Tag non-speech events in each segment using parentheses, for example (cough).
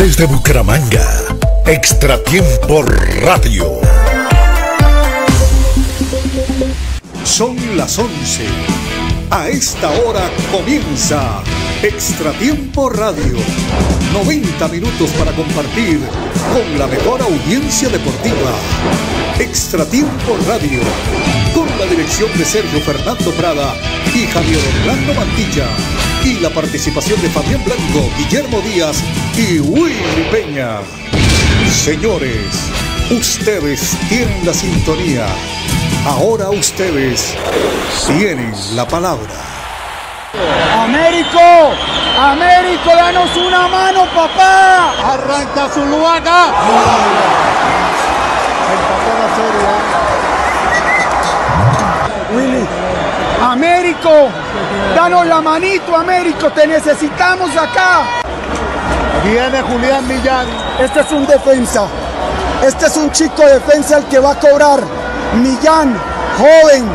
Desde Bucaramanga, Extra Tiempo Radio. Son las 11. A esta hora comienza Extra Tiempo Radio. 90 minutos para compartir con la mejor audiencia deportiva. Extra Tiempo Radio. Con la dirección de Sergio Fernando Prada y Javier Orlando Mantilla y la participación de Fabián Blanco, Guillermo Díaz y Willy Peña. Señores, ustedes tienen la sintonía. Ahora ustedes tienen la palabra. Américo, Américo, danos una mano, papá. Arranca Zuluaga. Empató la serie. Américo, danos la manito, Américo, te necesitamos acá. Viene Julián Millán. Este es un defensa. Este es un chico defensa el que va a cobrar. Millán, joven,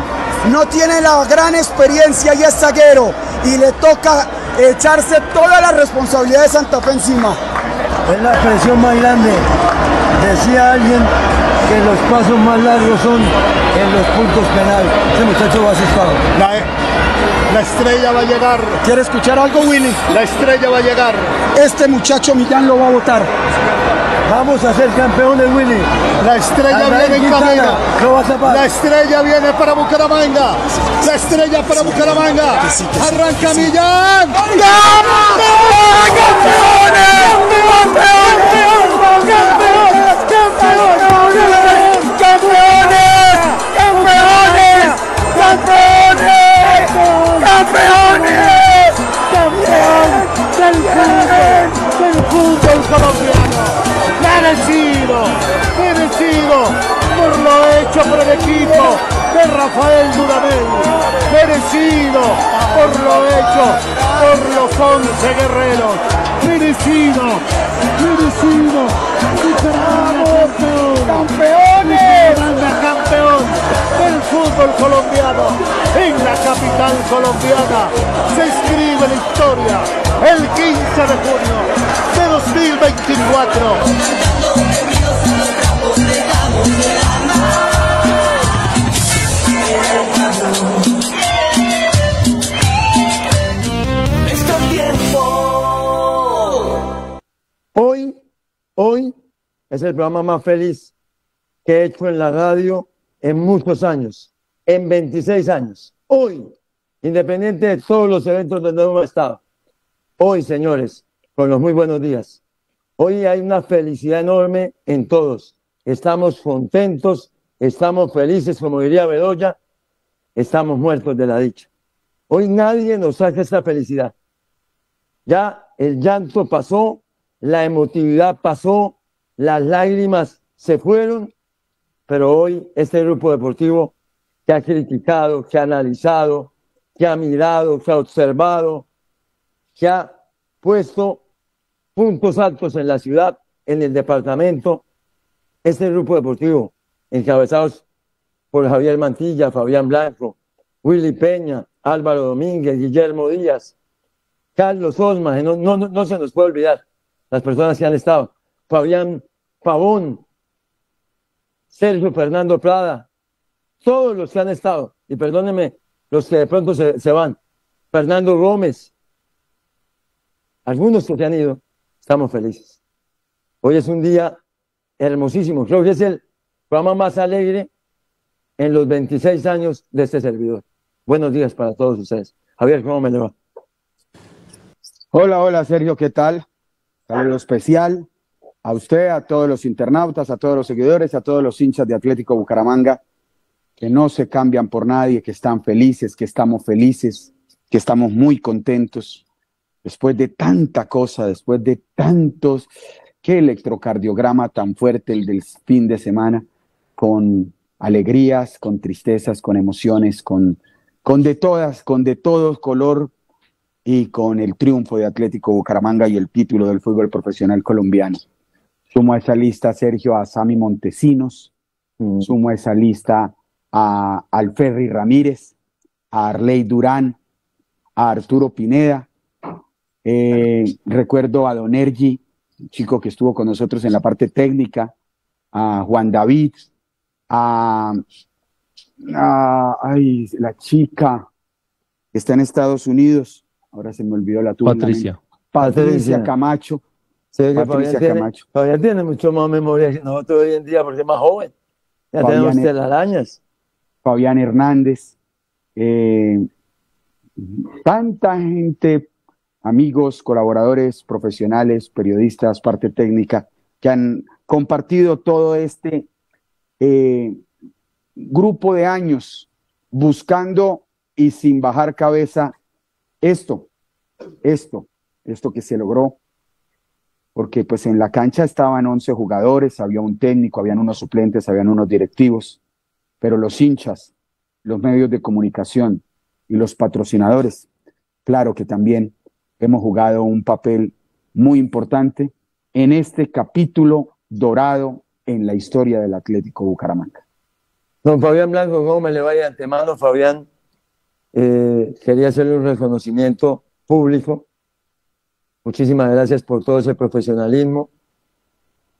no tiene la gran experiencia y es zaguero. Y le toca echarse toda la responsabilidad de Santa Fe encima. Es la presión más grande. Decía alguien que los pasos más largos son en los puntos penales. Ese muchacho va asustado. La, la estrella va a llegar. ¿Quiere escuchar algo, Willy? La estrella va a llegar. Este muchacho Millán lo va a votar. Vamos a ser campeones, Willy. La estrella viene en Quintana, camino. La estrella viene para Bucaramanga. La estrella para Bucaramanga. Arranca Millán. Del fútbol colombiano. Merecido, merecido por lo hecho por el equipo de Rafael Dudamel. Merecido por lo hecho por los 11 guerreros. Merecido, merecido. Campeón. ¡Campeones! Fútbol colombiano. En la capital colombiana se escribe la historia el 15 de junio de 2024. Hoy, hoy es el programa más feliz que he hecho en la radio en muchos años, en 26 años. Hoy, independiente de todos los eventos donde hemos estado. Hoy, señores, con los muy buenos días. Hoy hay una felicidad enorme en todos. Estamos contentos, estamos felices, como diría Bedoya, estamos muertos de la dicha. Hoy nadie nos saca esta felicidad. Ya el llanto pasó, la emotividad pasó, las lágrimas se fueron, pero hoy este grupo deportivo que ha criticado, que ha analizado, que ha mirado, que ha observado, que ha puesto puntos altos en la ciudad, en el departamento, este grupo deportivo, encabezados por Javier Mantilla, Fabián Blanco, Willy Peña, Álvaro Domínguez, Guillermo Díaz, Carlos Osma, no, no, no se nos puede olvidar las personas que han estado, Fabián Pavón, Sergio Fernando Prada, todos los que han estado, y perdónenme los que de pronto se, se van, Fernando Gómez, algunos que se han ido, estamos felices. Hoy es un día hermosísimo, creo que es el programa más alegre en los 26 años de este servidor. Buenos días para todos ustedes. Javier, ¿cómo me le va? Hola, hola Sergio, ¿qué tal? Saludo especial a usted, a todos los internautas, a todos los seguidores, a todos los hinchas de Atlético Bucaramanga, que no se cambian por nadie, que están felices, que estamos felices, que estamos muy contentos. Después de tanta cosa, después de tantos, qué electrocardiograma tan fuerte el del fin de semana, con alegrías, con tristezas, con emociones, con, con de todas, con de todo color y con el triunfo de Atlético Bucaramanga y el título del fútbol profesional colombiano. Sumo a esa lista, Sergio, a Sami Montesinos, mm. sumo a esa lista a Alferri Ramírez, a Arley Durán, a Arturo Pineda, eh, recuerdo a Donergi, un chico que estuvo con nosotros en la parte técnica, a Juan David, a, a ay, la chica que está en Estados Unidos, ahora se me olvidó la tuya. Patricia. Patricia Camacho. Sí, que Fabián, tiene, Camacho. Fabián tiene mucho más memoria que nosotros hoy en día porque es más joven. Ya Fabián tenemos es- telarañas. Fabián Hernández, eh, tanta gente, amigos, colaboradores, profesionales, periodistas, parte técnica, que han compartido todo este eh, grupo de años buscando y sin bajar cabeza esto, esto, esto que se logró, porque pues en la cancha estaban 11 jugadores, había un técnico, habían unos suplentes, habían unos directivos, pero los hinchas, los medios de comunicación y los patrocinadores, claro que también hemos jugado un papel muy importante en este capítulo dorado en la historia del Atlético Bucaramanga. Don Fabián Blanco, ¿cómo me le vaya de antemano, Fabián? Eh, quería hacerle un reconocimiento público. Muchísimas gracias por todo ese profesionalismo.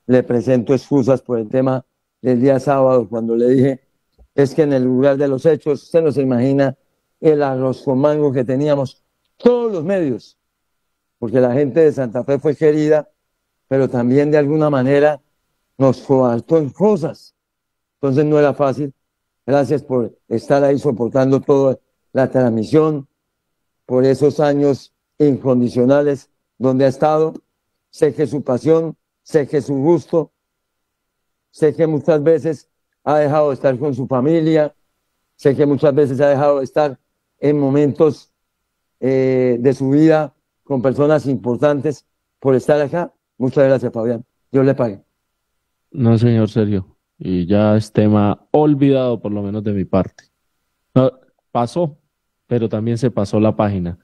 Le presento excusas por el tema del día sábado, cuando le dije, es que en el lugar de los hechos, usted no se imagina el arroz con mango que teníamos, todos los medios, porque la gente de Santa Fe fue querida, pero también de alguna manera nos coartó en cosas. Entonces no era fácil. Gracias por estar ahí soportando toda la transmisión, por esos años incondicionales donde ha estado. Que su pasión, que su gusto, que muchas veces ha dejado de estar con su familia, sé que muchas veces ha dejado de estar en momentos eh, de su vida con personas importantes por estar acá. Muchas gracias, Fabián. Dios le pague. No, señor, serio. Y ya es tema olvidado, por lo menos de mi parte. Pasó, pero también se pasó la página.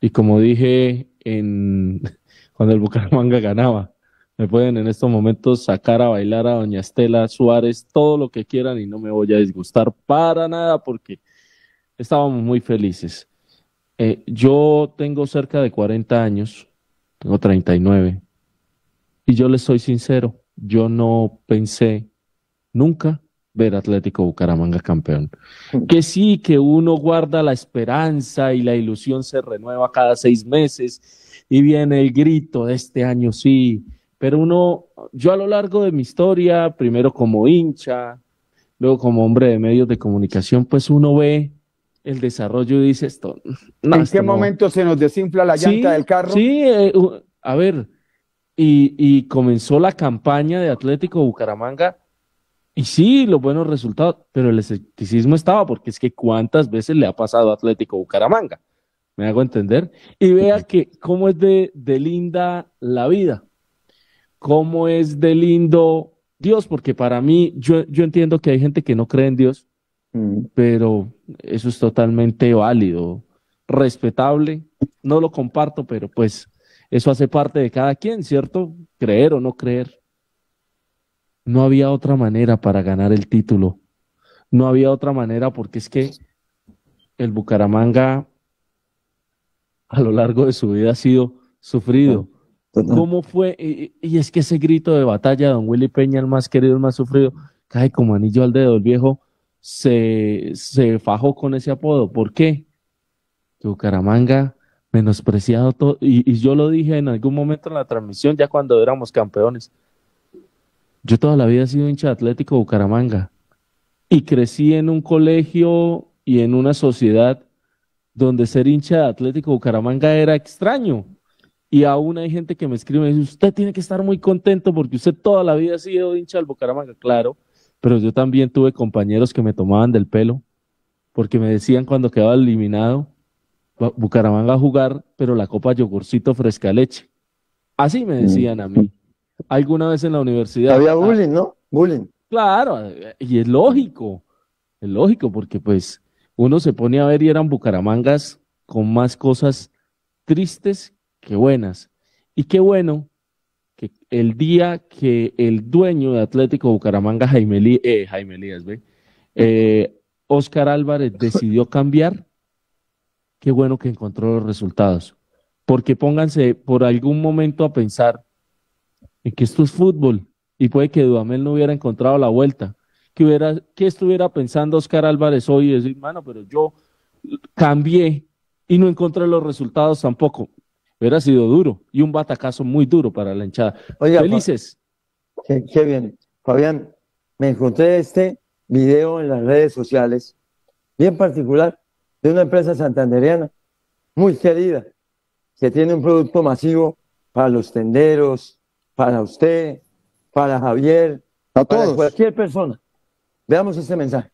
Y como dije en (laughs) cuando el Bucaramanga ganaba, me pueden en estos momentos sacar a bailar a doña Estela Suárez, todo lo que quieran y no me voy a disgustar para nada porque estábamos muy felices. Eh, yo tengo cerca de 40 años, tengo 39, y yo les soy sincero, yo no pensé nunca ver Atlético Bucaramanga campeón. Que sí, que uno guarda la esperanza y la ilusión se renueva cada seis meses y viene el grito de este año sí, pero uno, yo a lo largo de mi historia, primero como hincha, luego como hombre de medios de comunicación, pues uno ve el desarrollo y dice esto. no, ¿En esto qué no. momento se nos desinfla la llanta Sí, del carro? Sí, eh, a ver, y, y comenzó la campaña de Atlético Bucaramanga y sí, los buenos resultados, pero el escepticismo estaba porque es que cuántas veces le ha pasado a Atlético Bucaramanga, me hago entender, y vea que cómo es de, de linda la vida, cómo es de lindo Dios, porque para mí, yo, yo entiendo que hay gente que no cree en Dios, Mm. pero eso es totalmente válido, respetable. No lo comparto, pero pues eso hace parte de cada quien, ¿cierto? Creer o no creer. No había otra manera para ganar el título. No había otra manera porque es que el Bucaramanga a lo largo de su vida ha sido sufrido. ¿Cómo fue? Y, y es que ese grito de batalla de don Willy Peña, el más querido, el más sufrido, cae como anillo al dedo. El viejo se, se fajó con ese apodo. ¿Por qué? Que Bucaramanga menospreciado todo. Y, y yo lo dije en algún momento en la transmisión, ya cuando éramos campeones. Yo toda la vida he sido hincha de Atlético Bucaramanga. Y crecí en un colegio y en una sociedad donde ser hincha de Atlético Bucaramanga era extraño. Y aún hay gente que me escribe y dice, usted tiene que estar muy contento porque usted toda la vida ha sido hincha del Bucaramanga. Claro, pero yo también tuve compañeros que me tomaban del pelo porque me decían cuando quedaba eliminado, "Bu- Bucaramanga a jugar, pero la copa yogurcito fresca leche. Así me decían a mí. Alguna vez en la universidad. Había ah, bullying, ¿no? Bullying. Claro, eh, y es lógico, es lógico, porque pues uno se pone a ver y eran Bucaramangas con más cosas tristes que buenas. Y qué bueno que el día que el dueño de Atlético Bucaramanga, Jaime, Elí- eh, Jaime Elías, ¿ve? Eh, Oscar Álvarez (laughs) decidió cambiar, qué bueno que encontró los resultados. Porque pónganse por algún momento a pensar en que esto es fútbol y puede que Dudamel no hubiera encontrado la vuelta. Que, hubiera, que estuviera pensando Oscar Álvarez hoy y decir, mano, pero yo cambié y no encontré los resultados tampoco. Hubiera sido duro y un batacazo muy duro para la hinchada. Oiga, Felices. Qué, qué bien. Fabián, me encontré este video en las redes sociales, bien particular, de una empresa santandereana, muy querida, que tiene un producto masivo para los tenderos, para usted, para Javier, A para todos. cualquier persona. Veamos este mensaje.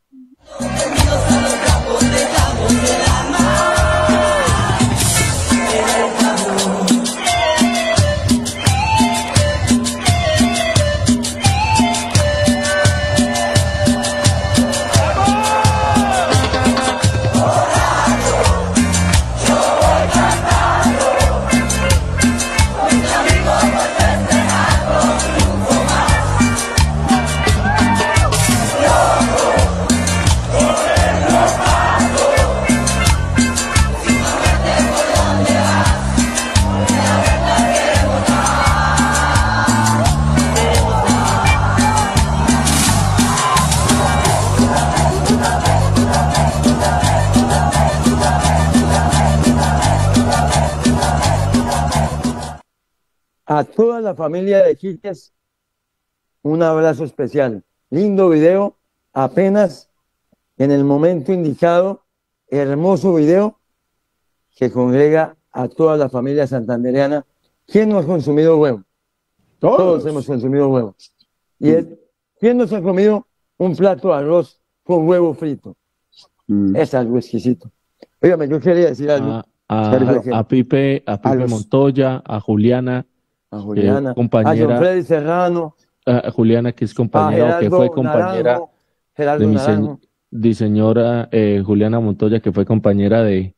A toda la familia de Quiques, un abrazo especial. Lindo video, apenas en el momento indicado, hermoso video que congrega a toda la familia santandereana. ¿Quién no ha consumido huevo? Todos, hemos consumido huevo. ¿Y el- quién nos ha comido un plato de arroz con huevo frito? Mm. Es algo exquisito. Óigame, yo quería decir algo A, a- Sergio. a Pipe, a Pipe los- Montoya, a Juliana, a Juliana, a compañera- John Freddy Serrano, a Juliana que es a compañera o que fue compañera Naranjo, Gerardo de mi Naranjo. se- de señora eh, Juliana Montoya, que fue compañera de,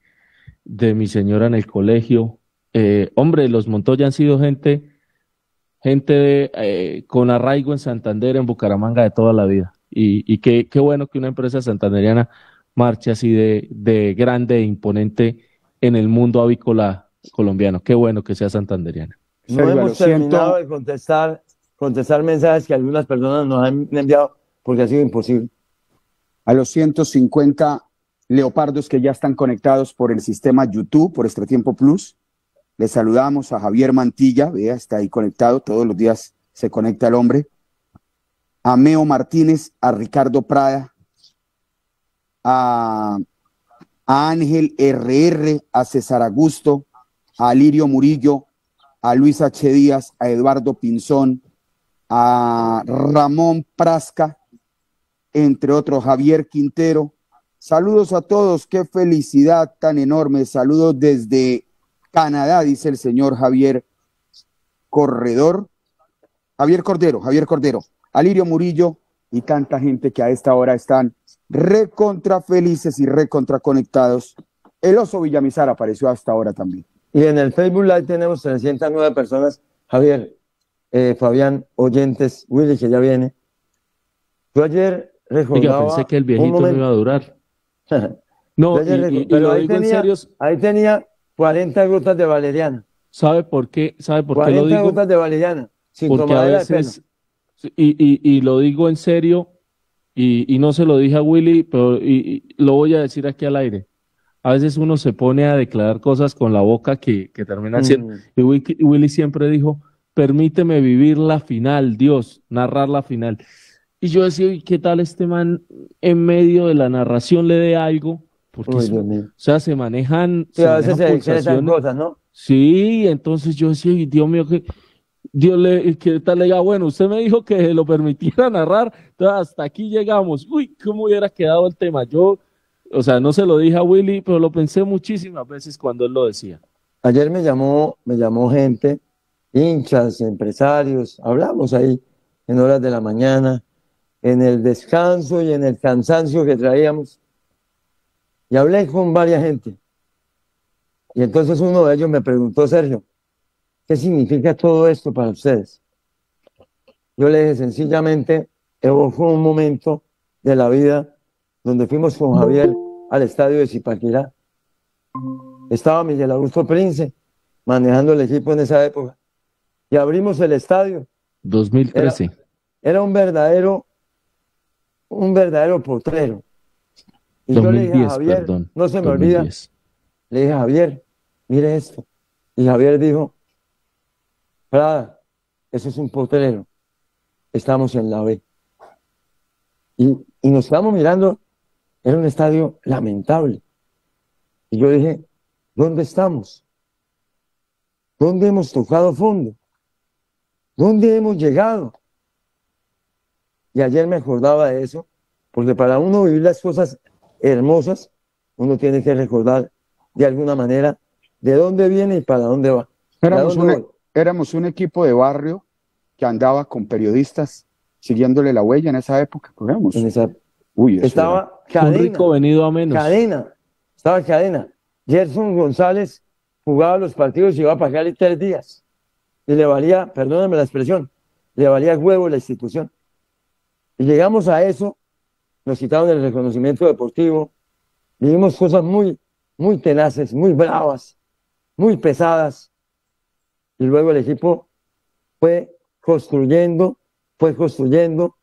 de mi señora en el colegio. Eh, hombre, los Montoya han sido gente, gente eh, con arraigo en Santander, en Bucaramanga de toda la vida. Y, y qué, qué bueno que una empresa santanderiana marche así de, de grande e imponente en el mundo avícola colombiano. Qué bueno que sea santanderiana. No Sergio, hemos siento. terminado de contestar, contestar mensajes que algunas personas nos han enviado porque ha sido imposible. a los 150 leopardos que ya están conectados por el sistema YouTube, por este tiempo Plus. Les saludamos a Javier Mantilla, vea, está ahí conectado, todos los días se conecta el hombre. A Meo Martínez, a Ricardo Prada, a, a Ángel RR, a César Augusto, a Alirio Murillo, a Luis H. Díaz, a Eduardo Pinzón, a Ramón Prasca, entre otros Javier Quintero. Saludos a todos, qué felicidad tan enorme. Saludos desde Canadá, dice el señor Javier Corredor. Javier Cordero, Javier Cordero, Alirio Murillo y tanta gente que a esta hora están recontra felices y recontra conectados. El oso Villamizar apareció hasta ahora también. Y en el Facebook Live tenemos 309 personas. Javier, eh, Fabián, oyentes, Willy, que ya viene. Yo ayer Oiga, recordaba pensé que el viejito no iba a durar. (laughs) No, y- y- y pero lo ahí digo en tenía, serio, ahí tenía 40 gotas de valeriana. ¿sabe por qué? ¿Sabe por qué lo 40 digo? gotas de valeriana. Sin Porque a tomadera de veces, y, y, y lo digo en serio, y, y no se lo dije a Willy, pero lo voy a decir aquí al aire. A veces uno se pone a declarar cosas con la boca que, que terminan siendo. Mm. Y Willy, Willy siempre dijo, permíteme vivir la final, Dios, narrar la final. Y yo decía, "Uy, ¿qué tal este man en medio de la narración le dé algo? Porque, Uy, o sea, se manejan, Sí, se a veces manejan se pulsaciones. cosas, ¿no? Sí, entonces yo decía, "Ay, Dios mío, que Dios le, que tal le diga, bueno, usted me dijo que lo permitiera narrar, entonces hasta aquí llegamos. Uy, ¿cómo hubiera quedado el tema? Yo, o sea, no se lo dije a Willy, pero lo pensé muchísimas veces cuando él lo decía. Ayer me llamó, me llamó gente, hinchas, empresarios, hablamos ahí en horas de la mañana, en el descanso y en el cansancio que traíamos. Y hablé con varias gente. Y entonces uno de ellos me preguntó, Sergio, ¿qué significa todo esto para ustedes? Yo le dije sencillamente, evocó un momento de la vida donde fuimos con Javier al estadio de Zipaquirá. Estaba Miguel Augusto Prince manejando el equipo en esa época. Y abrimos el estadio 2013. Era, era un verdadero, un verdadero potrero. Y 2010, yo le dije a Javier, perdón. no se me 2010. olvida, le dije, Javier, mire esto. Y Javier dijo, Prada, eso es un potrero. Estamos en la B. Y, y nos quedamos mirando, era un estadio lamentable. Y yo dije, ¿dónde estamos? ¿Dónde hemos tocado fondo? ¿Dónde hemos llegado? Y ayer me acordaba de eso, porque para uno vivir las cosas hermosas, uno tiene que recordar de alguna manera de dónde viene y para dónde va. ¿Para Éramos dónde un, voy? éramos un equipo de barrio que andaba con periodistas siguiéndole la huella en esa época. éramos- En esa- Uy, eso era- estaba Un cadena, rico venido a menos. cadena, estaba cadena. Gerson González jugaba los partidos y iba a pagarle tres días. Y le valía, perdóname la expresión, le valía huevo la institución. Y llegamos a eso, nos quitaron el reconocimiento deportivo, vivimos cosas muy, muy tenaces, muy bravas, muy pesadas. Y luego el equipo fue construyendo, fue construyendo,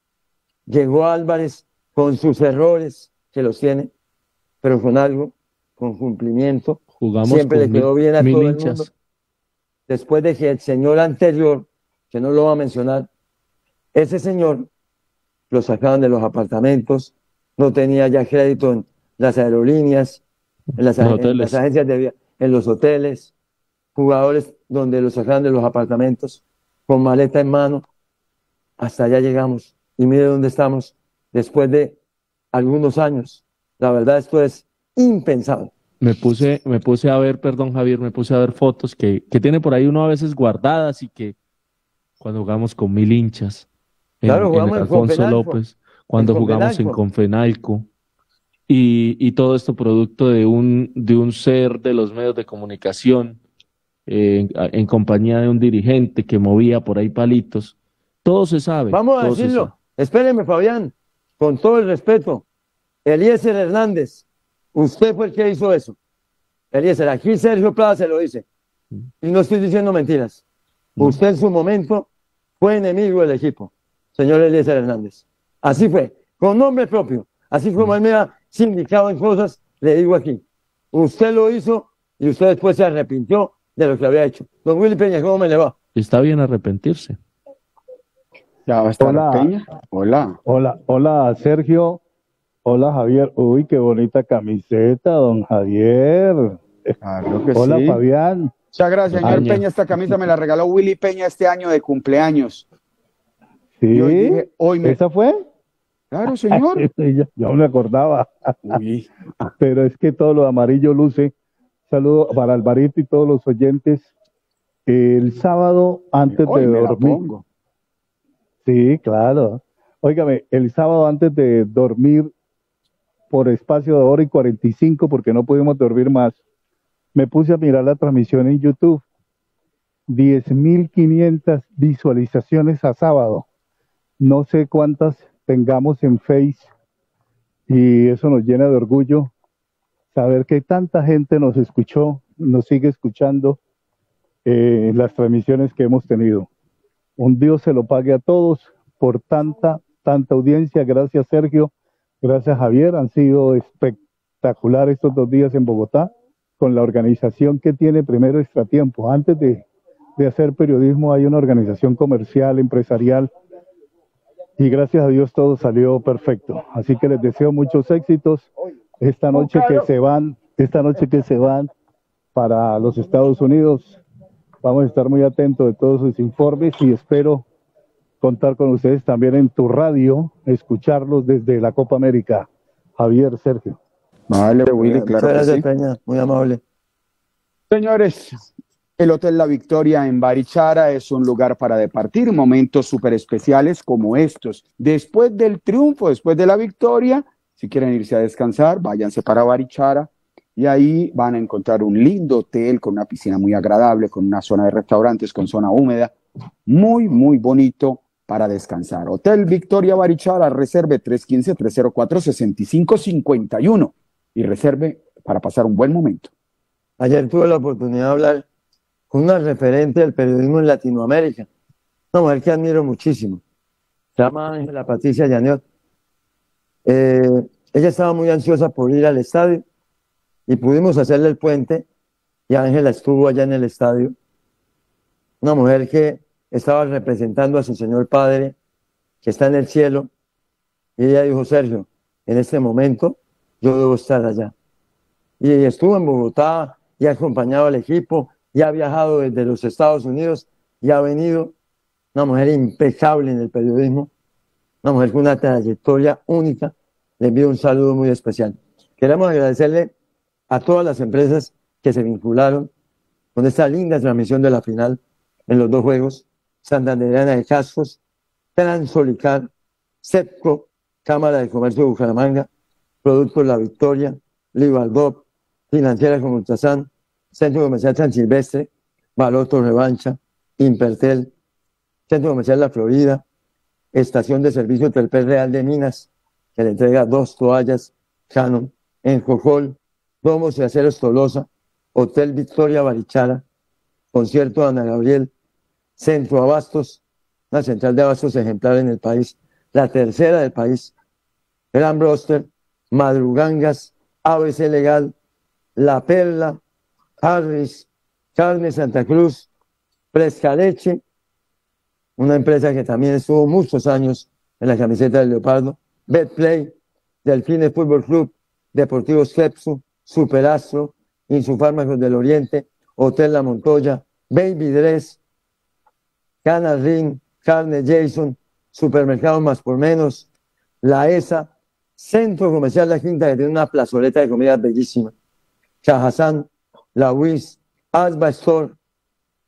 llegó Álvarez con sus errores, que los tiene, pero con algo, con cumplimiento. Jugamos Siempre con le quedó bien a todo el mundo. Después de que el señor anterior, que no lo va a mencionar, ese señor lo sacaban de los apartamentos, no tenía ya crédito en las aerolíneas, en las, Los en las agencias de viaje, en los hoteles, jugadores donde lo sacaban de los apartamentos con maleta en mano. Hasta allá llegamos. Y mire dónde estamos después de algunos años. La verdad, esto es impensable. Me puse, me puse a ver, perdón Javier, me puse a ver fotos que, que tiene por ahí uno a veces guardadas y que cuando jugamos con mil hinchas en, Claro, en jugamos el en Alfonso. López, cuando En jugamos en Confenalco. Y, y todo esto producto de un, de un ser de los medios de comunicación eh, en, en compañía de un dirigente que movía por ahí palitos. Todo se sabe. Vamos a decirlo. sabe. Espéreme, Fabián, con todo el respeto. Eliezer Hernández, usted fue el que hizo eso. Eliezer, aquí Sergio Prada se lo dice. Y no estoy diciendo mentiras. Usted en su momento fue enemigo del equipo, señor Eliezer Hernández. Así fue, con nombre propio. Así como él me ha sindicado en cosas, le digo aquí. Usted lo hizo y usted después se arrepintió de lo que había hecho. Don Willy Peña, ¿cómo me le va? Está bien arrepentirse. Ya va a estar Hola. Peña. Hola. Hola, hola Sergio. Hola Javier. Uy, qué bonita camiseta, don Javier. Claro que Hola sí. Fabián. Muchas gracias, señor Año. Peña. Esta camisa me la regaló Willy Peña este año de cumpleaños. Sí, Y hoy dije, hoy me... ¿esa fue? Claro, señor. (laughs) yo, yo me acordaba, Uy, (laughs) pero es que todo lo amarillo luce. Saludo para Alvarito y todos los oyentes. El sábado antes hoy de me la dormir. Sí, claro. Óigame, el sábado antes de dormir por espacio de hora y 45, porque no pudimos dormir más, me puse a mirar la transmisión en YouTube. 10.500 visualizaciones a sábado. No sé cuántas tengamos en Face y eso nos llena de orgullo saber que tanta gente nos escuchó, nos sigue escuchando eh, las transmisiones que hemos tenido. Un Dios se lo pague a todos por tanta, tanta audiencia. Gracias, Sergio. Gracias, Javier. Han sido espectaculares estos dos días en Bogotá con la organización que tiene primero Extratiempo. Antes de, de hacer periodismo hay una organización comercial, empresarial. Y gracias a Dios todo salió perfecto. Así que les deseo muchos éxitos esta noche que se van, esta noche que se van para los Estados Unidos. Vamos a estar muy atentos de todos sus informes y espero contar con ustedes también en tu radio, escucharlos desde la Copa América. Javier, Sergio. Vale, Willy, claro gracias, sí. Peña, muy amable. Señores, el Hotel La Victoria en Barichara es un lugar para departir momentos súper especiales como estos. Después del triunfo, después de la victoria, si quieren irse a descansar, váyanse para Barichara y ahí van a encontrar un lindo hotel con una piscina muy agradable, con una zona de restaurantes, con zona húmeda. Muy, muy bonito para descansar. Hotel Victoria Barichara, reserve 315-304-6551 y reserve para pasar un buen momento. Ayer tuve la oportunidad de hablar con una referente del periodismo en Latinoamérica, una mujer que admiro muchísimo. Se llama Ángela Patricia Llaneot. Eh, ella estaba muy ansiosa por ir al estadio y pudimos hacerle el puente y Ángela estuvo allá en el estadio. Una mujer que estaba representando a su Señor Padre, que está en el cielo, y ella dijo, Sergio, en este momento yo debo estar allá. Y estuvo en Bogotá y ha acompañado al equipo y ha viajado desde los Estados Unidos y ha venido una mujer impecable en el periodismo, una mujer con una trayectoria única. Le envío un saludo muy especial. Queremos agradecerle a todas las empresas que se vincularon con esta linda transmisión de la final en los dos juegos, Santanderana de Cascos, Transolicar, CEPCO, Cámara de Comercio de Bucaramanga, Productos La Victoria, Libaldop, Financiera como Ultrasan, Centro Comercial San Silvestre, Baloto Revancha, Impertel, Centro Comercial La Florida, Estación de Servicio Telpel Real de Minas, que le entrega dos toallas, Canon, en Jojol, Domos y Aceros Tolosa, Hotel Victoria Barichara, Concierto Ana Gabriel, Centro Abastos, una central de abastos ejemplar en el país, la tercera del país, Gran Broster, Madrugangas, ABC Legal, La Perla, Harris, Carne Santa Cruz, Prescaleche, una empresa que también estuvo muchos años en la camiseta del Leopardo, Betplay, Delfines Fútbol Club, Deportivos Kepsu, Superastro, Insufármacos del Oriente, Hotel La Montoya, Baby Dress, Cana Ring, Carne Jason, Supermercados Más por Menos, La ESA, Centro Comercial La Quinta, que tiene una plazoleta de comida bellísima, Chahazán, La WIS, Asba Store,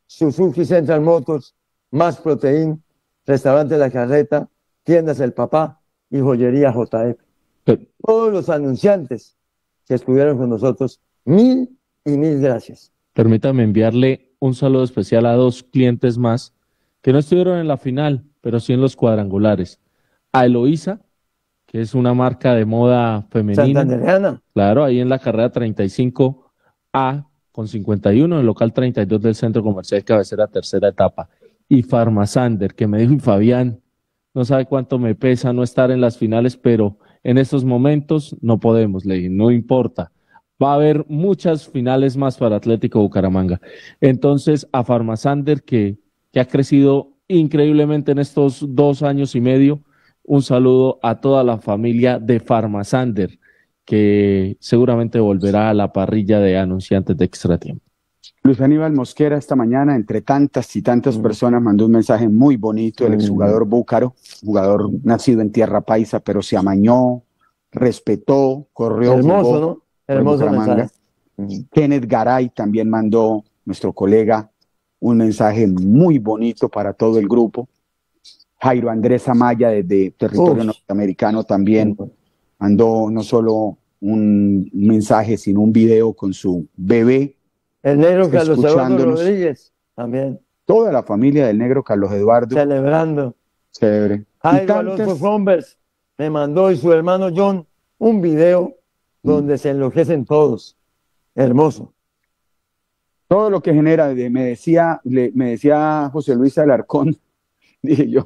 Suzuki Central Motors, Más Protein, Restaurante La Carreta, Tiendas El Papá y Joyería JF. Todos los anunciantes que estuvieron con nosotros, mil y mil gracias. Permítame enviarle un saludo especial a dos clientes más que no estuvieron en la final, pero sí en los cuadrangulares. A Eloísa, que es una marca de moda femenina. Claro, ahí en la carrera 35A con 51, el local 32 del Centro Comercial Cabecera, tercera etapa. Y Farmasander, que me dijo, y Fabián, no sabe cuánto me pesa no estar en las finales, pero en estos momentos no podemos, le dije, no importa. Va a haber muchas finales más para Atlético Bucaramanga. Entonces, a Farmasander, que, que ha crecido increíblemente en estos dos años y medio, un saludo a toda la familia de Farmasander, que seguramente volverá a la parrilla de anunciantes de Extratiempo. Luis Aníbal Mosquera esta mañana, entre tantas y tantas personas, mandó un mensaje muy bonito, el exjugador Búcaro, jugador nacido en Tierra Paisa, pero se amañó, respetó, corrió. Hermoso, jugó ¿no? Hermoso mensaje. Kenneth Garay también mandó, nuestro colega, un mensaje muy bonito para todo el grupo. Jairo Andrés Amaya desde territorio Uf. norteamericano también mandó no solo un mensaje, sino un video con su bebé. El negro Carlos Eduardo. Rodríguez, también, Toda la familia del negro Carlos Eduardo. celebrando. Chévere. Jairo Alonso Fombers me mandó y su hermano John un video donde se enloquecen todos. Hermoso. todo lo que genera, me decía, le- me decía José Luis Alarcón, (laughs) dije yo,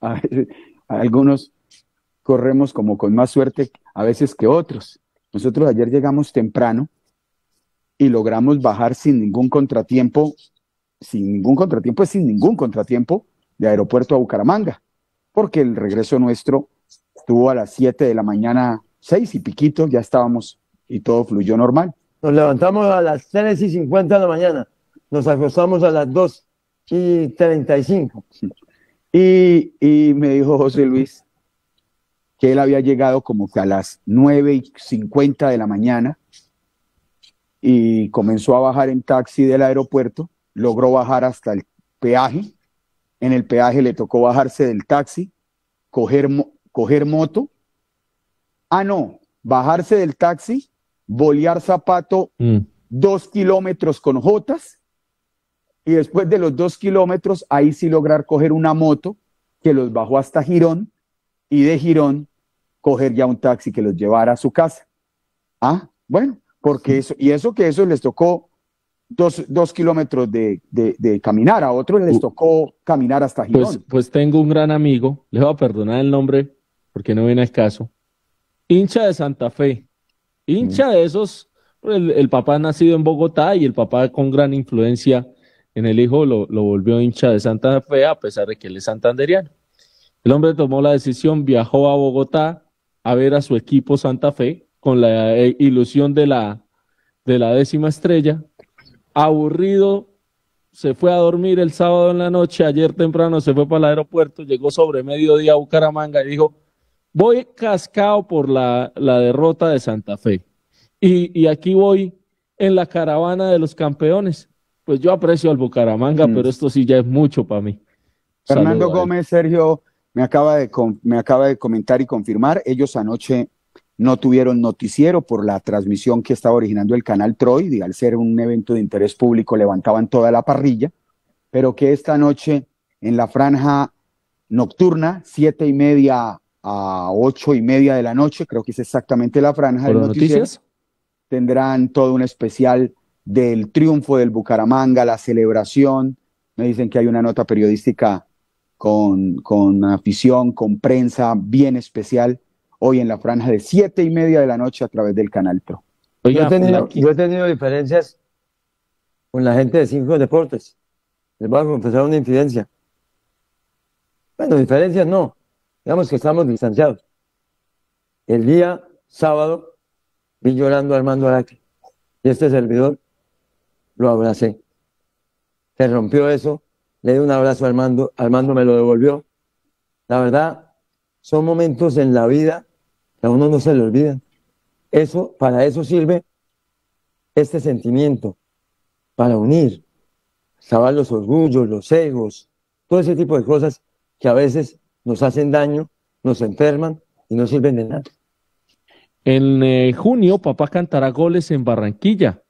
a, veces, a algunos corremos como con más suerte a veces que otros. Nosotros ayer llegamos temprano y logramos bajar sin ningún contratiempo, sin ningún contratiempo, es sin ningún contratiempo de aeropuerto a Bucaramanga, porque el regreso nuestro estuvo a las 7 de la mañana, 6 y piquito, ya estábamos y todo fluyó normal. Nos levantamos a las 3 y 50 de la mañana. Nos acostamos a las 2 y 35. (laughs) Y, y me dijo José Luis que él había llegado como que a las 9 y 50 de la mañana y comenzó a bajar en taxi del aeropuerto, logró bajar hasta el peaje, en el peaje le tocó bajarse del taxi, coger, coger moto, ah no, bajarse del taxi, bolear zapato Mm. dos kilómetros con Jotas y después de los dos kilómetros, ahí sí lograr coger una moto que los bajó hasta Girón y de Girón coger ya un taxi que los llevara a su casa. Ah, bueno, porque eso, y eso que eso les tocó dos, dos kilómetros de, de, de caminar, a otros les tocó caminar hasta Girón. Pues, pues tengo un gran amigo, le voy a perdonar el nombre porque no viene al caso, hincha de Santa Fe, hincha de esos, el, el papá nacido en Bogotá y el papá con gran influencia en el hijo lo, lo volvió hincha de Santa Fe a pesar de que él es santanderiano. El hombre tomó la decisión, viajó a Bogotá a ver a su equipo Santa Fe con la eh, ilusión de la, de la décima estrella. Aburrido, se fue a dormir el sábado en la noche, ayer temprano se fue para el aeropuerto, llegó sobre mediodía a Bucaramanga y dijo, voy cascado por la, la derrota de Santa Fe. Y, y aquí voy en la caravana de los campeones. Pues yo aprecio al Bucaramanga, Mm. pero esto sí ya es mucho para mí. Fernando. Gómez, Sergio, me acaba, de, me acaba de comentar y confirmar, ellos anoche no tuvieron noticiero por la transmisión que estaba originando el canal Troy, y al ser un evento de interés público levantaban toda la parrilla, pero que esta noche en la franja nocturna, siete y media a ocho y media de la noche, creo que es exactamente la franja del ¿Por noticiero, noticias? tendrán todo un especial del triunfo del Bucaramanga, la celebración. Me dicen que hay una nota periodística con, con afición, con prensa bien especial hoy en la franja de siete y media de la noche a través del canal Pro. Yo Oiga, he, tenido, yo he tenido diferencias con la gente de Cinco Deportes. Les voy a confesar una infidencia. Bueno, diferencias no. Digamos que estamos distanciados. El día sábado vi llorando a Armando Araque. Y este servidor lo abracé. Se rompió eso. Le di un abrazo a Armando. Armando me lo devolvió. La verdad, son momentos en la vida a uno no se le olvidan. Eso, para eso sirve este sentimiento, para unir, saber los orgullos, los egos, todo ese tipo de cosas que a veces nos hacen daño, nos enferman y no sirven de nada. En eh, junio, papá cantará goles en Barranquilla.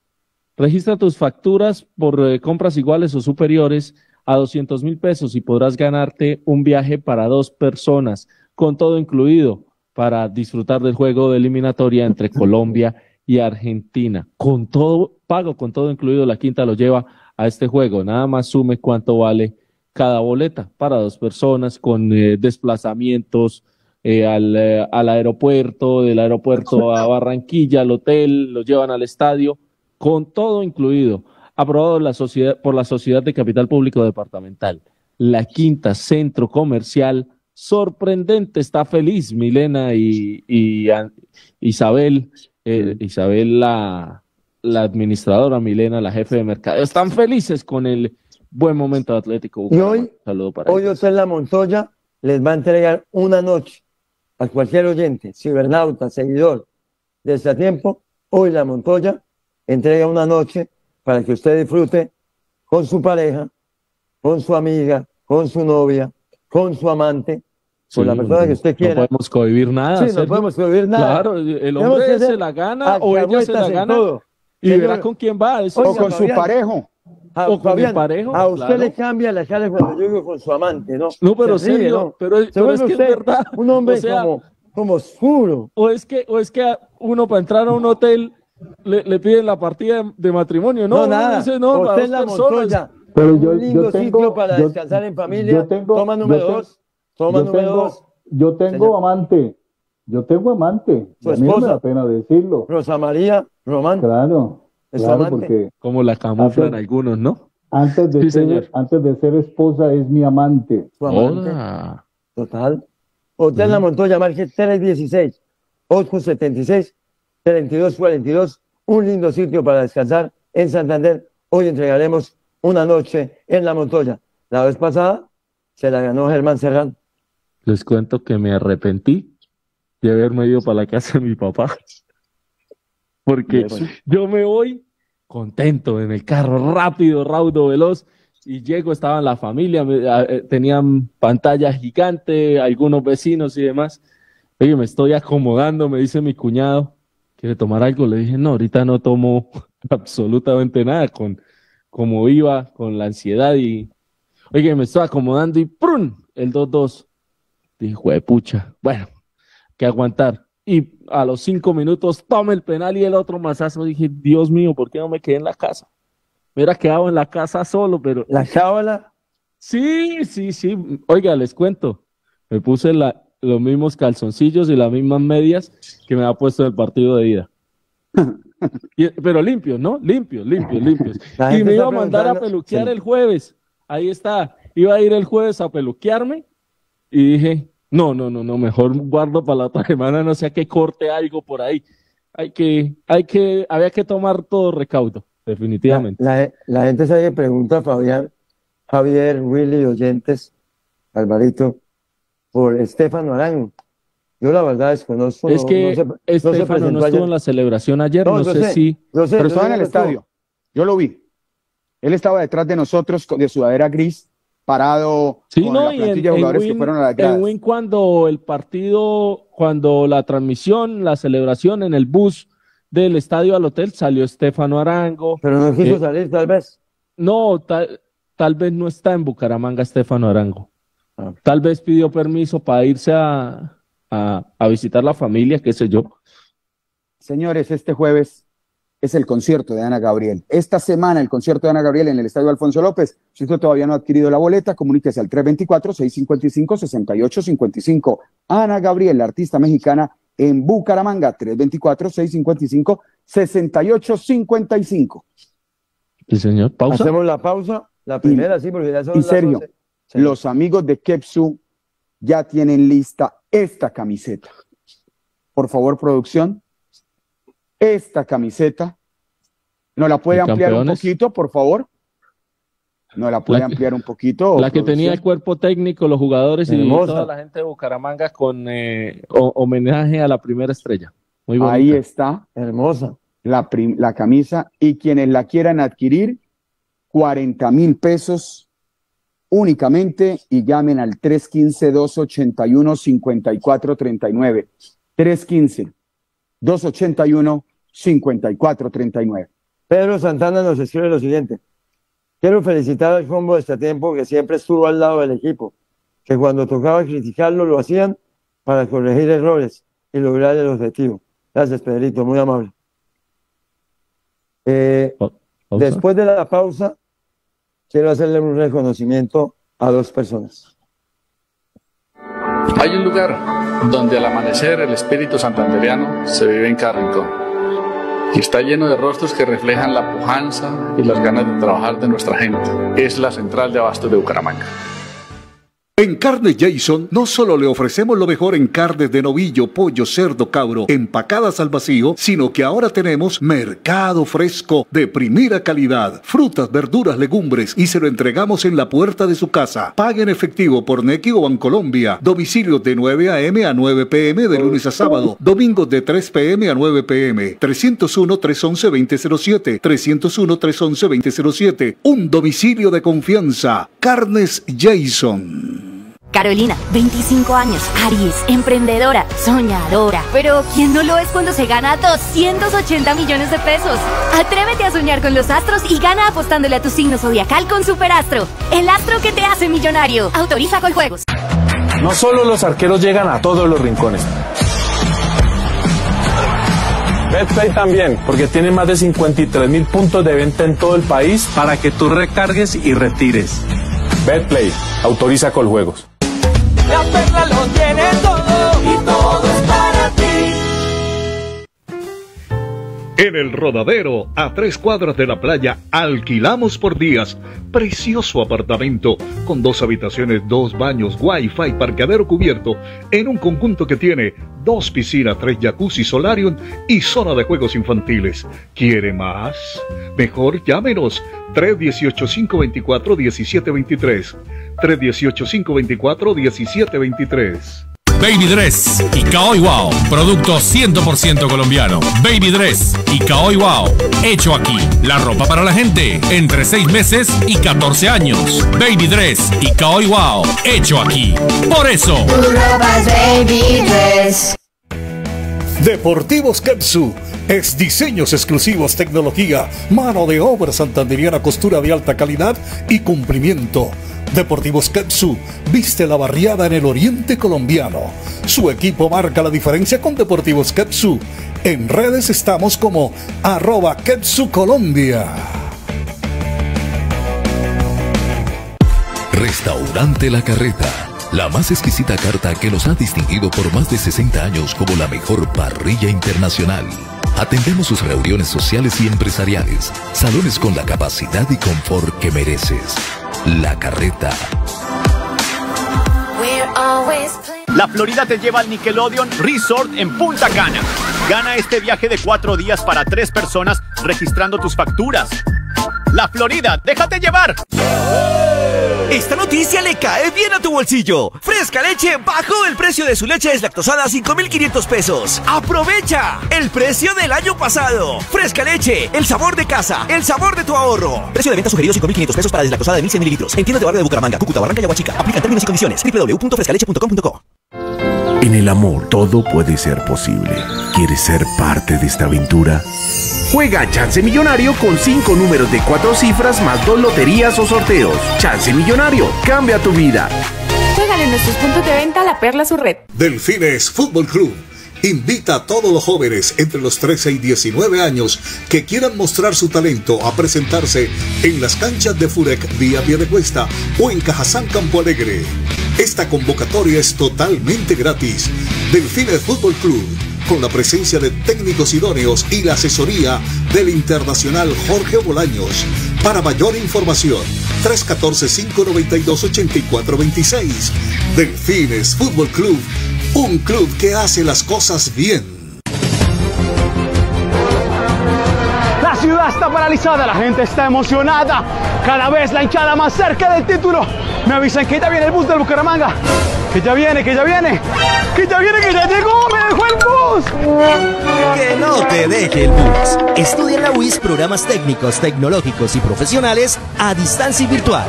Registra tus facturas por eh, compras iguales o superiores a 200 mil pesos y podrás ganarte un viaje para dos personas, con todo incluido, para disfrutar del juego de eliminatoria entre Colombia y Argentina. Con todo, pago con todo incluido, la quinta lo lleva a este juego. Nada más sume cuánto vale cada boleta para dos personas con eh, desplazamientos eh, al, eh, al aeropuerto, del aeropuerto a Barranquilla, al hotel, lo llevan al estadio, con todo incluido. Aprobado la sociedad, por la Sociedad de Capital Público Departamental. La quinta centro comercial sorprendente, está feliz Milena y, y Isabel, eh, Isabel la, la administradora, Milena, la jefe de mercado, están felices con el buen momento de Atlético. Y hoy. Saludo para hoy. Hotel La Montoya les va a entregar una noche a cualquier oyente, cibernauta, seguidor de este tiempo. Hoy La Montoya entrega una noche para que usted disfrute con su pareja, con su amiga, con su novia, con su amante, con la Sí, persona que usted No quiera. podemos cohibir nada. Sí, no podemos prohibir nada. Claro, el hombre se la gana o ella se la gana todo. y Señor, verá con quién va. Eso O con su parejo. a, o con el Fabián, parejo, a usted claro. le cambia la cara cuando yo digo con su amante, ¿no? No, pero serio, ¿no? pero, es que es verdad. un hombre O sea, como, como oscuro. o es que, o es que uno para entrar a un hotel le, le piden la partida de, de matrimonio, ¿no? No, nada. dice, no, es la. Montoya. Pero un yo- lindo yo tengo- sitio para yo- descansar en familia. yo tengo- toma yo número tengo- dos. Toma yo número tengo, dos. yo tengo Señor. amante, yo tengo amante. Su Y a mí no me esposa. da pena decirlo. Rosa María Román. Claro, Es claro, amante. porque Como la camuflan Hace- algunos, ¿no? antes de, Sí, ser, señor. antes de ser esposa es mi amante. Su amante. Hola. Total. Hotel La Montoya, marque 316, 876, 3242. Un lindo sitio para descansar en Santander. Hoy entregaremos una noche en La Montoya. La vez pasada se la ganó Germán Serrano. Les cuento que me arrepentí de haberme ido para la casa de mi papá. (laughs) Porque yo me voy contento en el carro, rápido, raudo, veloz, y llego, estaban la familia, me- eh, tenían pantalla gigante, algunos vecinos y demás. Oye, me estoy acomodando, me dice mi cuñado, ¿quiere tomar algo? Le dije, no, ahorita no tomo (laughs) absolutamente nada, con como iba, con la ansiedad y, oye, me estoy acomodando y ¡prun! El 2-2. Dije, pucha, bueno, que aguantar. Y a los cinco minutos toma el penal y el otro mazazo. Dije, Dios mío, ¿por qué no me quedé en la casa? me hubiera quedado en la casa solo, pero La chábala, sí, sí, sí. Oiga, les cuento. Me puse la- los mismos calzoncillos y las mismas medias que me ha puesto en el partido de ida. (laughs) Y- pero limpios, ¿no? Limpios, limpios, limpios. (laughs) Y me iba a mandar a peluquear sí. el jueves. Ahí está. Iba a ir el jueves a peluquearme y dije, no, no, no, no, mejor guardo para la otra (laughs) semana, no sea que corte algo por ahí. Hay que, hay que, había que tomar todo recaudo, definitivamente. la, la gente sabe que pregunta Fabián, Javier, Willy, oyentes, Alvarito, por Estefano Arango. Yo la verdad desconozco. Es no- que no se- no se Estefano no, presentó estuvo ayer. en la celebración ayer, No, sé sé, si, sé, Pero estaba en el estadio. Yo lo vi. Él estaba detrás de nosotros con- de sudadera gris, parado Sí, con no, la y plantilla en, de en jugadores que Win, fueron a las en. Win cuando el partido, cuando la transmisión, la celebración en el bus del estadio al hotel, salió Estefano Arango. Pero no quiso Eh, salir, tal vez. No, tal, tal vez no está en Bucaramanga Estefano Arango. Ah. Tal vez pidió permiso para irse a, a, a visitar la familia, qué sé yo. Señores, este jueves es el concierto de Ana Gabriel. Esta semana el concierto de Ana Gabriel en el Estadio Alfonso López. Si usted todavía no ha adquirido la boleta, comuníquese al 324-655-6855. Ana Gabriel, la artista mexicana en Bucaramanga, 324-655-6855. Sí, señor. Pausa. Hacemos la pausa, la primera, sí, porque ya son y las serio, 11. Sí. Los amigos de Kepsu ya tienen lista esta camiseta. Por favor, producción. Esta camiseta. ¿No la puede ¿De ampliar un poquito, por favor? ¿No la puede La que- ampliar un poquito? La que tenía el cuerpo técnico, los jugadores y toda la gente de Bucaramanga con eh, ho- homenaje a la primera estrella. Muy bonita. Ahí está Hermosa. la, la camisa. Y quienes la quieran adquirir, 40 mil pesos únicamente y llamen al 315-281-5439. 315-281-5439. Pedro Santana nos escribe lo siguiente. Quiero felicitar al combo de este tiempo que siempre estuvo al lado del equipo, que cuando tocaba criticarlo lo hacían para corregir errores y lograr el objetivo. Gracias, Pedrito, muy amable. Eh, después de la pausa, quiero hacerle un reconocimiento a dos personas. Hay un lugar donde al amanecer el espíritu santanderiano se vive en cada rincón y está lleno de rostros que reflejan la pujanza y las ganas de trabajar de nuestra gente. Es la central de abastos de Bucaramanga. En Carne Jason no solo le ofrecemos lo mejor en carnes de novillo, pollo, cerdo, cabro, empacadas al vacío, sino que ahora tenemos mercado fresco de primera calidad, frutas, verduras, legumbres y se lo entregamos en la puerta de su casa. Pague en efectivo por Nequi o Bancolombia. Domicilios de 9 a.m. a 9 p.m. de lunes a sábado. Domingos de 3 p.m. a 9 p.m. 301-311-2007. 301-311-2007. Un domicilio de confianza. Carnes Jason. Carolina, 25 años, Aries, emprendedora, soñadora. Pero ¿quién no lo es cuando se gana 280 millones de pesos? Atrévete a soñar con los astros y gana apostándole a tu signo zodiacal con Superastro, el astro que te hace millonario. Autoriza con juegos. No solo los arqueros llegan a todos los rincones. BetPlay también, porque tiene más de 53 mil puntos de venta en todo el país para que tú recargues y retires. BetPlay, autoriza con juegos. La perla lo tiene todo En el Rodadero, a tres cuadras de la playa, alquilamos por días. Precioso apartamento con dos habitaciones, dos baños, wifi, parqueadero cubierto, en un conjunto que tiene dos piscinas, tres jacuzzi, solarium y zona de juegos infantiles. ¿Quiere más? Mejor llámenos 318-524-1723. 318-524-1723. Baby Dress y Kaoi Wow, producto 100% colombiano. Baby Dress y Kaoi Wow, hecho aquí. La ropa para la gente entre 6 meses y 14 años. Baby Dress y Kaoi Wow, hecho aquí. Por eso. Deportivos Kepsu es diseños exclusivos, tecnología, mano de obra santanderiana, costura de alta calidad y cumplimiento. Deportivos Kepsu viste la barriada en el oriente colombiano. Su equipo marca la diferencia con Deportivos Kepsu. En redes estamos como arroba Kepsu Colombia. Restaurante La Carreta. La más exquisita carta que nos ha distinguido por más de 60 años como la mejor parrilla internacional Atendemos sus reuniones sociales y empresariales. Salones con la capacidad y confort que mereces. La Carreta. La Florida te lleva al Nickelodeon Resort en Punta Cana. Gana este viaje de cuatro días para tres personas registrando tus facturas. La Florida, déjate llevar. Esta noticia le cae bien a tu bolsillo. Fresca Leche bajó el precio de su leche deslactosada a 5,500 pesos. ¡Aprovecha! El precio del año pasado. Fresca Leche, el sabor de casa, el sabor de tu ahorro. Precio de venta sugerido 5,500 pesos para deslactosada de 1.100 mililitros. En tiendas de barrio de Bucaramanga, Cúcuta, Barranca y Aguachica. Aplican términos y condiciones. www.frescaleche.com.co En el amor todo puede ser posible. ¿Quieres ser parte de esta aventura? Juega Chance Millonario con 5 números de 4 cifras más 2 loterías o sorteos. Chance Millonario, cambia tu vida. Juégale en nuestros puntos de venta La Perla su red. Delfines Fútbol Club invita a todos los jóvenes entre los 13 y 19 años que quieran mostrar su talento a presentarse en las canchas de Furec vía Piedecuesta o en Cajazán Campo Alegre. Esta convocatoria es totalmente gratis. Delfines Fútbol Club con la presencia de técnicos idóneos y la asesoría del internacional Jorge Bolaños. Para mayor información, 314-592-8426. Delfines Fútbol Club, un club que hace las cosas bien. La ciudad está paralizada, la gente está emocionada. Cada vez la hinchada más cerca del título. Me avisan que ya viene el bus del Bucaramanga. Que ya viene, que ya viene. Que ya viene, que ya llegó. Me dejó el bus. Que no te deje el bus. Estudia en la UIS programas técnicos, tecnológicos y profesionales a distancia y virtual.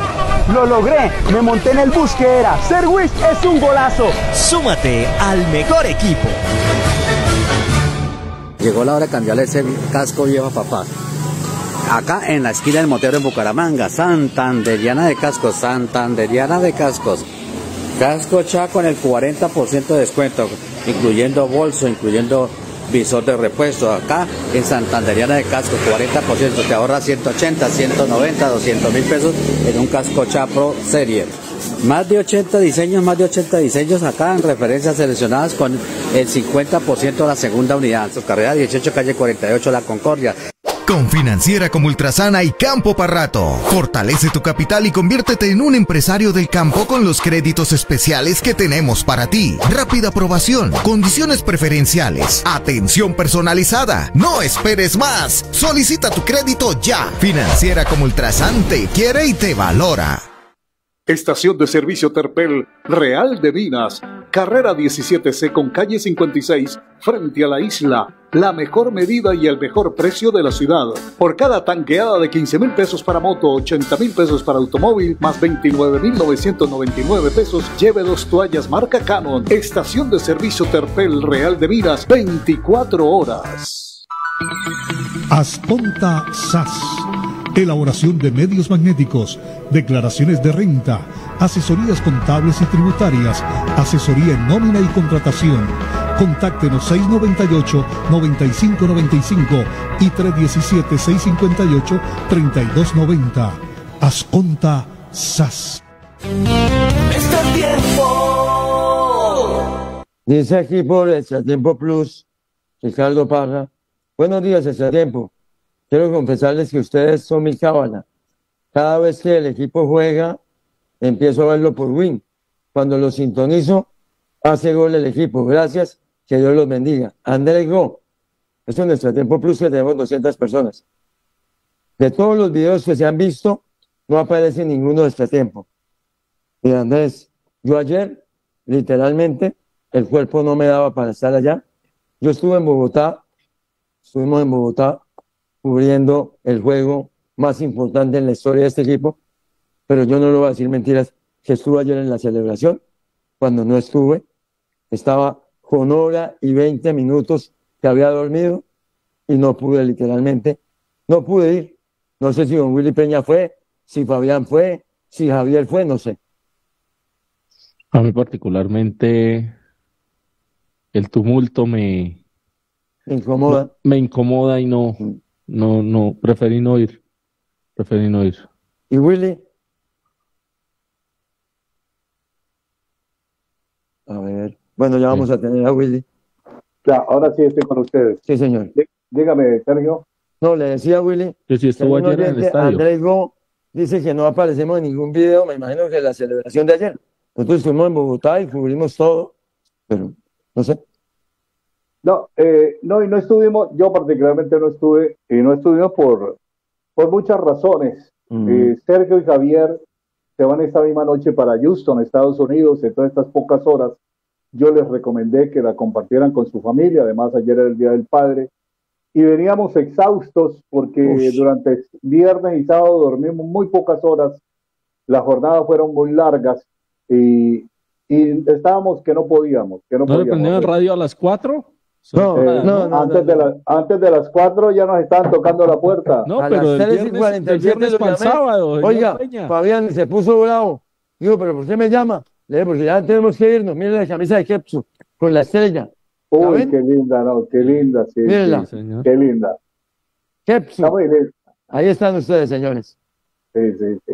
Lo logré. Me monté en el bus que era. Ser WIS es un golazo. Súmate al mejor equipo. Llegó la hora de cambiarle ese casco viejo a papá. Acá en la esquina del Motero en Bucaramanga, Santanderiana de Cascos, Santanderiana de Cascos. Casco Cha con el 40% de descuento, incluyendo bolso, incluyendo visor de repuesto. Acá en Santanderiana de Cascos, 40%, te ahorra 180, 190, 200 mil pesos en un Casco Cha Pro Serie. Más de 80 diseños, más de 80 diseños acá en referencias seleccionadas con el 50% de la segunda unidad. Su carrera 18, calle 48, La Concordia. Con Financiera como Ultrasana y Campo Parrato. Fortalece tu capital y conviértete en un empresario del campo con los créditos especiales que tenemos para ti. Rápida aprobación, condiciones preferenciales, atención personalizada. No esperes más. Solicita tu crédito ya. Financiera como Ultrasan te quiere y te valora. Estación de servicio Terpel Real de Minas, carrera 17C con calle 56, frente a la isla. La mejor medida y el mejor precio de la ciudad. Por cada tanqueada de 15 mil pesos para moto, 80 mil pesos para automóvil, más 29 mil 999 pesos, lleve dos toallas marca Canon. Estación de servicio Terpel Real de Minas, 24 horas. Asponta SAS. Elaboración de medios magnéticos, declaraciones de renta, asesorías contables y tributarias, asesoría en nómina y contratación. Contáctenos 698-9595 y 317-658-3290. Asconta SAS. Este tiempo. Dice aquí por Tiempo Plus, Ricardo Parra. Buenos días, Tiempo. Quiero confesarles que ustedes son mi cábala. Cada vez que el equipo juega, empiezo a verlo por win. Cuando lo sintonizo, hace gol el equipo. Gracias, que Dios los bendiga. Andrés Go, esto es nuestro tiempo plus que tenemos 200 personas. De todos los videos que se han visto, no aparece ninguno de este tiempo. Mira, Andrés, yo ayer, literalmente, el cuerpo no me daba para estar allá. Yo estuve en Bogotá, estuvimos en Bogotá cubriendo el juego más importante en la historia de este equipo, pero yo no le voy a decir mentiras, que estuve ayer en la celebración, cuando no estuve, estaba con hora y 20 minutos que había dormido y no pude literalmente, no pude ir. No sé si don Willy Peña fue, si Fabián fue, si Javier fue, no sé. A mí particularmente el tumulto me, me incomoda. Me, me incomoda y no, no, no, preferí no ir. Preferí no ir. ¿Y Willy? A ver. Bueno, ya vamos a tener a Willy. Ya, ahora sí estoy con ustedes. Sí, señor. Dí- Dígame, Sergio. No, le decía a Willy. Que si estuvo ayer en el estadio. Andrés Go dice que no aparecemos en ningún video, me imagino que la celebración de ayer. Nosotros estuvimos en Bogotá y cubrimos todo, pero no sé. No, eh, no, y no estuvimos, yo particularmente no estuve, y no estuvimos por, por muchas razones. Eh, Sergio y Javier se van esta misma noche para Houston, Estados Unidos, en todas estas pocas horas. Yo les recomendé que la compartieran con su familia, además ayer era el Día del Padre, y veníamos exhaustos porque durante viernes y sábado dormimos muy pocas horas, las jornadas fueron muy largas y, y estábamos que no podíamos, que no, ¿No le podíamos. prendieron el radio a las 4? Eh, antes, De la- antes de las cuatro ya nos estaban tocando la puerta. No, a pero las del 3 y viernes- 47 del viernes lo para sábado, Oiga. Fabián se puso bravo. Digo, pero ¿por qué me llama? Le dije, porque ya tenemos que irnos. Mire la camisa de Kepsu con la estrella. ¿La Uy, qué linda, ¿no? Qué linda, sí. Qué linda. Kepsu. Ahí están ustedes, señores. Sí, sí, sí.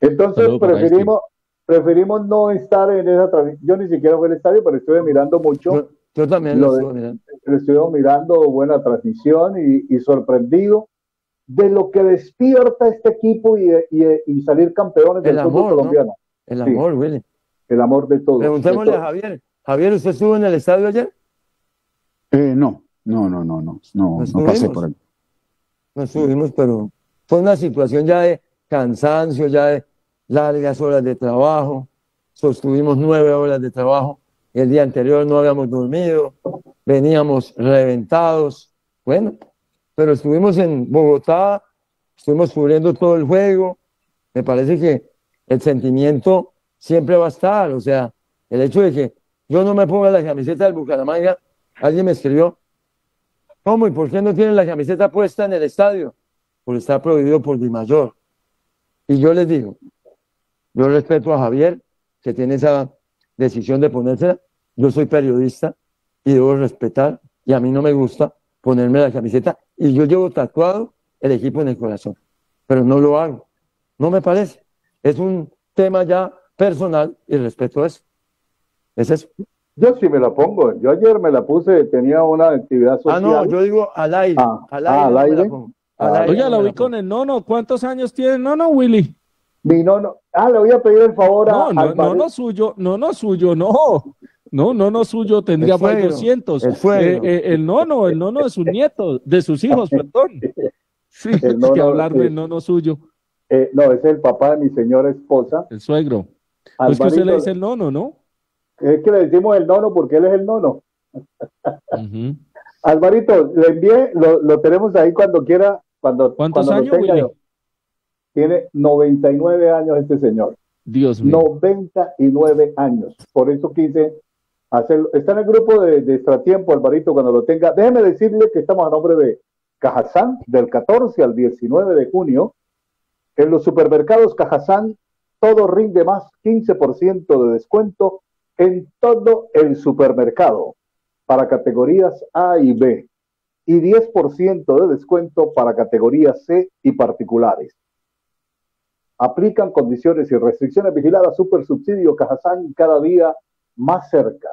Entonces preferimos, preferimos no estar en esa transmisión. Yo ni siquiera fui al estadio, pero estuve mirando mucho. Yo también Lo lo estuve mirando. Estuvimos mirando buena transmisión y, y sorprendido de lo que despierta este equipo y, y- y salir campeones del El fútbol amor, ¿no? colombiano. El Sí, amor, Willy. el amor de todos. Preguntémosle de a todos. Javier. Javier, ¿usted estuvo en el estadio ayer? Eh, no, no, no, no, no, no, no pasé por ahí. No estuvimos, pero fue una situación ya de cansancio, ya de largas horas de trabajo. Sostuvimos nueve horas de trabajo. El día anterior no habíamos dormido, veníamos reventados. Bueno, pero estuvimos en Bogotá, estuvimos cubriendo todo el juego. Me parece que el sentimiento siempre va a estar. O sea, el hecho de que yo no me ponga la camiseta del Bucaramanga, alguien me escribió, ¿Cómo y por qué no tienen la camiseta puesta en el estadio? Porque está prohibido por Di Mayor. Y yo les digo, yo respeto a Javier, que tiene esa decisión de ponérsela. Yo soy periodista y debo respetar, y a mí no me gusta ponerme la camiseta. Y yo llevo tatuado el equipo en el corazón, pero no lo hago. No me parece. Es un tema ya personal y respeto eso. Es eso. Yo sí me la pongo. Yo ayer me la puse, tenía una actividad Ah, social. no, yo digo al aire. Ah, al ah, aire. no. Ah, Al aire Oiga, no la vi con el nono. ¿Cuántos años tiene nono, Willy? Mi nono. Ah, le voy a pedir el favor a. No, no, al no, no suyo, no, no suyo, no. No, no, no suyo, tendría más de suegro, 200. el. Eh, eh, el nono, el nono de sus nietos, de sus hijos, perdón. Sí, El (laughs) es nono, que hablarme sí. del nono suyo, Eh, no, es el papá de mi señora esposa. el suegro. Pues que usted le Alvarito. dice el nono, ¿no? Es que le decimos el nono porque él es el nono. Alvarito, le envié, lo, lo tenemos ahí cuando quiera. Cuando, ¿Cuántos cuando años, Willy? Tiene 99 años este señor. Dios mío. 99 años. Por eso quise Está en el grupo de, de Extratiempo, Alvarito, cuando lo tenga. Déjeme decirle que estamos a nombre de Cajazán, del 14 al 19 de junio. En los supermercados Cajazán, todo rinde más 15% de descuento en todo el supermercado para categorías A y B y 10% de descuento para categorías C y particulares. Aplican condiciones y restricciones vigiladas. Super subsidio Cajazán cada día más cerca.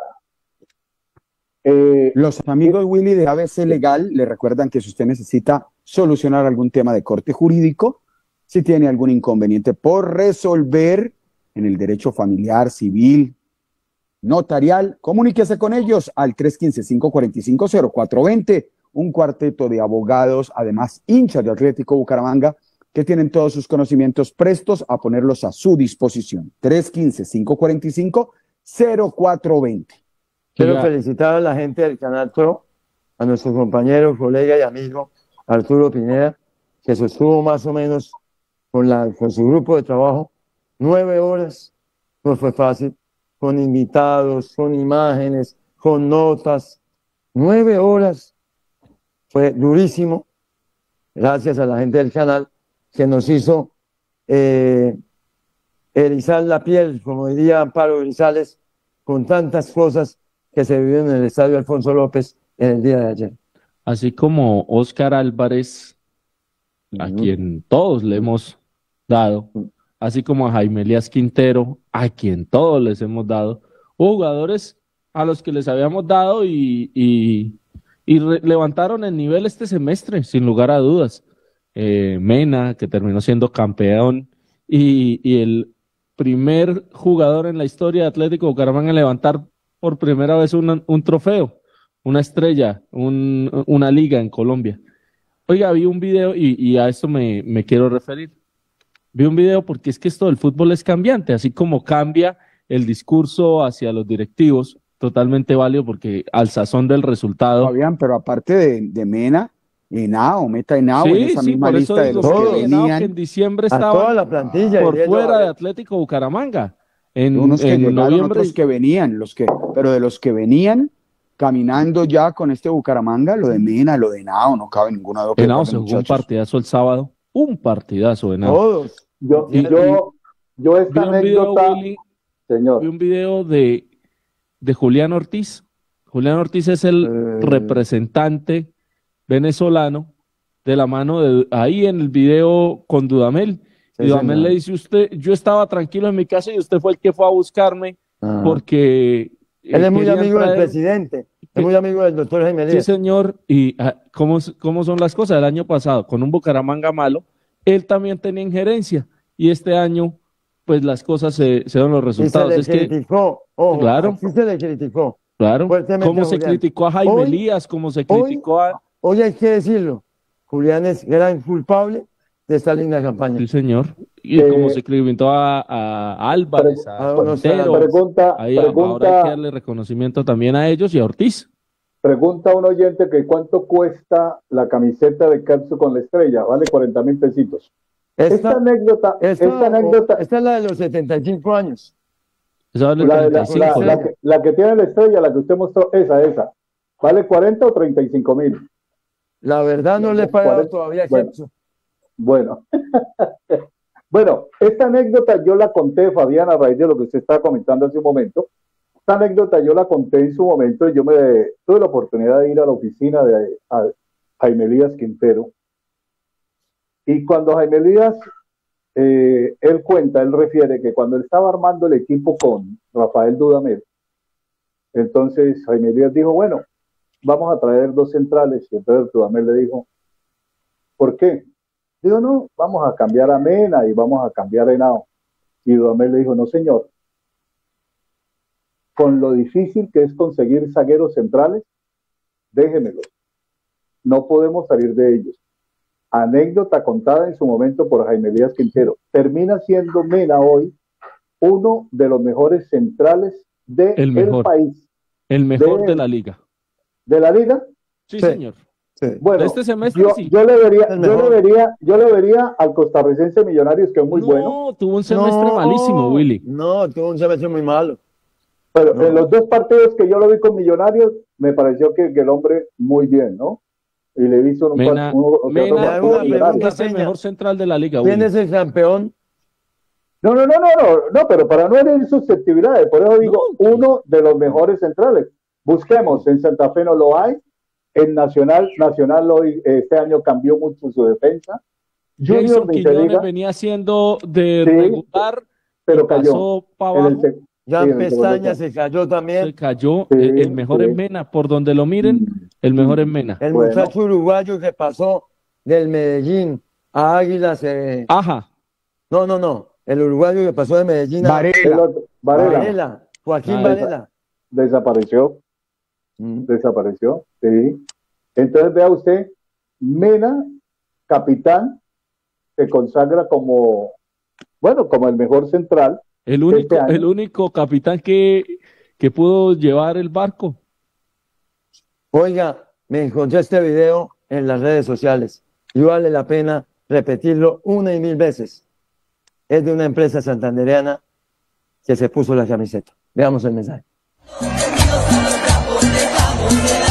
Eh, Los amigos Willy de ABC Legal le recuerdan que si usted necesita solucionar algún tema de corte jurídico, si tiene algún inconveniente por resolver en el derecho familiar, civil, notarial, comuníquese con ellos al 315-545-0420, un cuarteto de abogados, además hinchas de Atlético Bucaramanga, que tienen todos sus conocimientos prestos a ponerlos a su disposición. 315-545-0420. Quiero Oiga. felicitar a la gente del Canal Pro, a nuestro compañero, colega y amigo Arturo Pineda, que sostuvo más o menos con, la, con su grupo de trabajo nueve horas. No fue fácil, con invitados, con imágenes, con notas. Nueve horas. Fue durísimo. Gracias a la gente del canal que nos hizo eh, erizar la piel, como diría Amparo Grisales, con tantas cosas que se vivieron en el estadio Alfonso López en el día de ayer. Así como Oscar Álvarez, a quien todos le hemos dado, así como a Jaime Elías Quintero, a quien todos les hemos dado, jugadores a los que les habíamos dado y, y, y levantaron el nivel este semestre, sin lugar a dudas. Eh, Mena, que terminó siendo campeón, y, y el primer jugador en la historia de Atlético Bucaramanga en levantar por primera vez una- un trofeo, una estrella, un- una liga en Colombia. Oiga, vi un video y, a esto me, quiero referir. Vi un video porque es que esto del fútbol es cambiante, así como cambia el discurso hacia los directivos, totalmente válido porque al sazón del resultado. Fabián, pero aparte de Mena, Henao, meta Henao en Sí, esa sí, misma por lista eso de los que venían. que en diciembre A estaba toda la plantilla, por fuera de Atlético Bucaramanga. En, unos que en llegaron, noviembre otros que venían, los que, pero de los que venían caminando ya con este Bucaramanga, lo de Mena, lo de Henao, no cabe ninguna duda. Henao se jugó un partidazo el sábado, un partidazo Henao. Todos. Yo, Y- yo, yo esta vi un video, anécdota, Willy, señor. vi un video de, de Julián Ortiz. Julián Ortiz es el Eh. representante venezolano de la mano de ahí en el video con Dudamel. Sí, y Dudamel señor. le dice usted, yo estaba tranquilo en mi casa y usted fue el que fue a buscarme porque Él eh, es muy amigo del presidente, es muy amigo del doctor Jaime Sí, Díaz. señor. ¿Y ah, cómo, cómo son las cosas? El año pasado, con un Bucaramanga malo, él también tenía injerencia. Y este año, pues las cosas se, se dan los Y se resultados. le Es que, criticó, ojo, Claro. sí se le criticó. claro, a se criticó a Jaime Hoy- Elías, cómo se hoy- criticó a. Hoy hay que decirlo, Julián es gran culpable de esta linda campaña. Sí, señor. Y Eh, cómo se criticó a, a Álvarez, a a unos Quintero. Pregunta, Ahí, ahora hay que darle reconocimiento también a ellos y a Ortiz. pregunta a un oyente que cuánto cuesta la camiseta de Capsu con la estrella. Vale 40 mil pesitos. Esta, Esta, anécdota, esta, esta anécdota, esta es la de los 75 años. Esa vale la, 35. la- la que, la que tiene la estrella, la que usted mostró, esa, esa. ¿Vale 40 o 35 mil? La verdad no le he pagado 40. todavía. Bueno. Bueno. (laughs) bueno, esta anécdota yo la conté, Fabián, a raíz de lo que usted estaba comentando hace un momento. Esta anécdota yo la conté en su momento y yo me tuve la oportunidad de ir a la oficina de a Jaime Elías Quintero. Y cuando Jaime Elías, eh, él cuenta, él refiere que cuando él estaba armando el equipo con Rafael Dudamel, entonces Jaime Elías dijo, bueno, vamos a traer dos centrales. Y entonces Dudamel le dijo, ¿por qué? Digo, no, vamos a cambiar a Mena y vamos a cambiar a Henao. Y Dudamel le dijo, no, señor. Con lo difícil que es conseguir zagueros centrales, déjemelos. No podemos salir de ellos. Anécdota contada en su momento por Jaime Díaz Quintero. Termina siendo Mena hoy uno de los mejores centrales del El mejor. país. El mejor de- de la liga. ¿De la liga? Sí, señor. Bueno, Este semestre yo, sí. yo le vería, yo le vería, yo le vería al costarricense Millonarios, que es muy no, bueno, tuvo un semestre No, malísimo, Willy. No, tuvo un semestre muy malo. pero No. en los dos partidos que yo lo vi con Millonarios, me pareció que, que el hombre muy bien, ¿no? Y le hizo un Mena, uno- Mena pregunta, es el mejor central de la liga, ¿Quién Willy. es el campeón? No, no, no, no, no, no, pero para no herir susceptibilidades, por eso digo, No. uno de los mejores centrales. Busquemos, en Santa Fe no lo hay, en Nacional, Nacional hoy, este año cambió mucho su defensa. Junior Jason de Quiñones Interliga, venía siendo de Sí, regular, pero cayó. pasó En el Sí, segundo Pestaña se cayó también. se cayó. Sí, el, el mejor sí. en Mena, por donde lo miren, el mejor en Mena. El Bueno. muchacho uruguayo que pasó del Medellín a Águilas. eh, Ajá. No, no, no. El uruguayo que pasó de Medellín a El Varela. Varela, Varela. Joaquín Ah, Varela. desapareció. Desapareció, sí. Entonces vea usted, Mena, capitán, se consagra como, bueno, como el mejor central. El único, Este año. el único capitán que, que pudo llevar el barco. Oiga, me encontré este video en las redes sociales y vale la pena repetirlo una y mil veces. Es de una empresa santandereana que se puso la camiseta. Veamos el mensaje. Puso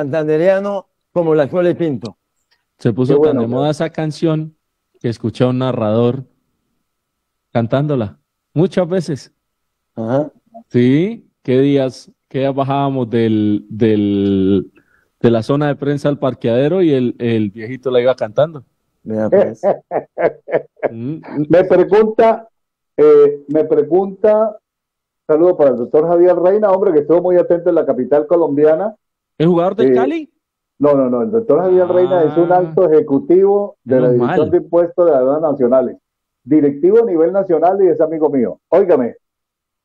tan santanderiano como la escuela y pinto. Se puso tan de moda esa canción que escuché a un narrador cantándola muchas veces. Sí, qué días, qué días bajábamos del, del, de la zona de prensa al parqueadero y el, el viejito la iba cantando. pues. me pregunta, eh, me pregunta, saludo para el doctor Javier Reina, hombre que estuvo muy atento en la capital colombiana. ¿El jugador del Eh, Cali? No, no, no, el doctor Javier Reina es un alto ejecutivo de la División mal. de Impuestos de Aduanas Nacionales, directivo a nivel nacional y es amigo mío. Óigame,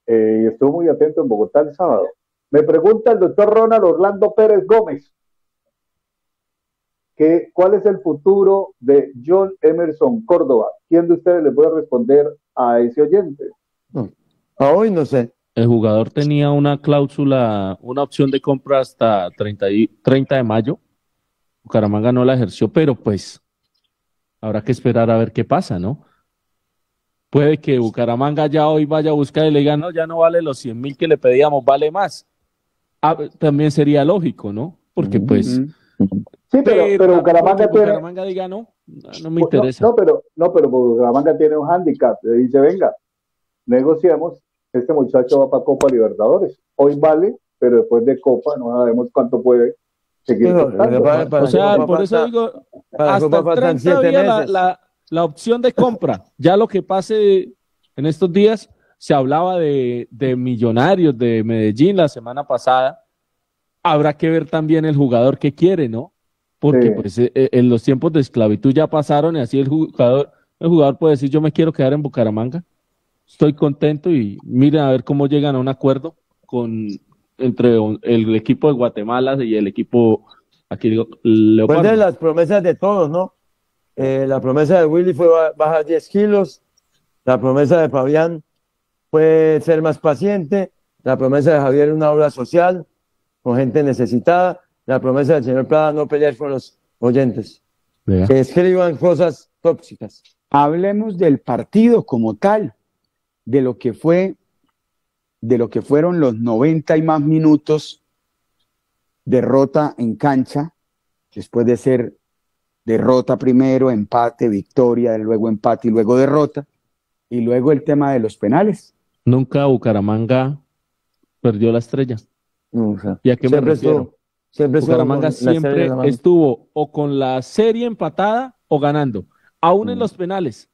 eh, y estuvo muy atento en Bogotá el sábado. Me pregunta el doctor Ronald Orlando Pérez Gómez, que, ¿cuál es el futuro de John Emerson Córdoba? ¿Quién de ustedes le puede responder a ese oyente? A hoy no sé. El jugador tenía una cláusula, una opción de compra hasta 30, y- 30 de mayo. Bucaramanga no la ejerció, pero pues habrá que esperar a ver qué pasa, ¿no? Puede que Bucaramanga ya hoy vaya a buscar y le diga, no, ya no vale los 100 mil que le pedíamos, vale más. Ah, también sería lógico, ¿no? Porque pues... Sí, pero, pero Bucaramanga tiene... Bucaramanga diga, no, no me No, interesa. No, pero, no, pero Bucaramanga tiene un hándicap. Le dice, venga, negociemos, este muchacho va para Copa Libertadores. Hoy vale, pero después de Copa no sabemos cuánto puede seguir para- para o sea, Copa por eso digo, para hasta Copa el faltan 30 siete había la, la- la opción de compra. Ya lo que pase en estos días, se hablaba de, de millonarios de Medellín la semana pasada. Habrá que ver también el jugador que quiere, ¿no? Porque Sí. pues eh, eh, en los tiempos de esclavitud ya pasaron y así el jugador, el jugador puede decir yo me quiero quedar en Bucaramanga. Estoy contento y miren a ver cómo llegan a un acuerdo con entre el equipo de Guatemala y el equipo aquí digo, Pues Leopardo. de las promesas de todos, ¿no? Eh, la promesa de Willy fue ba- bajar 10 kilos, la promesa de Fabián fue ser más paciente, la promesa de Javier una obra social con gente necesitada, la promesa del señor Prada no pelear con los oyentes, Vea. que escriban cosas tóxicas. Hablemos del partido como tal, de lo que fue, de lo que fueron los 90 y más minutos derrota en cancha, después de ser derrota primero, empate, victoria, luego empate y luego derrota, y luego el tema de los penales. Nunca Bucaramanga perdió la estrella. ¿Y a qué me Siempre refiero? estuvo- siempre estuvo Bucaramanga estrella siempre estuvo o con la serie empatada o ganando, aún en los penales.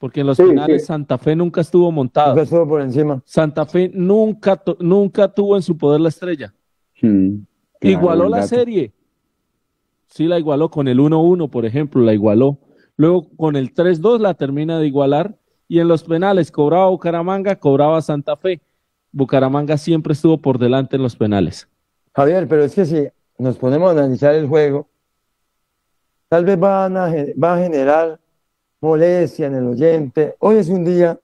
Porque en los Sí, penales sí. Santa Fe nunca estuvo montado. Nunca estuvo por encima. Santa Fe nunca, nunca tuvo en su poder la estrella. Igualó buen la serie. Sí, la igualó con el 1-1, por ejemplo, la igualó. Luego con el 3-2 la termina de igualar. Y en los penales cobraba Bucaramanga, cobraba Santa Fe. Bucaramanga siempre estuvo por delante en los penales. Javier, pero es que si nos ponemos a analizar el juego, tal vez van a, gen- va a generar molestia en el oyente. Hoy es un día,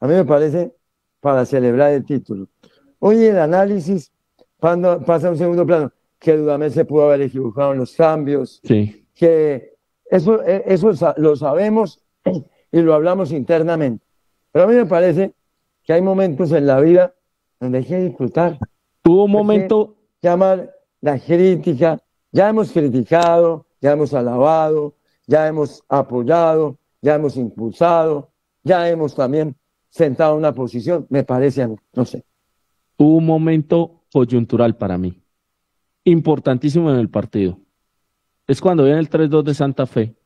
a mí me parece, para celebrar el título. Hoy el análisis pasa a un segundo plano, que Dudamel se pudo haber equivocado en los cambios, Sí. que eso, eh, eso lo sabemos y lo hablamos internamente. Pero a mí me parece que hay momentos en la vida donde hay que disfrutar. Hubo un momento. Llamar la crítica, ya hemos criticado, ya hemos alabado, ya hemos apoyado, ya hemos impulsado, ya hemos también sentado una posición, me parece a no sé. Hubo un momento coyuntural para mí, importantísimo en el partido. Es cuando viene el 3-2 de Santa Fe.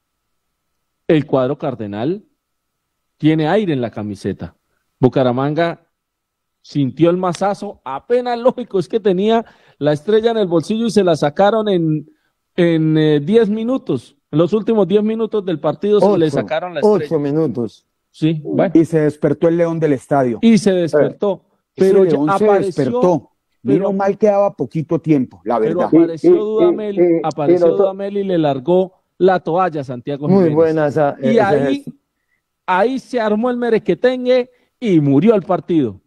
El cuadro cardenal tiene aire en la camiseta. Bucaramanga sintió el mazazo, apenas lógico, es que tenía la estrella en el bolsillo y se la sacaron en, en eh, 10 minutos. En los últimos 10 minutos del partido se le sacaron la estrella. Ocho minutos. Sí, bueno. Y se despertó el león del estadio. Y se despertó. Ese Pero ya león se apareció- despertó. Pero- mal quedaba poquito tiempo, la Pero verdad. apareció Dudamel, apareció nosotros- Dudamel y le largó la toalla a Santiago Muy Jiménez. buena esa. Y ahí, ahí se armó el merequetengue y murió el partido.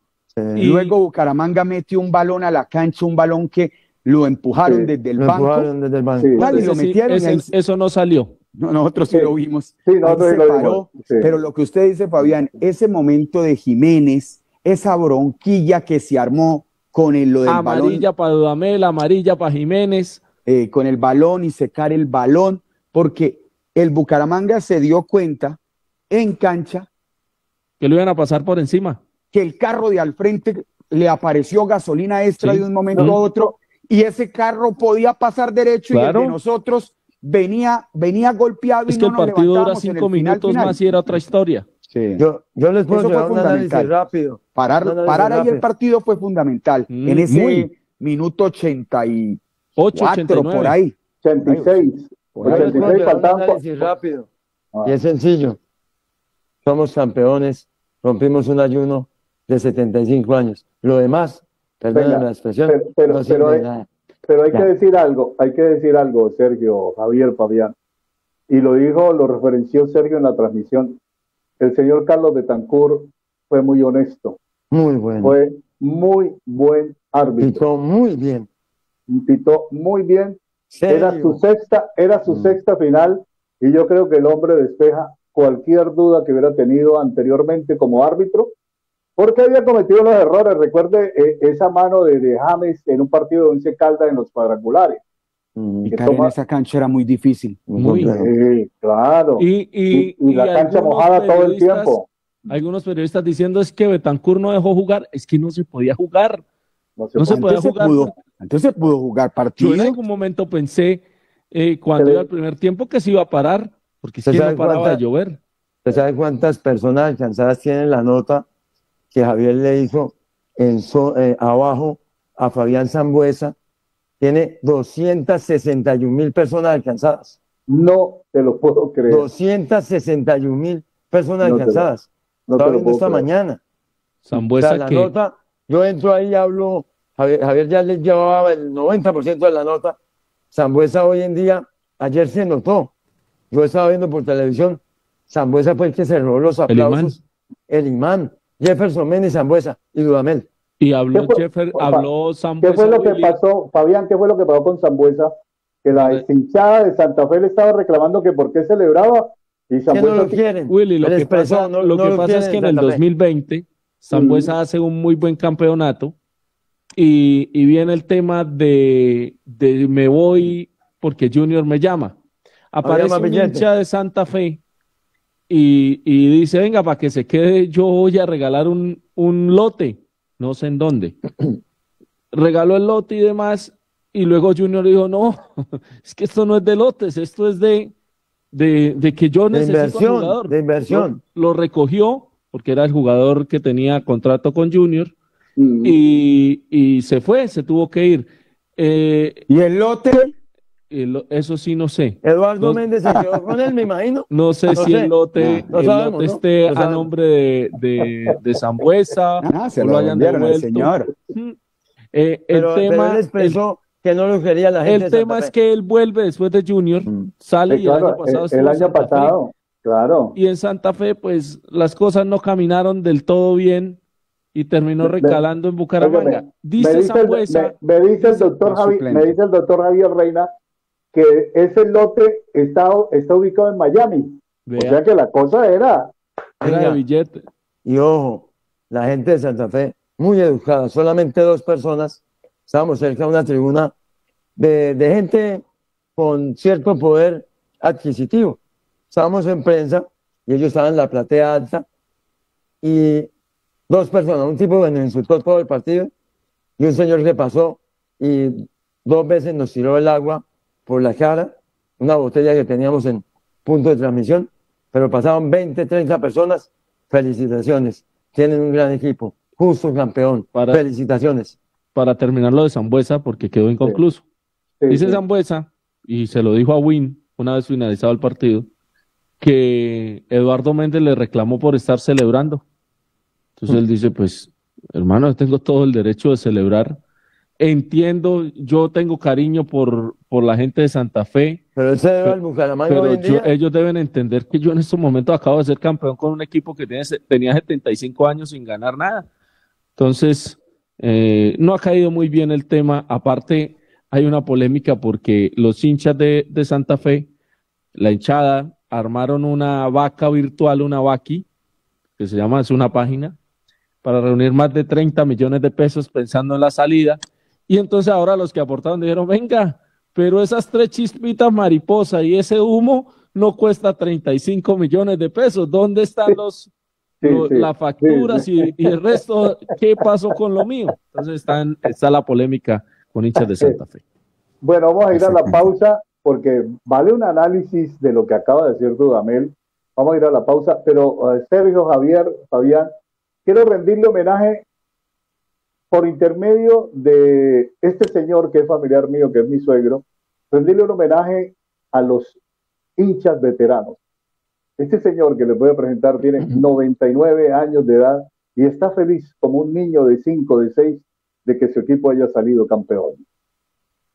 Y luego Bucaramanga metió un balón a la cancha, un balón que lo empujaron Sí, desde el lo banco. empujaron desde el banco. Claro, y Es lo metieron. ese- ahí- eso no salió. No, nosotros sí, Sí. lo vimos. Nosotros lo vimos, paró. Pero lo que usted dice, Fabián, ese momento de Jiménez, esa bronquilla que se armó con el, lo del amarilla para Dudamel, amarilla para Jiménez. Eh, con el balón y secar el balón, porque el Bucaramanga se dio cuenta en cancha que lo iban a pasar por encima. Que el carro de al frente le apareció gasolina extra Sí. de un momento a otro y ese carro podía pasar derecho y el Claro. de nosotros venía, venía golpeado Es y que no el partido dura cinco minutos final. más y era otra historia. Yo, yo les puedo Eso fue fundamental. rápido. Parar, análisis parar ahí el rápido. partido fue fundamental. Mm, en ese muy. minuto 84 Ocho, por 89. ahí. 86. Por ahí. les puedo 86 llevar un faltaban. análisis rápido. Ah. Y es sencillo. Somos campeones, rompimos un ayuno de 75 años. Lo demás, la expresión, pero- pero- no sirve pero de hay-. Pero que decir algo, hay que decir algo, Sergio, Javier, Fabián. Y lo dijo, lo referenció Sergio en la transmisión. El señor Carlos Betancourt fue muy honesto, Muy bueno. fue muy buen árbitro. Pitó muy bien. Pitó muy bien. Era su sexta, era su Mm. sexta final, y yo creo que el hombre despeja cualquier duda que hubiera tenido anteriormente como árbitro, porque había cometido los errores. Recuerde eh, esa mano de, de James en un partido de Once Caldas en los cuadrangulares. Mm. Y Que caer en toma- esa cancha era muy difícil. Muy. Sí, claro. Y, y, Y- y la cancha mojada todo el periodistas- tiempo. Algunos periodistas diciendo es que Betancourt no dejó jugar, es que no se podía jugar. No se No se puede. podía jugar. pudo, antes se pudo jugar Yo partido. en algún momento pensé, eh, cuando Se iba al primer tiempo, que se iba a parar, porque es ¿Usted que no paraba cuánta- de llover. ¿Usted sabe cuántas personas alcanzadas tienen la nota que Javier le hizo en so- eh, abajo a Fabián Zambuesa? Tiene 261 mil personas alcanzadas. No te lo puedo creer. 261 mil personas No te lo- alcanzadas. no te Estaba viendo esta creer. mañana. O Zambuesa sea, la que nota, yo entro ahí y hablo, Javier, Javier ya le llevaba el 90% de la nota. Zambuesa hoy en día, ayer se notó. Yo estaba viendo por televisión, Zambuesa fue el que cerró los El imán. aplausos. El imán. Jefferson Méndez, Zambuesa y Dudamel. y habló ¿Qué fue- Jeffer, Opa, habló ¿Qué Zambuesa fue lo que Willy, pasó, Fabián? ¿Qué fue lo que pasó con Zambuesa? Que la Eh. hinchada de Santa Fe le estaba reclamando que por qué celebraba y Que no Zambuesa lo quieren. Willy, lo que expresó, pasa, no- lo no que lo pasa es que en en el Santa Fe. 2020 Zambuesa hace un muy buen campeonato y, y viene el tema de, de me voy porque Junior me llama. Aparece más un hincha de Santa Fe y, y dice, venga, para que se quede, yo voy a regalar un, un lote, no sé en dónde. (clears throat) Regaló el lote y demás, y luego Junior dijo, no, (laughs) es que esto no es de lotes, esto es de, de, de que yo De necesito al jugador. de inversión. Lo, lo recogió, porque era el jugador que tenía contrato con Junior, Mm. y, y se fue, se tuvo que ir. Eh, Y el lote, eso sí no sé. Eduardo No- Méndez se quedó con él, me imagino. (laughs) No sé No si sé. el lote, No el sabemos, lote ¿no? esté No a sabemos. nombre de, de, de Zambuesa (laughs) ah, se o lo lo hayan al devuelto. señor. Eh, el Pero, pero tema, él expresó que no lo quería la el, gente. el tema es que él vuelve después de Junior, Mm. sale Sí, y el año pasado el, estuvo el año Fe. pasado, claro. Y en Santa Fe, pues las cosas no caminaron del todo bien y terminó Me- recalando en Bucaramanga. Dice me dice, el, Zambuesa, me, me dice el doctor el Javi, me dice el doctor Javier Reina que ese lote está, está ubicado en Miami. O vea, sea que la cosa era era de billete. Y ojo, la gente de Santa Fe, muy educada, solamente dos personas. Estábamos cerca de una tribuna de, de gente con cierto poder adquisitivo. Estábamos en prensa y ellos estaban en la platea alta y dos personas, un tipo que nos insultó todo el partido y un señor que pasó y dos veces nos tiró el agua por la cara, una botella que teníamos en punto de transmisión, pero pasaban 20, 30 personas. Felicitaciones, tienen un gran equipo, justo campeón. Para- Felicitaciones. Para terminar lo de Zambuesa, porque quedó inconcluso. sí, Dice sí. Zambuesa, y se lo dijo a Win una vez finalizado el partido, que Eduardo Méndez le reclamó por estar celebrando. Entonces él dice, pues, hermano, tengo todo el derecho de celebrar. Entiendo, yo tengo cariño por, por la gente de Santa Fe, Pero él se debe al Bucaramanga pero hoy en yo- día. ellos deben entender que yo en estos momentos acabo de ser campeón con un equipo que tiene, tenía 75 años sin ganar nada. Entonces, eh, no ha caído muy bien el tema. Aparte, hay una polémica porque los hinchas de, de Santa Fe, la hinchada, armaron una vaca virtual, una vaqui, que se llama, es una página, para reunir más de 30 millones de pesos pensando en la salida. Y entonces ahora los que aportaron dijeron, venga, pero esas tres chispitas mariposa y ese humo no cuesta 35 millones de pesos. ¿Dónde están los, Sí, las facturas sí, sí. Y, y el resto? ¿Qué pasó con lo mío? Entonces están, está la polémica con hinchas de Santa Fe. Bueno, vamos a ir a la pausa porque vale un análisis de lo que acaba de decir Dudamel. Vamos a ir a la pausa, pero eh, Sergio Javier, Fabián, quiero rendirle homenaje por intermedio de este señor que es familiar mío, que es mi suegro, rendirle un homenaje a los hinchas veteranos. Este señor que les voy a presentar tiene 99 años de edad y está feliz como un niño de 5, de 6, de que su equipo haya salido campeón.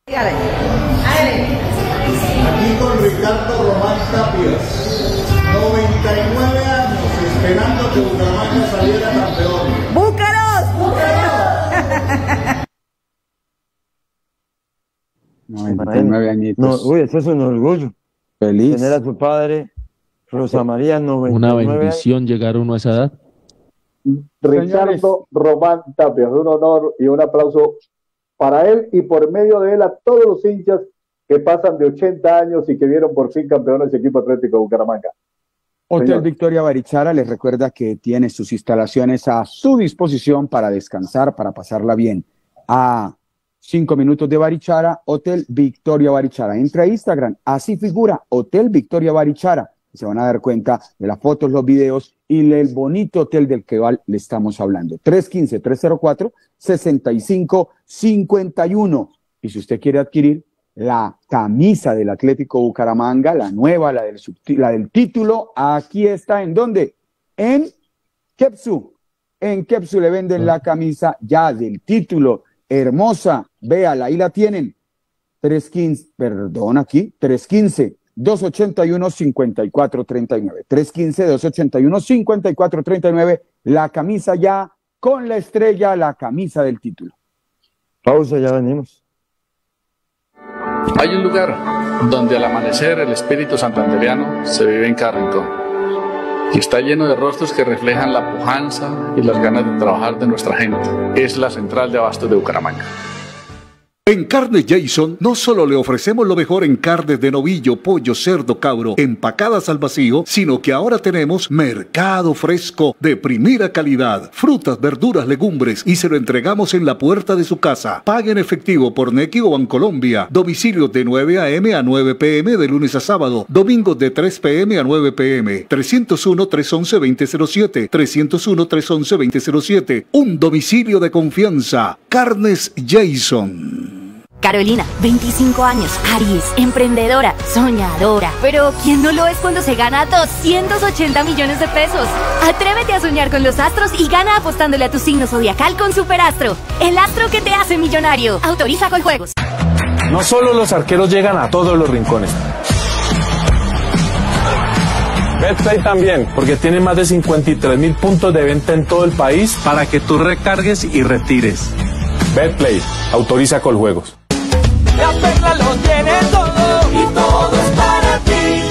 Aquí con Ricardo Román Tapias, 99 años esperando que Bucaramanga saliera campeón. 99 añitos. No, uy, eso es un orgullo. Feliz. Tener a su padre, Rosa María, 99 Una años. bendición llegar uno a esa edad. Ricardo Román Tapias, un honor y un aplauso para él y por medio de él a todos los hinchas que pasan de 80 años y que vieron por fin campeón ese equipo atlético de Bucaramanga. Hotel Señor. Victoria Barichara les recuerda que tiene sus instalaciones a su disposición para descansar, para pasarla bien. A cinco minutos de Barichara, Hotel Victoria Barichara. Entra a Instagram, así figura Hotel Victoria Barichara. Se van a dar cuenta de las fotos, los videos y del bonito hotel del que le estamos hablando. 315-304-6551. Y si usted quiere adquirir la camisa del Atlético Bucaramanga, la nueva, la del, la del título, aquí está. ¿En dónde? En Kepsu. En Kepsu le venden la camisa ya del título. Hermosa. Véala, ahí la tienen. 315, perdón, aquí, 315. 281-5439. 315-281-5439. La camisa ya con la estrella, la camisa del título. Pausa, ya venimos. Hay un lugar donde al amanecer el espíritu santanderiano se vive en cada rincón y está lleno de rostros que reflejan la pujanza y las ganas de trabajar de nuestra gente. Es la central de abastos de Bucaramanga. En Carnes Jason no solo le ofrecemos lo mejor en carnes de novillo, pollo, cerdo, cabro, empacadas al vacío, sino que ahora tenemos mercado fresco de primera calidad, frutas, verduras, legumbres y se lo entregamos en la puerta de su casa. Pague en efectivo por Nequi o Bancolombia. Domicilios de 9 a.m. a 9 p.m. de lunes a sábado. Domingos de 3 p.m. a 9 p.m. 301-311-2007. 301-311-2007. Un domicilio de confianza. Carnes Jason. Carolina, 25 años, Aries, emprendedora, soñadora. Pero ¿quién no lo es cuando se gana 280 millones de pesos? Atrévete a soñar con los astros y gana apostándole a tu signo zodiacal con Superastro, el astro que te hace millonario. Autoriza con juegos. No solo los arqueros llegan a todos los rincones. Betplay también, porque tiene más de 53 mil puntos de venta en todo el país para que tú recargues y retires. Betplay, autoriza con juegos. La perla lo tiene todo y todo es para ti.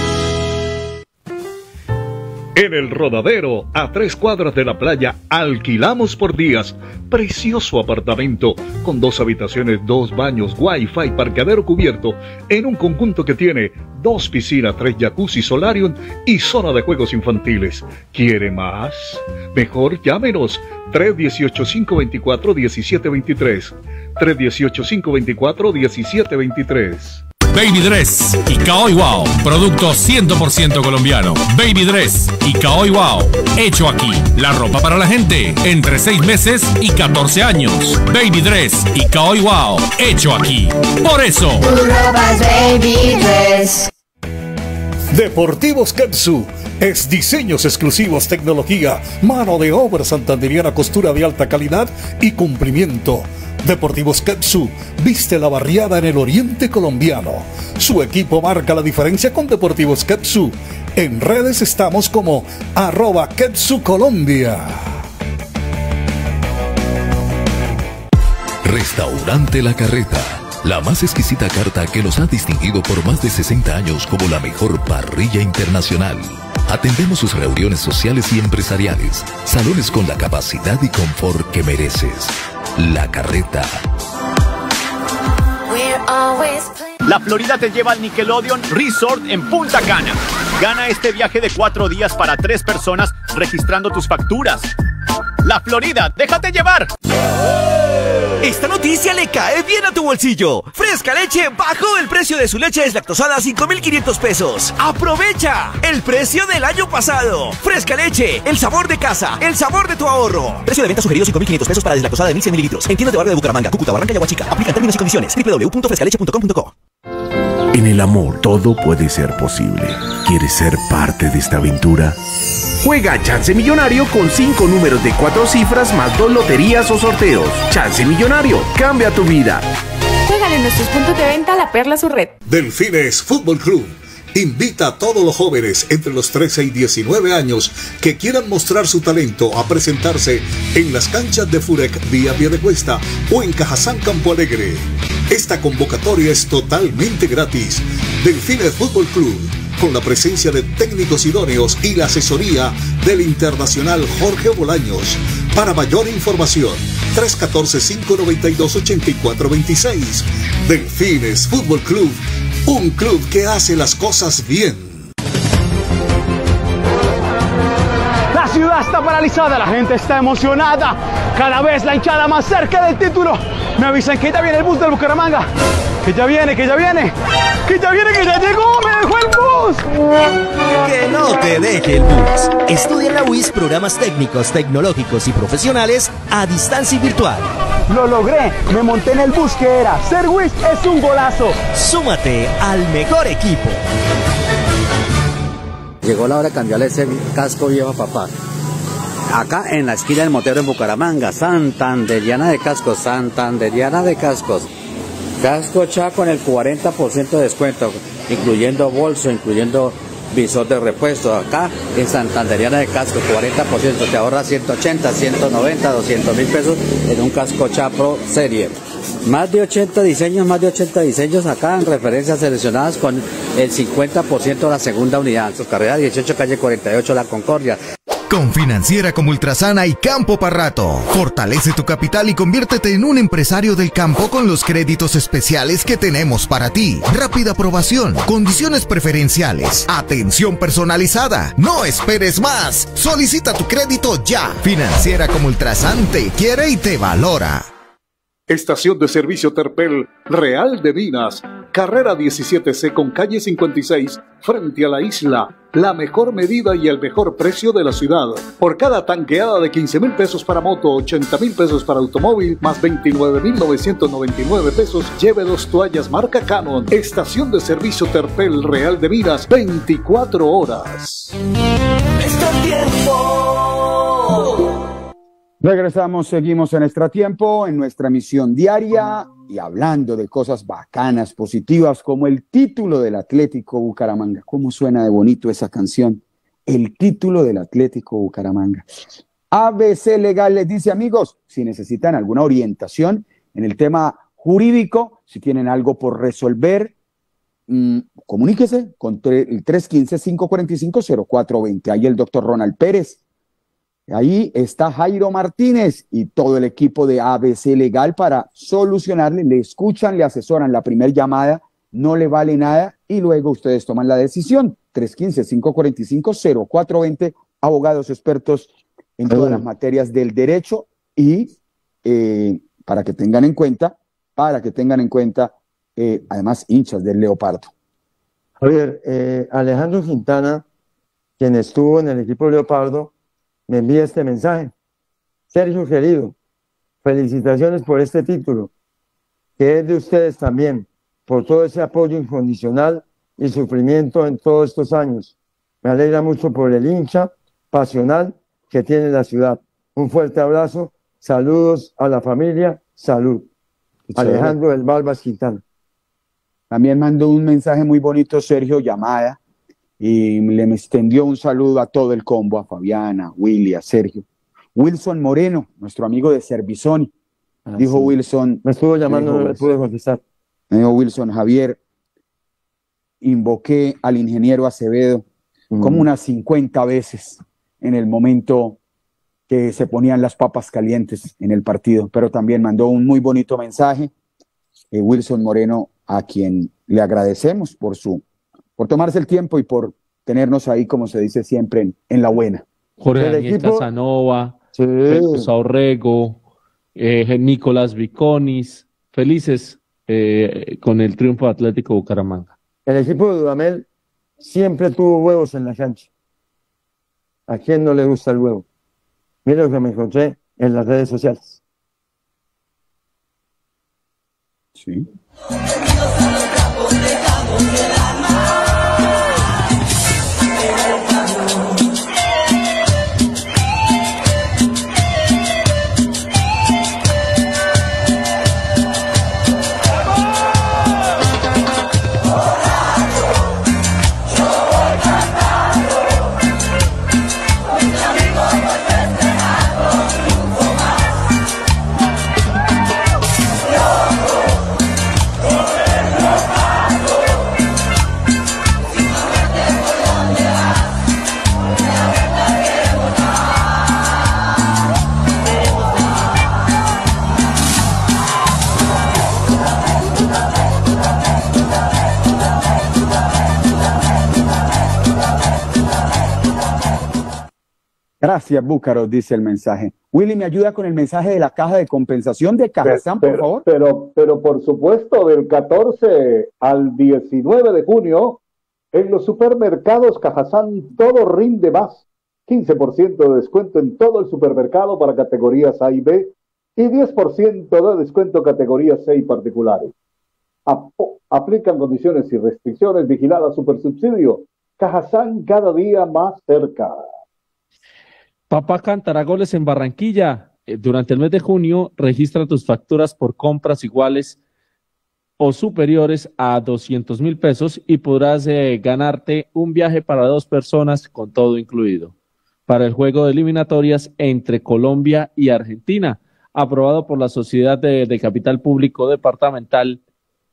En el Rodadero, a tres cuadras de la playa, alquilamos por días. Precioso apartamento con dos habitaciones, dos baños, wifi, parqueadero cubierto, en un conjunto que tiene dos piscinas, tres jacuzzi, solarium y zona de juegos infantiles. ¿Quiere más? Mejor llámenos 318-524-1723. 318-524-1723. Baby Dress y Kaoy Wow, producto 100% colombiano. Baby Dress y Kaoy Wow, hecho aquí. La ropa para la gente entre 6 meses y 14 años. Baby Dress y Kaoy Wow, hecho aquí. Por eso. Deportivos Kepsu es diseños exclusivos, tecnología, mano de obra santanderiana, costura de alta calidad y cumplimiento. Deportivos Kepsu viste la barriada en el oriente colombiano. Su equipo marca la diferencia con Deportivos Kepsu. En redes estamos como arroba Kepsu Colombia. Restaurante La Carreta. La más exquisita carta que los ha distinguido por más de 60 años como la mejor parrilla internacional. Atendemos sus reuniones sociales y empresariales. Salones con la capacidad y confort que mereces. La Carreta. La Florida te lleva al Nickelodeon Resort en Punta Cana. Gana este viaje de cuatro días para tres personas registrando tus facturas. La Florida, déjate llevar. Esta noticia le cae bien a tu bolsillo. Fresca Leche bajó el precio de su leche deslactosada a 5,500 pesos. ¡Aprovecha! El precio del año pasado. Fresca Leche, el sabor de casa, el sabor de tu ahorro. Precio de venta sugerido 5,500 pesos para deslactosada de 1100 mililitros. En de barrio de Bucaramanga, Cúcuta, Barranca y Aguachica. Aplican términos y condiciones. www.frescaleche.com.co En el amor todo puede ser posible. ¿Quieres ser parte de esta aventura? Juega Chance Millonario con 5 números de 4 cifras más 2 loterías o sorteos. Chance Millonario, cambia tu vida. Juégale en nuestros puntos de venta La Perla su red. Delfines Fútbol Club invita a todos los jóvenes entre los 13 y 19 años que quieran mostrar su talento a presentarse en las canchas de Furec vía Cuesta o en Cajazán Campo Alegre. Esta convocatoria es totalmente gratis. Delfines Fútbol Club con la presencia de técnicos idóneos y la asesoría del internacional Jorge Bolaños. Para mayor información, 314-592-8426. Delfines Fútbol Club, un club que hace las cosas bien. La ciudad está paralizada, la gente está emocionada. Cada vez la hinchada más cerca del título. Me avisan que ya viene el bus del Bucaramanga. Que ya viene, que ya viene. Que ya viene, que ya llegó. Me dejó el bus. Que no te deje el bus. Estudia en la UIS programas técnicos, tecnológicos y profesionales a distancia y virtual. Lo logré. Me monté en el bus que era. Ser WIS es un golazo. Súmate al mejor equipo. Llegó la hora de cambiarle ese casco viejo a papá. Acá en la esquina del motero en Bucaramanga, Santanderiana de cascos, Santanderiana de cascos. Casco Cha con el 40% de descuento, incluyendo bolso, incluyendo visor de repuesto. Acá en Santanderiana de casco, 40%, te ahorra 180, 190, 200 mil pesos en un casco Cha Pro Serie. Más de 80 diseños, más de 80 diseños acá en referencias seleccionadas con el 50% de la segunda unidad. Su carrera 18, calle 48, La Concordia. Con Financiera como Ultrasana y Campo Parrato. Fortalece tu capital y conviértete en un empresario del campo con los créditos especiales que tenemos para ti. Rápida aprobación, condiciones preferenciales, atención personalizada. No esperes más. Solicita tu crédito ya. Financiera como Ultrasan te quiere y te valora. Estación de servicio Terpel Real de Minas, carrera 17C con calle 56, frente a la isla. La mejor medida y el mejor precio de la ciudad. Por cada tanqueada de 15 mil pesos para moto, 80 mil pesos para automóvil, más 29 mil 999 pesos, lleve dos toallas marca Canon. Estación de servicio Terpel Real de Minas, 24 horas. Regresamos, seguimos en nuestro tiempo, en nuestra misión diaria y hablando de cosas bacanas, positivas, como el título del Atlético Bucaramanga. ¿Cómo suena de bonito esa canción? El título del Atlético Bucaramanga. ABC Legal les dice, amigos, si necesitan alguna orientación en el tema jurídico, si tienen algo por resolver, mm, comuníquese con el 315-545-0420. Ahí el doctor Ronald Pérez Ahí está Jairo Martínez y todo el equipo de ABC Legal para solucionarle. Le escuchan, le asesoran la primera llamada, no le vale nada y luego ustedes toman la decisión. 315-545-0420, abogados expertos en todas las materias del derecho y eh, para que tengan en cuenta, para que tengan en cuenta, eh, además, hinchas del Leopardo. Javier, eh, Alejandro Quintana, quien estuvo en el equipo Leopardo, me envía este mensaje. Sergio querido, felicitaciones por este título, que es de ustedes también, por todo ese apoyo incondicional y sufrimiento en todos estos años. Me alegra mucho por el hincha pasional que tiene la ciudad. Un fuerte abrazo, saludos a la familia, salud. Alejandro del Balbas Quintana. También mandó un mensaje muy bonito, Sergio, llamada, y le extendió un saludo a todo el combo, a Fabiana, a Willy, a Sergio. Wilson Moreno, nuestro amigo de Servizoni. Ah, dijo sí. Wilson. Me estuvo llamando, dijo- no le pude contestar. me dijo Wilson Javier, invoqué al ingeniero Acevedo como unas 50 veces en el momento que se ponían las papas calientes en el partido, pero también mandó un muy bonito mensaje, eh, Wilson Moreno, a quien le agradecemos por su, por tomarse el tiempo y por tenernos ahí, como se dice siempre, en, en la buena. Jorge El Daniel equipo- Casanova, Jesús Aurrego, eh, Nicolás Viconis, felices eh, con el triunfo de Atlético Bucaramanga. El equipo de Dudamel siempre tuvo huevos en la cancha. ¿A quién no le gusta el huevo? Mira lo que me encontré en las redes sociales. Sí. Gracias, Búcaro, dice el mensaje. Willy, ¿me ayuda con el mensaje de la caja de compensación de Cajazán, por favor? Pero, pero por supuesto, del 14 al 19 de junio, en los supermercados Cajazán todo rinde más. 15% de descuento en todo el supermercado para categorías A y B y 10% de descuento categorías C y particulares. Apo- aplican condiciones y restricciones vigilada Supersubsidio. Cajazán cada día más cerca. Papá cantará goles en Barranquilla. Eh, Durante el mes de junio, registra tus facturas por compras iguales o superiores a 200 mil pesos y podrás eh, ganarte un viaje para dos personas con todo incluido para el juego de eliminatorias entre Colombia y Argentina, aprobado por la Sociedad de, de Capital Público Departamental,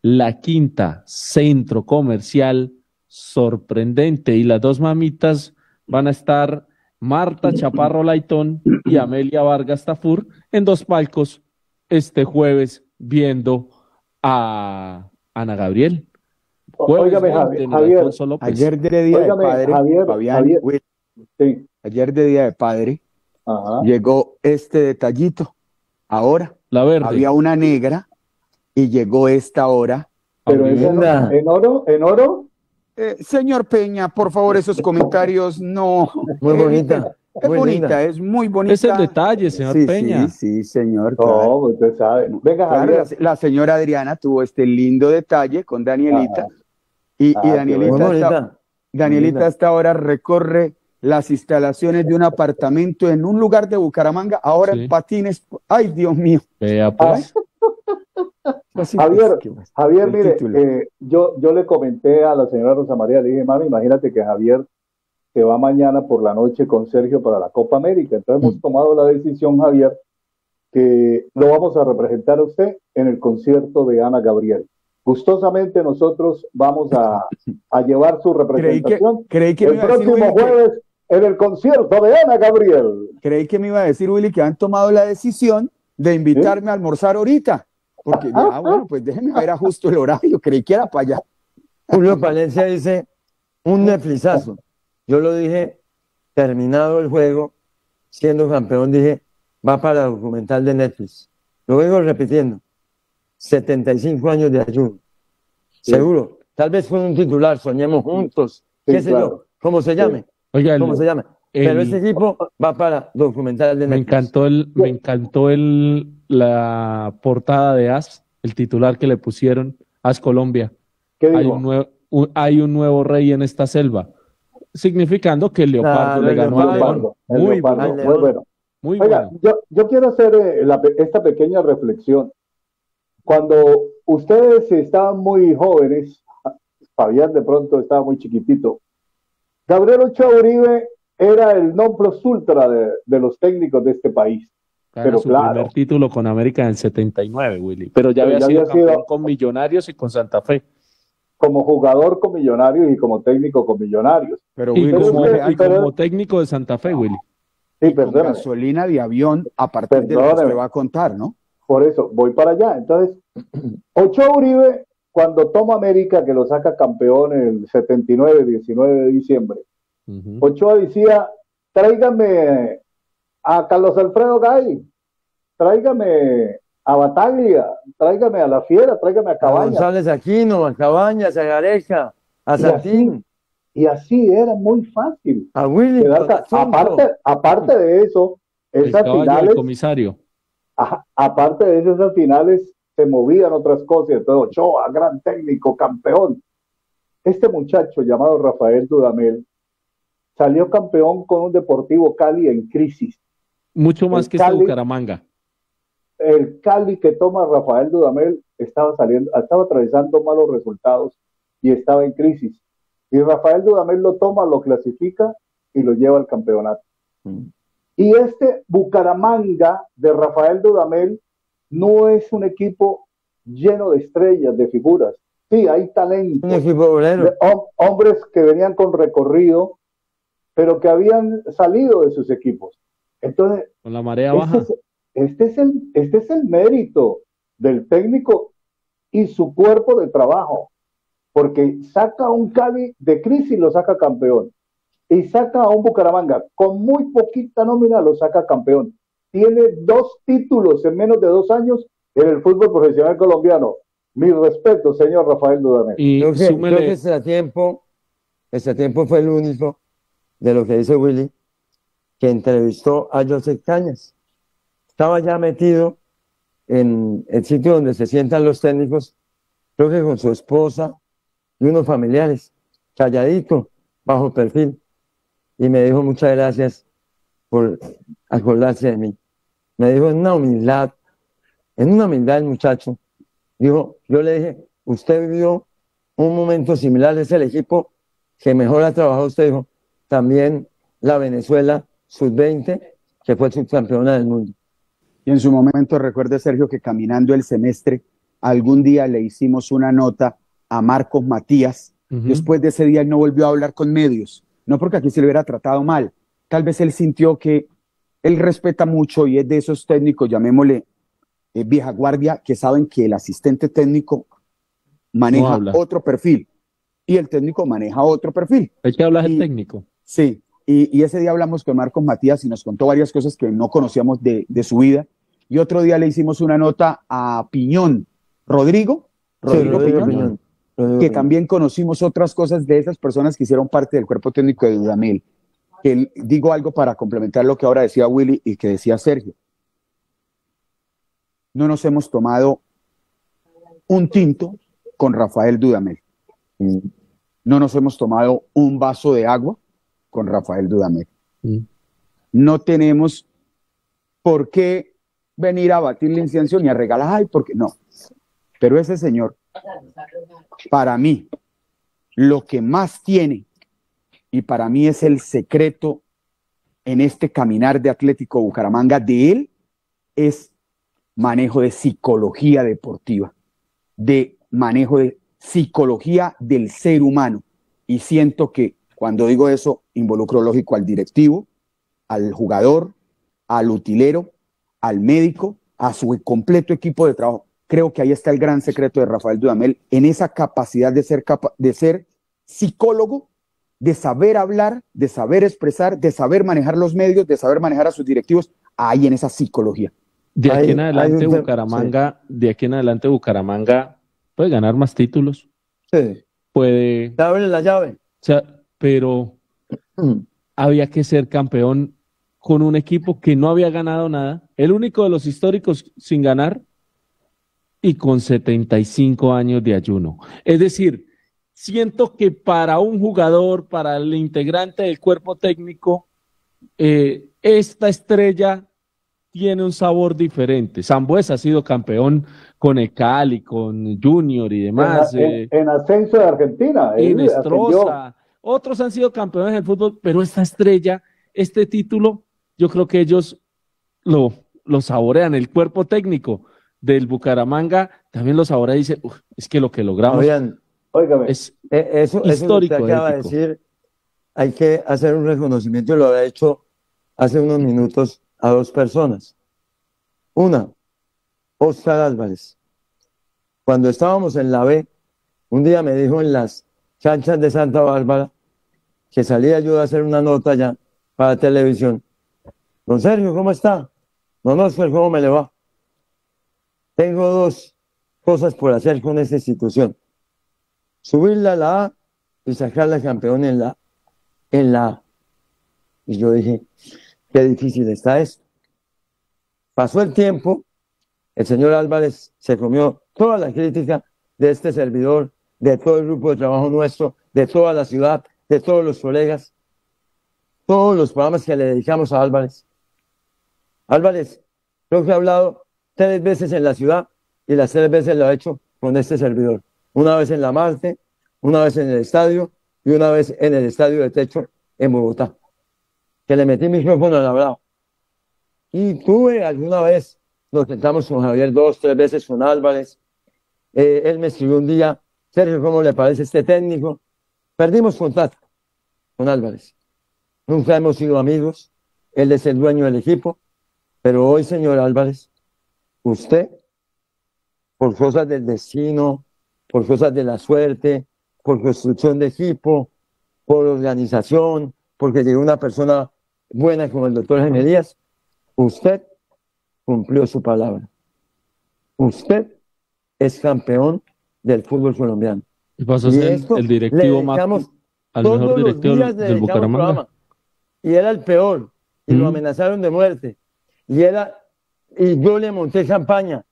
La Quinta, Centro Comercial Sorprendente. Y las dos mamitas van a estar Marta Chaparro Laitón y Amelia Vargas Tafur en dos palcos este jueves viendo a Ana Gabriel. Jueves de Javier, Alfonso López. Ayer de Día Óigame, de Padre, Javier, Fabián, Javier. Will, Sí. ayer de Día de Padre, Ajá. llegó este detallito. Ahora, La verde. había una negra y llegó esta hora. Pero esa no- en oro, en oro. Eh, señor Peña, por favor, esos comentarios no. Muy evite. bonita, Es muy bonita, linda. es muy bonita. Es el detalle, señor Sí, Peña. Sí, sí, señor. No, claro. pues usted sabe. Venga, Claro, la, la señora Adriana tuvo este lindo detalle con Danielita. Ajá. Y, Ah, Danielita, hasta, bonita. Danielita hasta ahora recorre las instalaciones de un apartamento en un lugar de Bucaramanga, ahora Sí. en patines. Ay, Dios mío. Vea, pues. (laughs) Javier, pues. Javier, El mire, eh, yo, yo le comenté a la señora Rosa María, le dije, mami, imagínate que Javier se va mañana por la noche con Sergio para la Copa América. Entonces Mm. hemos tomado la decisión, Javier, que lo vamos a representar a usted en el concierto de Ana Gabriel. Gustosamente nosotros vamos a, a llevar su Creí que, representación creí que el decir, próximo que- jueves en el concierto de Ana Gabriel. creí que me iba a decir, Willy, que han tomado la decisión de invitarme a almorzar ahorita. Porque ya, bueno, pues déjeme ver a justo el horario. Creí que era para allá. Julio Palencia dice un Netflixazo. Yo lo dije, terminado el juego, siendo campeón, dije, va para el documental de Netflix. Lo vengo repitiendo. 75 años de ayuno. Sí. Seguro. Tal vez fue un titular, soñemos juntos, Sí, qué sé claro. yo, cómo se llame, Oiga, el- cómo se Pero ese equipo va para documental de Me Netflix. encantó el, me encantó el, la portada de As, el titular que le pusieron, As Colombia. ¿Qué Hay un, nuevo, un- hay un nuevo rey en esta selva, significando que el leopardo Claro, le ganó al leopardo. león. Muy leopardo, muy bueno. muy Oiga, bueno. yo, yo quiero hacer eh, la esta pequeña reflexión. Cuando ustedes estaban muy jóvenes, Fabián de pronto estaba muy chiquitito, Gabriel Ochoa Uribe era el non plus ultra de, de los técnicos de este país. Gana pero su claro. primer título con América en el 79, Willy. Pero ya Pero había ya sido había sido- con Millonarios y con Santa Fe. como jugador con Millonarios y como técnico con Millonarios. Pero, Y, Willy, como, pero- y como técnico de Santa Fe, Willy. Sí, con perdóname. gasolina de avión a partir de lo que usted va a contar, ¿no? Por eso, voy para allá. Entonces, (clears throat) Ochoa Uribe, cuando toma América, que lo saca campeón el 79, 19 de diciembre, Ochoa decía, tráigame a Carlos Alfredo Gay, tráigame a Bataglia, tráigame a La Fiera, tráigame a A Cabañas. González Aquino, a Cabañas, a Gareca, a Y Santín, Y así era muy fácil. a Willy. Aparte, aparte de eso, El esas del finales, comisario. Aparte de eso, esas finales se movían otras cosas. Entonces, Ochoa, gran técnico, campeón. Este muchacho llamado Rafael Dudamel salió campeón con un Deportivo Cali en crisis. Mucho más El que este Cali- Bucaramanga. El Cali que toma Rafael Dudamel estaba saliendo, estaba atravesando malos resultados y estaba en crisis. Y Rafael Dudamel lo toma, lo clasifica y lo lleva al campeonato. Y este Bucaramanga de Rafael Dudamel no es un equipo lleno de estrellas, de figuras. Sí, hay talento. Un equipo obrero. De hom- hombres que venían con recorrido, pero que habían salido de sus equipos. Entonces, Con la marea este baja. es, este es el, este es el mérito del técnico y su cuerpo de trabajo, porque saca a un Cali de crisis y lo saca campeón, y saca a un Bucaramanga con muy poquita nómina, lo saca campeón. Tiene dos títulos en menos de dos años en el fútbol profesional colombiano. Mi respeto, señor Rafael Dudamel. Y Creo que, súmele- creo que este tiempo, este tiempo fue el único de lo que dice Willy, que entrevistó a Joseph Cañas. Estaba ya metido en el sitio donde se sientan los técnicos, creo que con su esposa y unos familiares, calladito, bajo perfil. Y me dijo muchas gracias por acordarse de mí. Me dijo en una humildad, en una humildad el muchacho, dijo, yo le dije, usted vivió un momento similar, es el equipo que mejor ha trabajado usted, dijo, también la Venezuela sub-20, que fue subcampeona del mundo. Y en su momento recuerde, Sergio, que caminando el semestre, algún día le hicimos una nota a Marcos Matías. Después de ese día él no volvió a hablar con medios. No porque aquí se le hubiera tratado mal. Tal vez él sintió que él respeta mucho y es de esos técnicos, llamémosle eh, vieja guardia, que saben que el asistente técnico maneja habla. otro perfil y el técnico maneja otro perfil. Hay que hablar del técnico. Sí, y, y ese día hablamos con Marcos Matías y nos contó varias cosas que no conocíamos de, de su vida. Y otro día le hicimos una nota a Piñón, Rodrigo, Rodrigo, Piñón, Piñón. Rodrigo que Piñón. también conocimos otras cosas de esas personas que hicieron parte del cuerpo técnico de Dudamel. Que digo algo para complementar lo que ahora decía Willy y que decía Sergio. No nos hemos tomado un tinto con Rafael Dudamel. No nos hemos tomado un vaso de agua con Rafael Dudamel. No tenemos por qué venir a batirle incienso ni a regalar, ay, porque no. Pero ese señor, para mí, lo que más tiene, y para mí es el secreto en este caminar de Atlético Bucaramanga de él, es manejo de psicología deportiva, de manejo de psicología del ser humano. Y siento que cuando digo eso, involucro lógico al directivo, al jugador, al utilero, al médico, a su completo equipo de trabajo. Creo que ahí está el gran secreto de Rafael Dudamel, en esa capacidad de ser, capa- de ser psicólogo, de saber hablar, de saber expresar, de saber manejar los medios, de saber manejar a sus directivos, ahí en esa psicología. De aquí Hay- en adelante, un Bucaramanga, de aquí en adelante, Bucaramanga puede ganar más títulos. Sí. Puede. Abre la llave. O sea, pero había que ser campeón con un equipo que no había ganado nada, el único de los históricos sin ganar y con 75 años de ayuno. Es decir, siento que para un jugador, para el integrante del cuerpo técnico, eh, esta estrella tiene un sabor diferente. Sambuesa ha sido campeón con el Cali, con Junior y demás. en, en- eh, en ascenso de Argentina. él Inestrosa. Otros han sido campeones del fútbol, pero esta estrella, este título, yo creo que ellos lo, lo saborean. El cuerpo técnico del Bucaramanga también lo saborea y dice, "Uf, es que lo que logramos. Fabián, Óigame. Es Eh, eso, eso histórico, que usted acaba de épico. decir, hay que hacer un reconocimiento, lo ha hecho hace unos minutos a dos personas. Una, Oscar Álvarez. Cuando estábamos en la B, un día me dijo en las canchas de Santa Bárbara que salía yo a hacer una nota ya para televisión. Don Sergio, ¿cómo está? Don Oscar, ¿cómo me le va? Tengo dos cosas por hacer con esta institución. Subirla a la A y sacarla campeón en la, en la A. Y yo dije, qué difícil está esto. Pasó el tiempo, el señor Álvarez se comió toda la crítica de este servidor, de todo el grupo de trabajo nuestro, de toda la ciudad, de todos los colegas, todos los programas que le dedicamos a Álvarez. Álvarez, creo que he hablado tres veces en la ciudad y las tres veces lo ha hecho con este servidor. Una vez en la Marte, una vez en el estadio y una vez en el estadio de techo en Bogotá. Que le metí micrófono al hablado. Y tuve alguna vez, nos sentamos con Javier dos, tres veces con Álvarez. Eh, él me escribió un día, Sergio, ¿cómo le parece este técnico? Perdimos contacto con Álvarez. Nunca hemos sido amigos. Él es el dueño del equipo. Pero hoy, señor Álvarez, usted, por cosas del destino, por cosas de la suerte, por construcción de equipo, por organización, porque llegó una persona buena como el doctor Jaime Díaz, usted cumplió su palabra. Usted es campeón del fútbol colombiano. Y pasó a Y ser el directivo más al mejor directivo del Bucaramanga. programa. Y era el peor. Y lo amenazaron de muerte. Y era, y yo le monté campaña.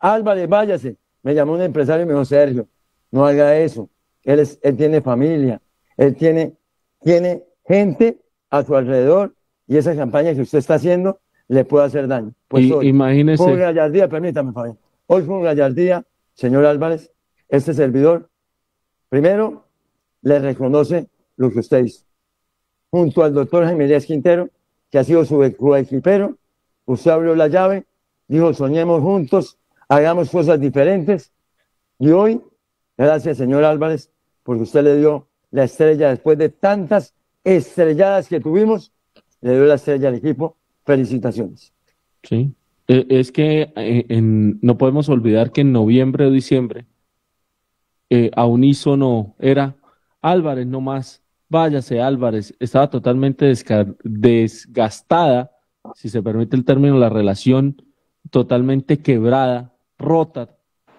Álvarez, váyase. Me llamó un empresario y me dijo, Sergio, no haga eso. Él, es, él tiene familia, él tiene, tiene gente a su alrededor y esa campaña que usted está haciendo le puede hacer daño. Pues Y- hoy, imagínese- con gallardía, permítame, Fabián. Hoy con gallardía, señor Álvarez, este servidor, primero le reconoce lo que usted hizo. Junto al doctor Jaime Díaz Quintero, que ha sido su coequipero, usted abrió la llave, dijo, soñemos juntos, hagamos cosas diferentes. Y hoy, gracias, señor Álvarez, porque usted le dio la estrella después de tantas estrelladas que tuvimos, le dio la estrella al equipo. Felicitaciones. Sí. Eh, Es que eh, en- no podemos olvidar que en noviembre o diciembre, eh, a unísono era Álvarez no más, váyase Álvarez. Estaba totalmente desgastada, si se permite el término, la relación totalmente quebrada, rota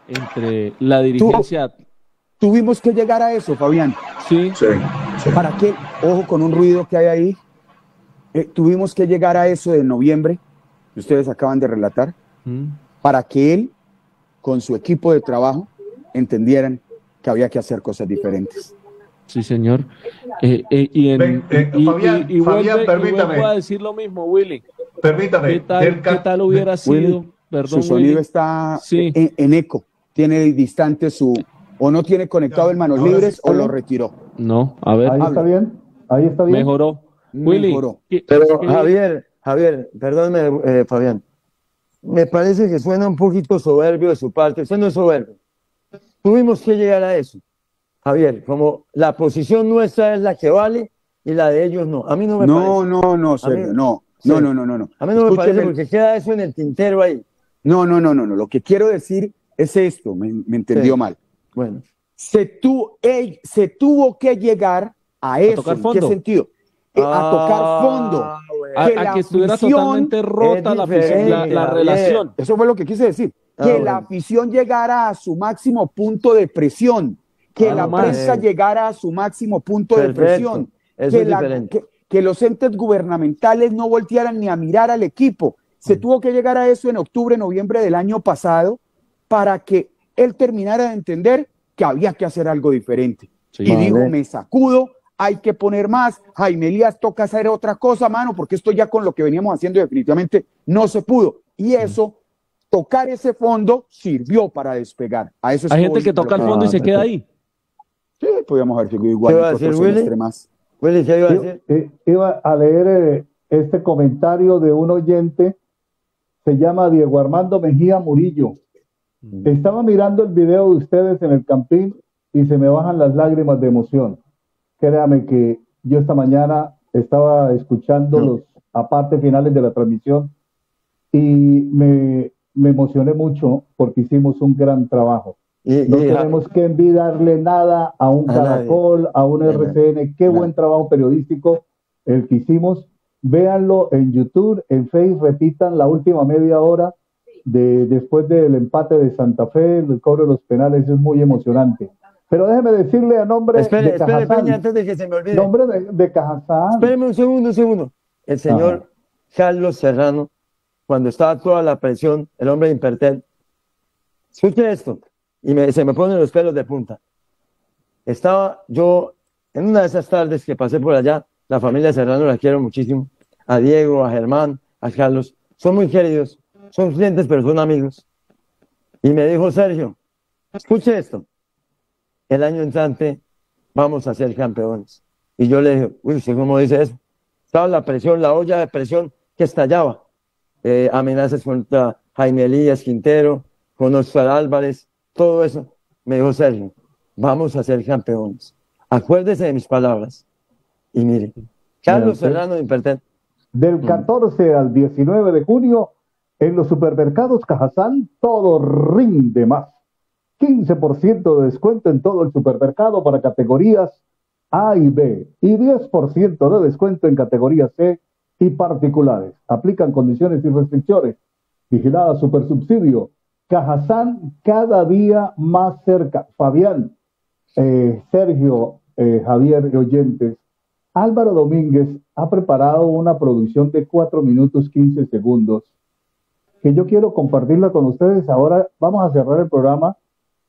entre la dirigencia. Tuvimos que llegar a eso, Fabián. Sí. ¿Para qué? Ojo con un ruido que hay ahí. Eh, tuvimos que llegar a eso de noviembre, que ustedes acaban de relatar, Mm. para que él, con su equipo de trabajo, entendieran que había que hacer cosas diferentes. Sí, señor. Eh, eh, y, en, Ven, eh, y- y- Fabián, y- y Fabián, vuelve- y permítame. vuelvo a decir lo mismo, Willy. Permítame. ¿Qué tal, qué tal hubiera Willy, sido? Perdón, su sonido Willy. está Sí. en, en eco, tiene distante su, o no tiene conectado el manos sí libres o lo retiró. No, a ver. Ahí está bien. Ahí está bien. Mejoró. Willy, Mejoró. ¿qué- Pero Javier, Javier, perdónme, eh, Fabián. Me parece que suena un poquito soberbio de su parte. Usted no es soberbio. Tuvimos que llegar a eso. Javier, como la posición nuestra es la que vale y la de ellos no. A mí no me No, parece. no, no, A Sergio, mí- no, Sí. no, no, no, no, no. A mí no me parece porque queda eso en el tintero ahí. No, no, no, no, no. Lo que quiero decir es esto, me, me entendió Sí. mal. Bueno, Se, tu- se tuvo que llegar a eso. tocar ¿En qué sentido? Eh, a tocar Ah, fondo. a, que a la que estuviera afición totalmente rota es la, relación. Eso fue lo que quise decir. Ah, que bueno. la afición llegara a su máximo punto de presión. Que Ah, la prensa llegara a su máximo punto de presión. Eso que, es la- diferente. que- que los entes gubernamentales no voltearan ni a mirar al equipo. Se Mm. tuvo que llegar a eso en octubre, noviembre del año pasado para que él terminara de entender que había que hacer algo diferente. Sí. y Vale. dijo, me sacudo, hay que poner más. Jaime Elías toca hacer otra cosa, mano, porque esto ya con lo que veníamos haciendo definitivamente no se pudo. Y eso, tocar ese fondo sirvió para despegar. A eso es Hay gente que toca el que- fondo y se queda ahí. Sí, podríamos haber sido igual. ¿Qué va a decir, Willy? Willy, ¿qué iba a Yo, decir? eh, iba a leer eh, este comentario de un oyente, se llama Diego Armando Mejía Murillo. Estaba mirando el video de ustedes en el Campín y se me bajan las lágrimas de emoción. Créame que yo esta mañana estaba escuchando los aparte finales de la transmisión y me, me emocioné mucho porque hicimos un gran trabajo. Y- no y- tenemos que envidiarle nada a un A nadie. Caracol, a un. RCN. Qué buen trabajo periodístico el que hicimos. Véanlo en YouTube, en Facebook, repitan la última media hora de, después del empate de Santa Fe, el cobro de los penales es muy emocionante. Pero déjeme decirle a nombre Espere, de espere, Peña, antes de que se me olvide. nombre de, de Cajazán. Espéreme un segundo, un segundo. El señor Carlos Serrano, cuando estaba toda la presión, el hombre de Impertel, escuche esto, y me- se me ponen los pelos de punta. Estaba yo en una de esas tardes que pasé por allá, la familia Serrano la quiero muchísimo, a Diego, a Germán, a Carlos, son muy queridos, son clientes, pero son amigos. Y me dijo Sergio, escuche esto, el año entrante vamos a ser campeones. Y yo le dije, uy, ¿usted cómo dice eso? Estaba la presión, la olla de presión que estallaba. Eh, amenazas contra Jaime Elías Quintero, con Oscar Álvarez, todo eso. Me dijo Sergio, vamos a ser campeones. Acuérdese de mis palabras. Y mire, Carlos Serrano de Impertel. Del 14 al 19 de junio, en los supermercados Cajazán, todo rinde más. 15% de descuento en todo el supermercado para categorías A y B y 10% de descuento en categorías C y particulares. Aplican condiciones y restricciones. Vigilada Supersubsidio. Cajazán cada día más cerca. Fabián, eh, Sergio, eh, Javier y oyentes, Álvaro Domínguez ha preparado una producción de 4 minutos 15 segundos que yo quiero compartirla con ustedes. Ahora vamos a cerrar el programa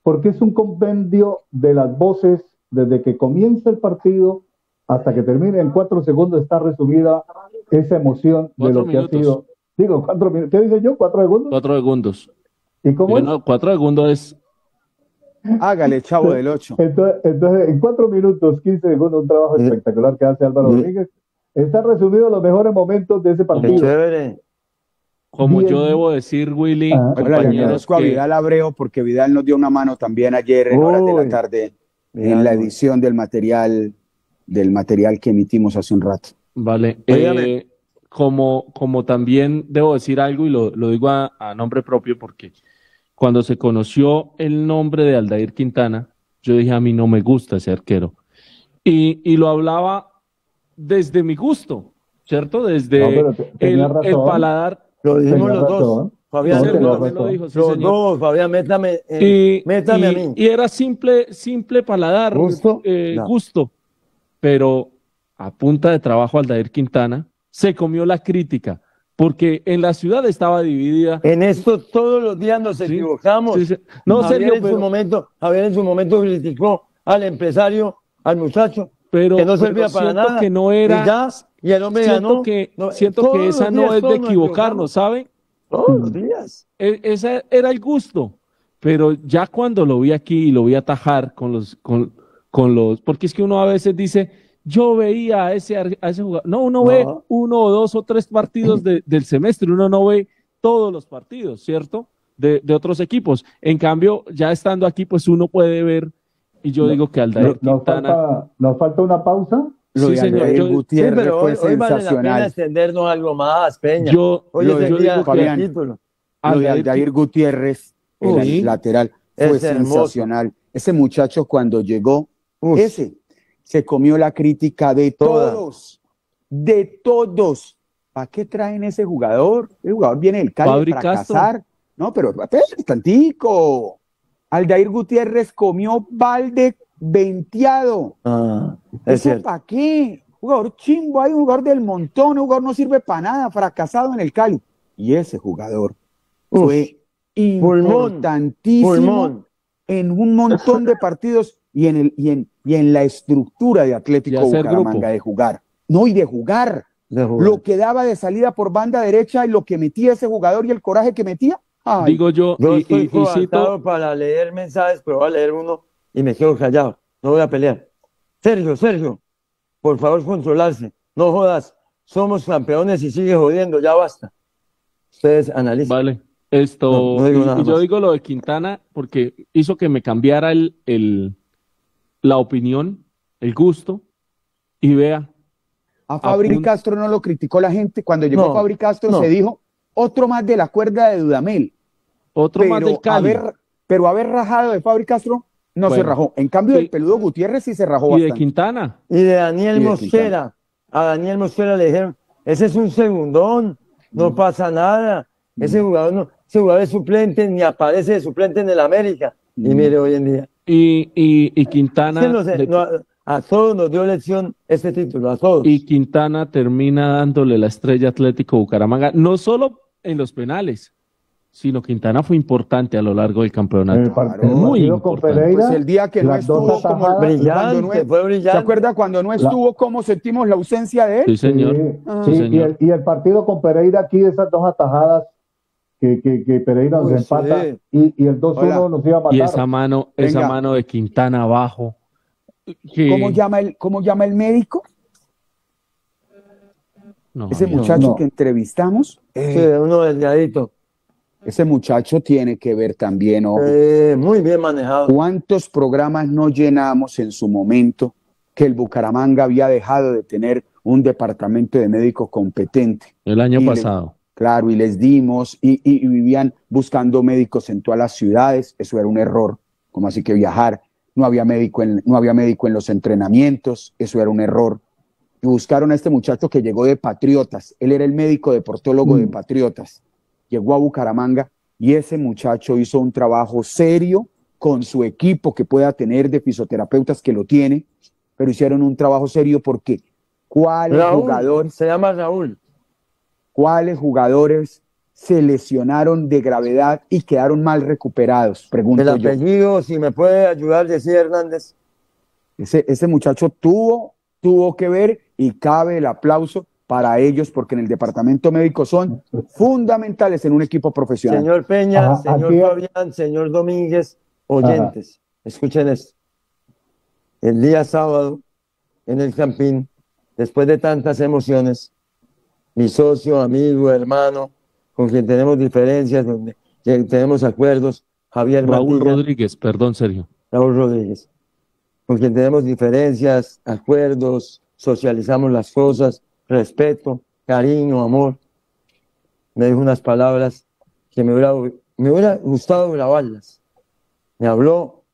porque es un compendio de las voces desde que comienza el partido hasta que termine. En cuatro segundos está resumida esa emoción de lo que minutos. ha sido. Digo, cuatro minutos. ¿Qué dice yo? ¿Cuatro segundos? Cuatro segundos. ¿Y cómo es? No, cuatro segundos es. Hágale, chavo del 8. Entonces, entonces, en cuatro minutos, 15 segundos, un trabajo espectacular que hace Álvaro Domínguez. Está resumido los mejores momentos de ese partido. Como Bien. yo debo decir, Willy, Hola, le compañeros, agradezco a que Vidal Abreu porque Vidal nos dio una mano también ayer en horas de la tarde Vidal, en la edición del material del material que emitimos hace un rato. Vale, eh, como, como también debo decir algo y lo, lo digo a, a nombre propio porque cuando se conoció el nombre de Aldair Quintana, yo dije a mí no me gusta ese arquero. Y, y lo hablaba desde mi gusto, ¿cierto? Desde No, el, el paladar. Lo dijimos Tenía los dos. Fabián, No, también lo dijo, sí, los señor. dos, Fabián, métame, eh, Y, métame a mí. y era simple, simple paladar, ¿Gusto? eh, No. gusto. Pero a punta de trabajo Aldair Quintana se comió la crítica, porque en la ciudad estaba dividida. En esto todos los días nos equivocamos. sí, sí. No, Javier Sergio, en pero- su momento, Javier en su momento criticó al empresario, al muchacho, Pero, que no pero servía para siento nada. que no era. Y ya, y el hombre siento ganó. que, No, siento que esa no es de equivocarnos, ¿sabe? Todos los días. E- Ese era el gusto. Pero ya cuando lo vi aquí y lo vi atajar con los, con, con los, porque es que uno a veces dice, yo veía a ese, a ese jugador. No, uno ve No. uno o dos o tres partidos de- del semestre, uno no ve todos los partidos, ¿cierto? De, de otros equipos. En cambio, ya estando aquí, pues uno puede ver, y yo digo que Aldair Nos, nos Quintana. falta, nos falta una pausa. Lo Sí, de señor, Aldair yo- Sí, Gutiérrez fue hoy, vale sensacional. extendernos algo más, Peña. Yo, Hoy lo de- el día Fabián, del título. Lo de Aldair Gutiérrez, el Uy. lateral, fue Es hermoso. sensacional. Ese muchacho cuando llegó, Uf. ese se comió la crítica de todos, de todos. ¿Para qué traen ese jugador? El jugador viene del Cali para cazar. No, pero espérate tantico. Aldair Gutiérrez comió balde venteado. Ah, es ¿Eso cierto. para qué? Jugador chimbo, hay un jugador del montón, un jugador no sirve para nada, fracasado en el Cali. Y ese jugador Uf. fue importantísimo Pulmón. en un montón de partidos y en, el, y en, y en la estructura de Atlético Bucaramanga grupo. de jugar. No, y de jugar. De jugar. Lo que daba de salida por banda derecha y lo que metía ese jugador y el coraje que metía. Ay, Digo yo, Yo y, estoy y- y coartado cito, para leer mensajes, pero voy a leer uno y me quedo callado. No voy a pelear. Sergio, Sergio, por favor controlarse. No jodas. Somos campeones y sigue jodiendo. Ya basta. Ustedes analicen. Vale. Esto, No, no digo y- nada y yo más. digo lo de Quintana porque hizo que me cambiara el, el, la opinión, el gusto y vea. A Fabri Castro no lo criticó la gente. Cuando llegó No, Fabri Castro no. se dijo otro más de la cuerda de Dudamel. Otro más del Cali. Haber, pero haber rajado de Fabri Castro no se rajó. En cambio, Sí. del peludo Gutiérrez sí se rajó Y de. Quintana. Y de Daniel Y de Mosquera. A Daniel Mosquera le dijeron, ese es un segundón, no pasa nada. Ese jugador no, ese jugador es suplente, ni aparece de suplente en el América. Y mire hoy en día. Y, y, y Quintana. Sé, no, a todos nos dio lección este título, a todos. y Quintana termina dándole la estrella Atlético Bucaramanga, no solo en los penales, sino Quintana fue importante a lo largo del campeonato. El par- el Muy partido con importante. Pereira, Pues el día que no estuvo como Brillante, fue brillante. ¿Se acuerda cuando no estuvo cómo sentimos la ausencia de él? Sí, señor. Ah. Sí, Sí, y, el, y el partido con Pereira aquí, esas dos atajadas que, que, que Pereira nos empata sí. y, y el 2-1 Hola. nos iba a matar. Y esa mano, esa Venga. mano de Quintana abajo. que- ¿Cómo llama el, cómo llama el médico? No, Ese amigo. muchacho no. que entrevistamos. Sí, eh, uno delgadito. Ese muchacho tiene que ver también, ojo. Eh, muy bien manejado. ¿Cuántos programas no llenamos en su momento que el Bucaramanga había dejado de tener un departamento de médicos competente? El año Y le- pasado. Claro, y les dimos, y, y- y vivían buscando médicos en todas las ciudades, eso era un error, como así que viajar, no había médico en, no había médico en los entrenamientos, eso era un error. Y buscaron a este muchacho que llegó de Patriotas, él era el médico deportólogo de Patriotas, llegó a Bucaramanga y ese muchacho hizo un trabajo serio con su equipo que pueda tener de fisioterapeutas que lo tiene, pero hicieron un trabajo serio porque ¿cuáles jugadores se llama Raúl. ¿Cuáles jugadores se lesionaron de gravedad y quedaron mal recuperados? Pregunto El yo. apellido, si me puede ayudar, decía Hernández. Ese, ese muchacho tuvo, tuvo que ver y cabe el aplauso para ellos porque en el departamento médico son fundamentales en un equipo profesional. Señor Peña, Ajá, señor aquí- Fabián, señor Domínguez, oyentes, escuchen esto. El día sábado, en el Campín, después de tantas emociones, mi socio, amigo, hermano, con quien tenemos diferencias, donde tenemos acuerdos, Javier Raúl Rodríguez, perdón, Sergio. Raúl Rodríguez, con quien tenemos diferencias, acuerdos, socializamos las cosas, respeto, cariño, amor. Me dijo unas palabras que me hubiera, me hubiera gustado grabarlas. Me habló,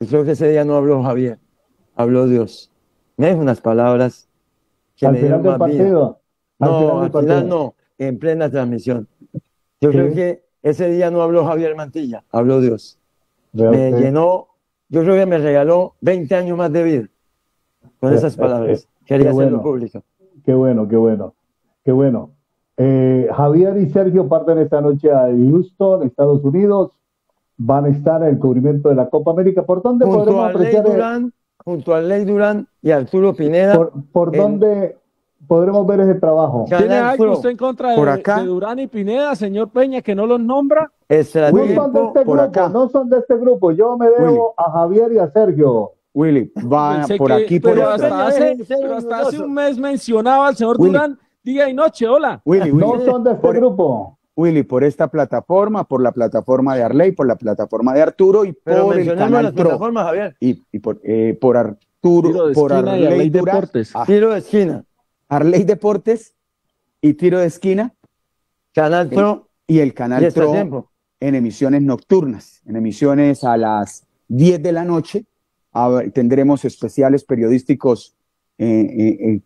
y creo que ese día no habló Javier, habló Dios. Me dijo unas palabras que Al me final del partido. Al No, final del al partido. final no, en plena transmisión. Yo Sí. creo que ese día no habló Javier Mantilla, habló Dios. Me llenó, yo creo que me regaló 20 años más de vida con esas palabras. eh, Quería hacerlo bueno. público. Qué bueno, qué bueno, qué bueno. Eh, Javier y Sergio parten esta noche a Houston, Estados Unidos. Van a estar en el cubrimiento de la Copa América. ¿Por dónde Junto podremos a Ley apreciar? el- Durán, junto a Ley Durán y Arturo Pineda. por, por en- dónde podremos ver ese trabajo? ¿Tiene algo usted en contra de, acá. de Durán y Pineda, señor Peña, que no los nombra? No Extratiempo, son de este por grupo, acá. no son de este grupo. Yo me debo a Javier y a Sergio. Willy, va Pensé por que- aquí, por pero esta- hasta, hace, pero hasta hace un mes mencionaba al señor Willy. Durán día y noche, hola. Willy, Willy, No son de este por, grupo. Willy, por esta plataforma, por la plataforma de Arley, por la plataforma de Arturo y pero por el canal las Pro. plataformas, Javier. Y, y por, eh, por Arturo, de por y Arley Arley Durán, Deportes. ah, Tiro de esquina, Arley Deportes y Tiro de Esquina Canal Pro y el y canal Pro Extratiempo. en emisiones nocturnas, en emisiones a las 10 de la noche. Ver, tendremos especiales periodísticos eh, eh, eh,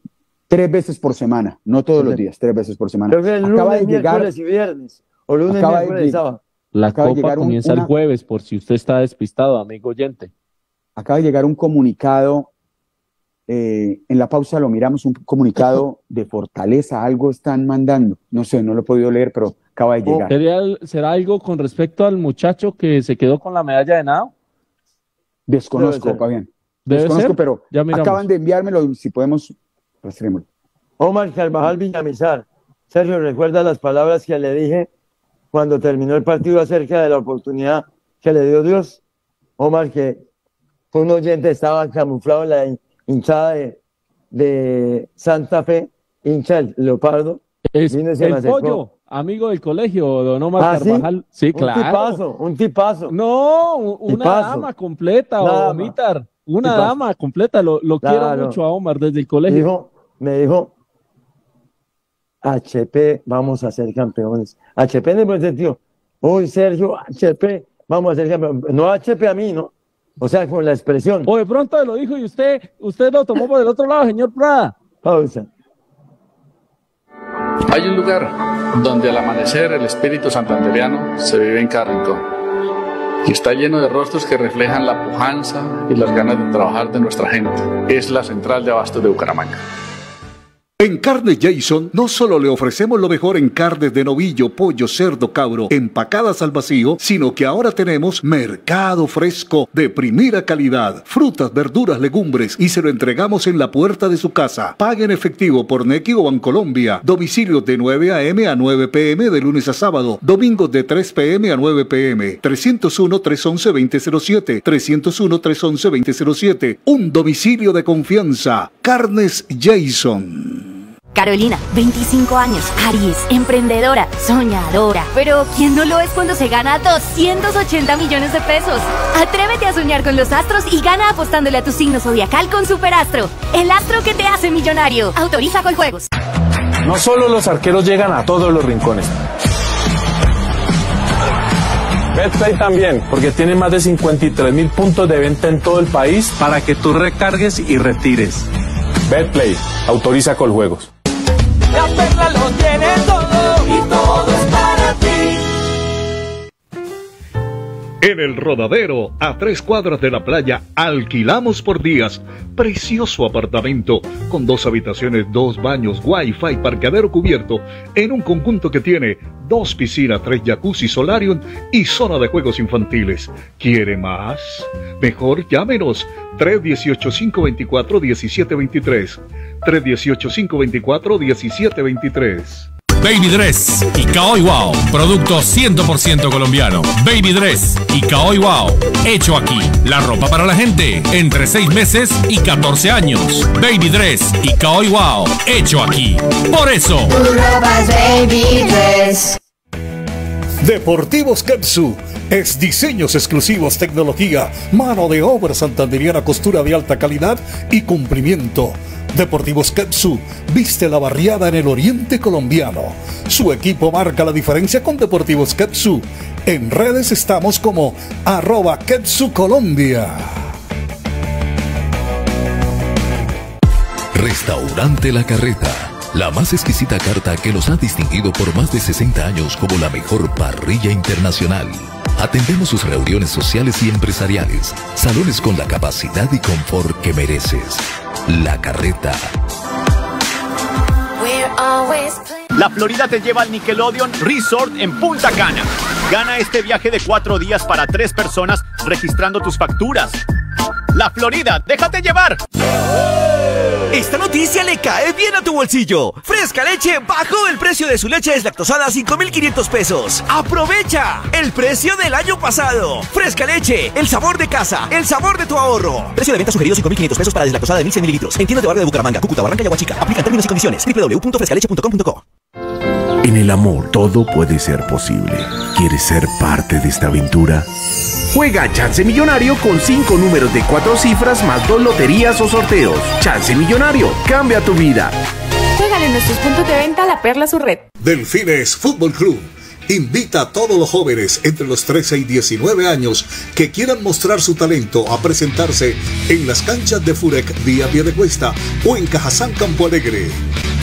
tres veces por semana, no todos los días, tres veces por semana. Creo que el Acaba lunes, de llegar, y viernes. O lunes, Acaba de miércoles y llegar- sábado. La Acaba de copa llegar un- comienza una- el jueves, por si usted está despistado, amigo oyente. acaba de llegar un comunicado, eh, en la pausa lo miramos, un comunicado (laughs) de fortaleza, algo están mandando, no sé, no lo he podido leer, pero acaba de llegar. ¿Sería, ¿Será algo con respecto al muchacho que se quedó con la medalla de nado? Desconozco. Fabián. Desconozco, ser. pero Ya acaban de enviármelo, si podemos, rastrémoslo. Omar Carvajal Villamizar. Sergio, ¿recuerda las palabras que le dije cuando terminó el partido acerca de la oportunidad que le dio Dios? Omar, que fue un oyente, estaba camuflado en la hin- hinchada de, de Santa Fe, hincha del Leopardo. Es el pollo, amigo del colegio, don Omar ¿Ah, sí? Carvajal. Sí, Un claro. tipazo, un tipazo. No, una Tipazo. dama completa o dama. mitar. una dama completa. Lo, lo Claro. quiero mucho a Omar desde el colegio. dijo, me dijo, HP, vamos a ser campeones. HP en el buen sentido. Uy, Sergio, HP, vamos a ser campeones. No HP a mí, ¿no? O sea, con la expresión. O de pronto lo dijo y usted, usted lo tomó por el otro lado, señor Prada. Pausa. Hay un lugar donde al amanecer el espíritu santanderiano se vive en cada rincón y está lleno de rostros que reflejan la pujanza y las ganas de trabajar de nuestra gente. Es la central de abastos de Bucaramanga. En Carne Jason no solo le ofrecemos lo mejor en carnes de novillo, pollo, cerdo, cabro, empacadas al vacío, sino que ahora tenemos mercado fresco de primera calidad, frutas, verduras, legumbres y se lo entregamos en la puerta de su casa. Pague en efectivo por Nequi o Bancolombia. Domicilios de 9 a.m. a 9 p.m. de lunes a sábado. Domingos de 3 p.m. a 9 p.m. 301-311-2007. 301-311-2007. Un domicilio de confianza. Carnes Jason. Carolina, 25 años, Aries, emprendedora, soñadora. Pero ¿quién no lo es cuando se gana 280 millones de pesos? Atrévete a soñar con los astros y gana apostándole a tu signo zodiacal con Superastro, el astro que te hace millonario. Autoriza con juegos. No solo los arqueros llegan a todos los rincones. Betplay también, porque tiene más de 53 mil puntos de venta en todo el país para que tú recargues y retires. Betplay, autoriza con juegos. La perla lo tiene todo y todo para ti. En el Rodadero, a tres cuadras de la playa, alquilamos por días. Precioso apartamento con dos habitaciones, dos baños, wifi, parqueadero cubierto, en un conjunto que tiene dos piscinas, tres jacuzzi, solarium y zona de juegos infantiles. ¿Quiere más? Mejor llámenos 318-524-1723. 318-524-1723. Baby Dress y Kaoy Wow, producto 100% colombiano. Baby Dress y Kaoy Wow, hecho aquí. La ropa para la gente entre 6 meses y 14 años. Baby Dress y Kaoy Wow, hecho aquí. Por eso. Deportivos Kepsu es diseños exclusivos, tecnología, mano de obra santanderiana, costura de alta calidad y cumplimiento. Deportivos Kepsu viste la barriada en el oriente colombiano. Su equipo marca la diferencia con Deportivos Kepsu. En redes estamos como arroba Kepsu Colombia. Restaurante La Carreta. La más exquisita carta que los ha distinguido por más de 60 años como la mejor parrilla internacional. Atendemos sus reuniones sociales y empresariales. Salones con la capacidad y confort que mereces. La Carreta. La Florida te lleva al Nickelodeon Resort en Punta Cana. Gana este viaje de cuatro días para tres personas registrando tus facturas. La Florida, déjate llevar. Esta noticia le cae bien a tu bolsillo. Fresca Leche bajó el precio de su leche deslactosada a 5,500 pesos. ¡Aprovecha! El precio del año pasado. Fresca Leche, el sabor de casa, el sabor de tu ahorro. Precio de venta sugerido 5,500 pesos para deslactosada de 1.100 mililitros. En de barrio de Bucaramanga, Cúcuta, Barranca y Aguachica. Aplica términos y condiciones. www.frescaleche.com.co En el amor todo puede ser posible. ¿Quieres ser parte de esta aventura? Juega Chance Millonario con 5 números de 4 cifras más 2 loterías o sorteos. Chance Millonario, cambia tu vida. Juégale en nuestros puntos de venta La Perla su red. Delfines Fútbol Club invita a todos los jóvenes entre los 13 y 19 años que quieran mostrar su talento a presentarse en las canchas de Furec vía Piedecuesta o en Cajazán Campo Alegre.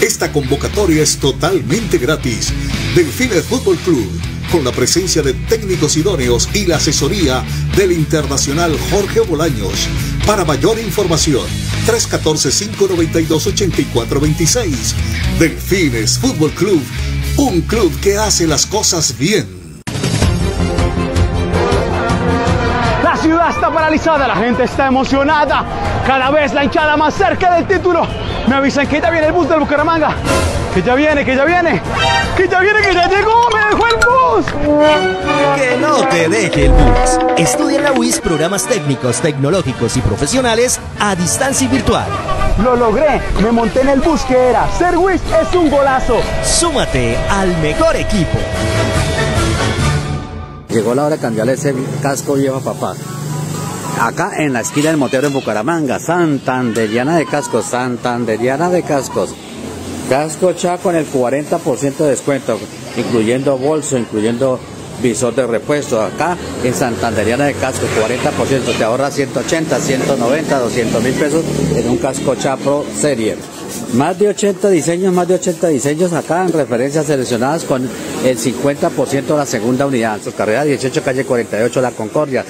Esta convocatoria es totalmente gratis. Delfines Fútbol Club con la presencia de técnicos idóneos y la asesoría del internacional Jorge Bolaños. Para mayor información, 314-592-8426. Delfines Fútbol Club, un club que hace las cosas bien. La ciudad está paralizada, la gente está emocionada. Cada vez la hinchada más cerca del título. Me avisan que ya viene el bus del Bucaramanga. Que ya viene, que ya viene. Que ya viene, que ya llegó. Me dejó el bus. Que no te deje el bus. Estudia en la UIS programas técnicos, tecnológicos y profesionales a distancia y virtual. Lo logré. Me monté en el bus que era. Ser WIS es un golazo. Súmate al mejor equipo. Llegó la hora de cambiarle ese casco viejo a papá. Acá en la esquina del motero en Bucaramanga, Santanderiana de Cascos, Santanderiana de Cascos. Casco Cha con el 40% de descuento, incluyendo bolso, incluyendo visor de repuesto. Acá en Santanderiana de Casco, 40%, te ahorra 180, 190, 200 mil pesos en un Casco Cha Pro Serie. Más de 80 diseños, más de 80 diseños acá en referencias seleccionadas con el 50% de la segunda unidad. Su carrera 18, calle 48, La Concordia.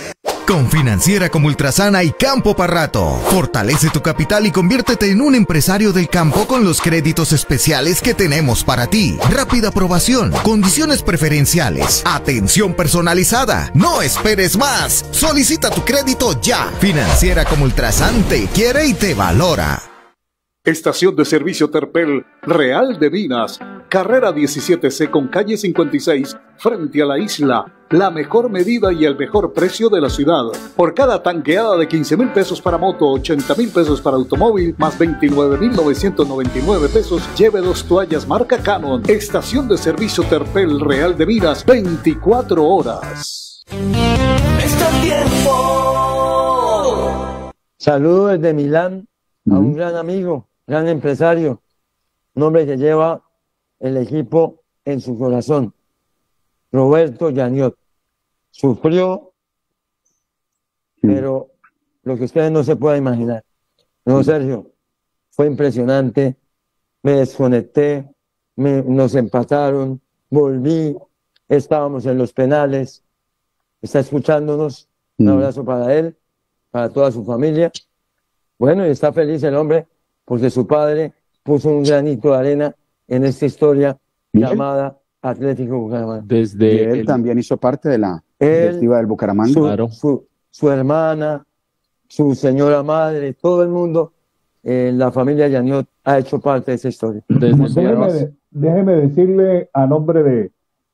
Con Financiera como Ultrasana y Campo Parrato. Fortalece tu capital y conviértete en un empresario del campo con los créditos especiales que tenemos para ti. Rápida aprobación, condiciones preferenciales, atención personalizada. No esperes más. Solicita tu crédito ya. Financiera como Ultrasan te quiere y te valora. Estación de servicio Terpel Real de Minas, carrera 17C con calle 56, frente a la isla. La mejor medida y el mejor precio de la ciudad. Por cada tanqueada de 15 mil pesos para moto, 80 mil pesos para automóvil, más 29 mil 999 pesos, lleve dos toallas marca Canon. Estación de servicio Terpel Real de Minas, 24 horas. Saludos desde Milán a un gran amigo, gran empresario, un hombre que lleva el equipo en su corazón, Roberto Yaniot. Sufrió, pero lo que ustedes no se pueden imaginar. No, Sergio, fue impresionante. Me desconecté, me- nos empataron, volví, estábamos en los penales. Está escuchándonos. Un Mm. abrazo para él, para toda su familia. Bueno, y está feliz el hombre porque su padre puso un granito de arena en esta historia llamada Atlético Bucaramanga. Y Desde él el- también hizo parte de la Él, directiva del Bucaramanga. su, su- su hermana, su señora madre, todo el mundo, eh, la familia Yaniot ha hecho parte de esa historia. Déjeme, déjeme decirle a nombre de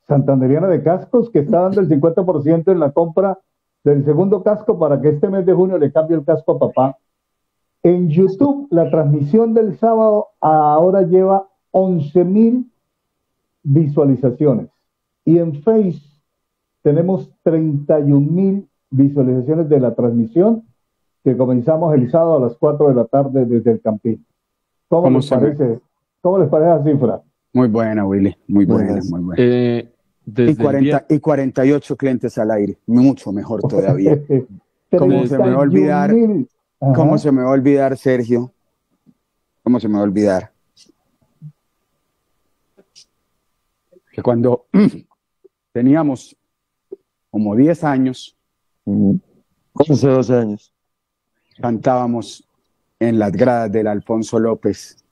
Santanderiana de Cascos que está dando el 50% en la compra del segundo casco para que este mes de junio le cambie el casco a papá. En YouTube, la transmisión del sábado ahora lleva 11 mil visualizaciones. Y en Face tenemos 31 mil visualizaciones de la transmisión que comenzamos el sábado a las 4 de la tarde desde el Campín. ¿Cómo, ¿Cómo les ve? parece? ¿Cómo les parece la cifra? Muy buena, Willy. Muy buena, muy buena. Eh, desde y, el 40, y 48 clientes al aire. Mucho mejor todavía. (laughs) ¿Cómo se me va a olvidar? 31.000. ¿Cómo se me va a olvidar, Sergio? ¿Cómo se me va a olvidar? Que cuando (clears throat) teníamos como 10 años, 11, 12 años, cantábamos en las gradas del Alfonso López.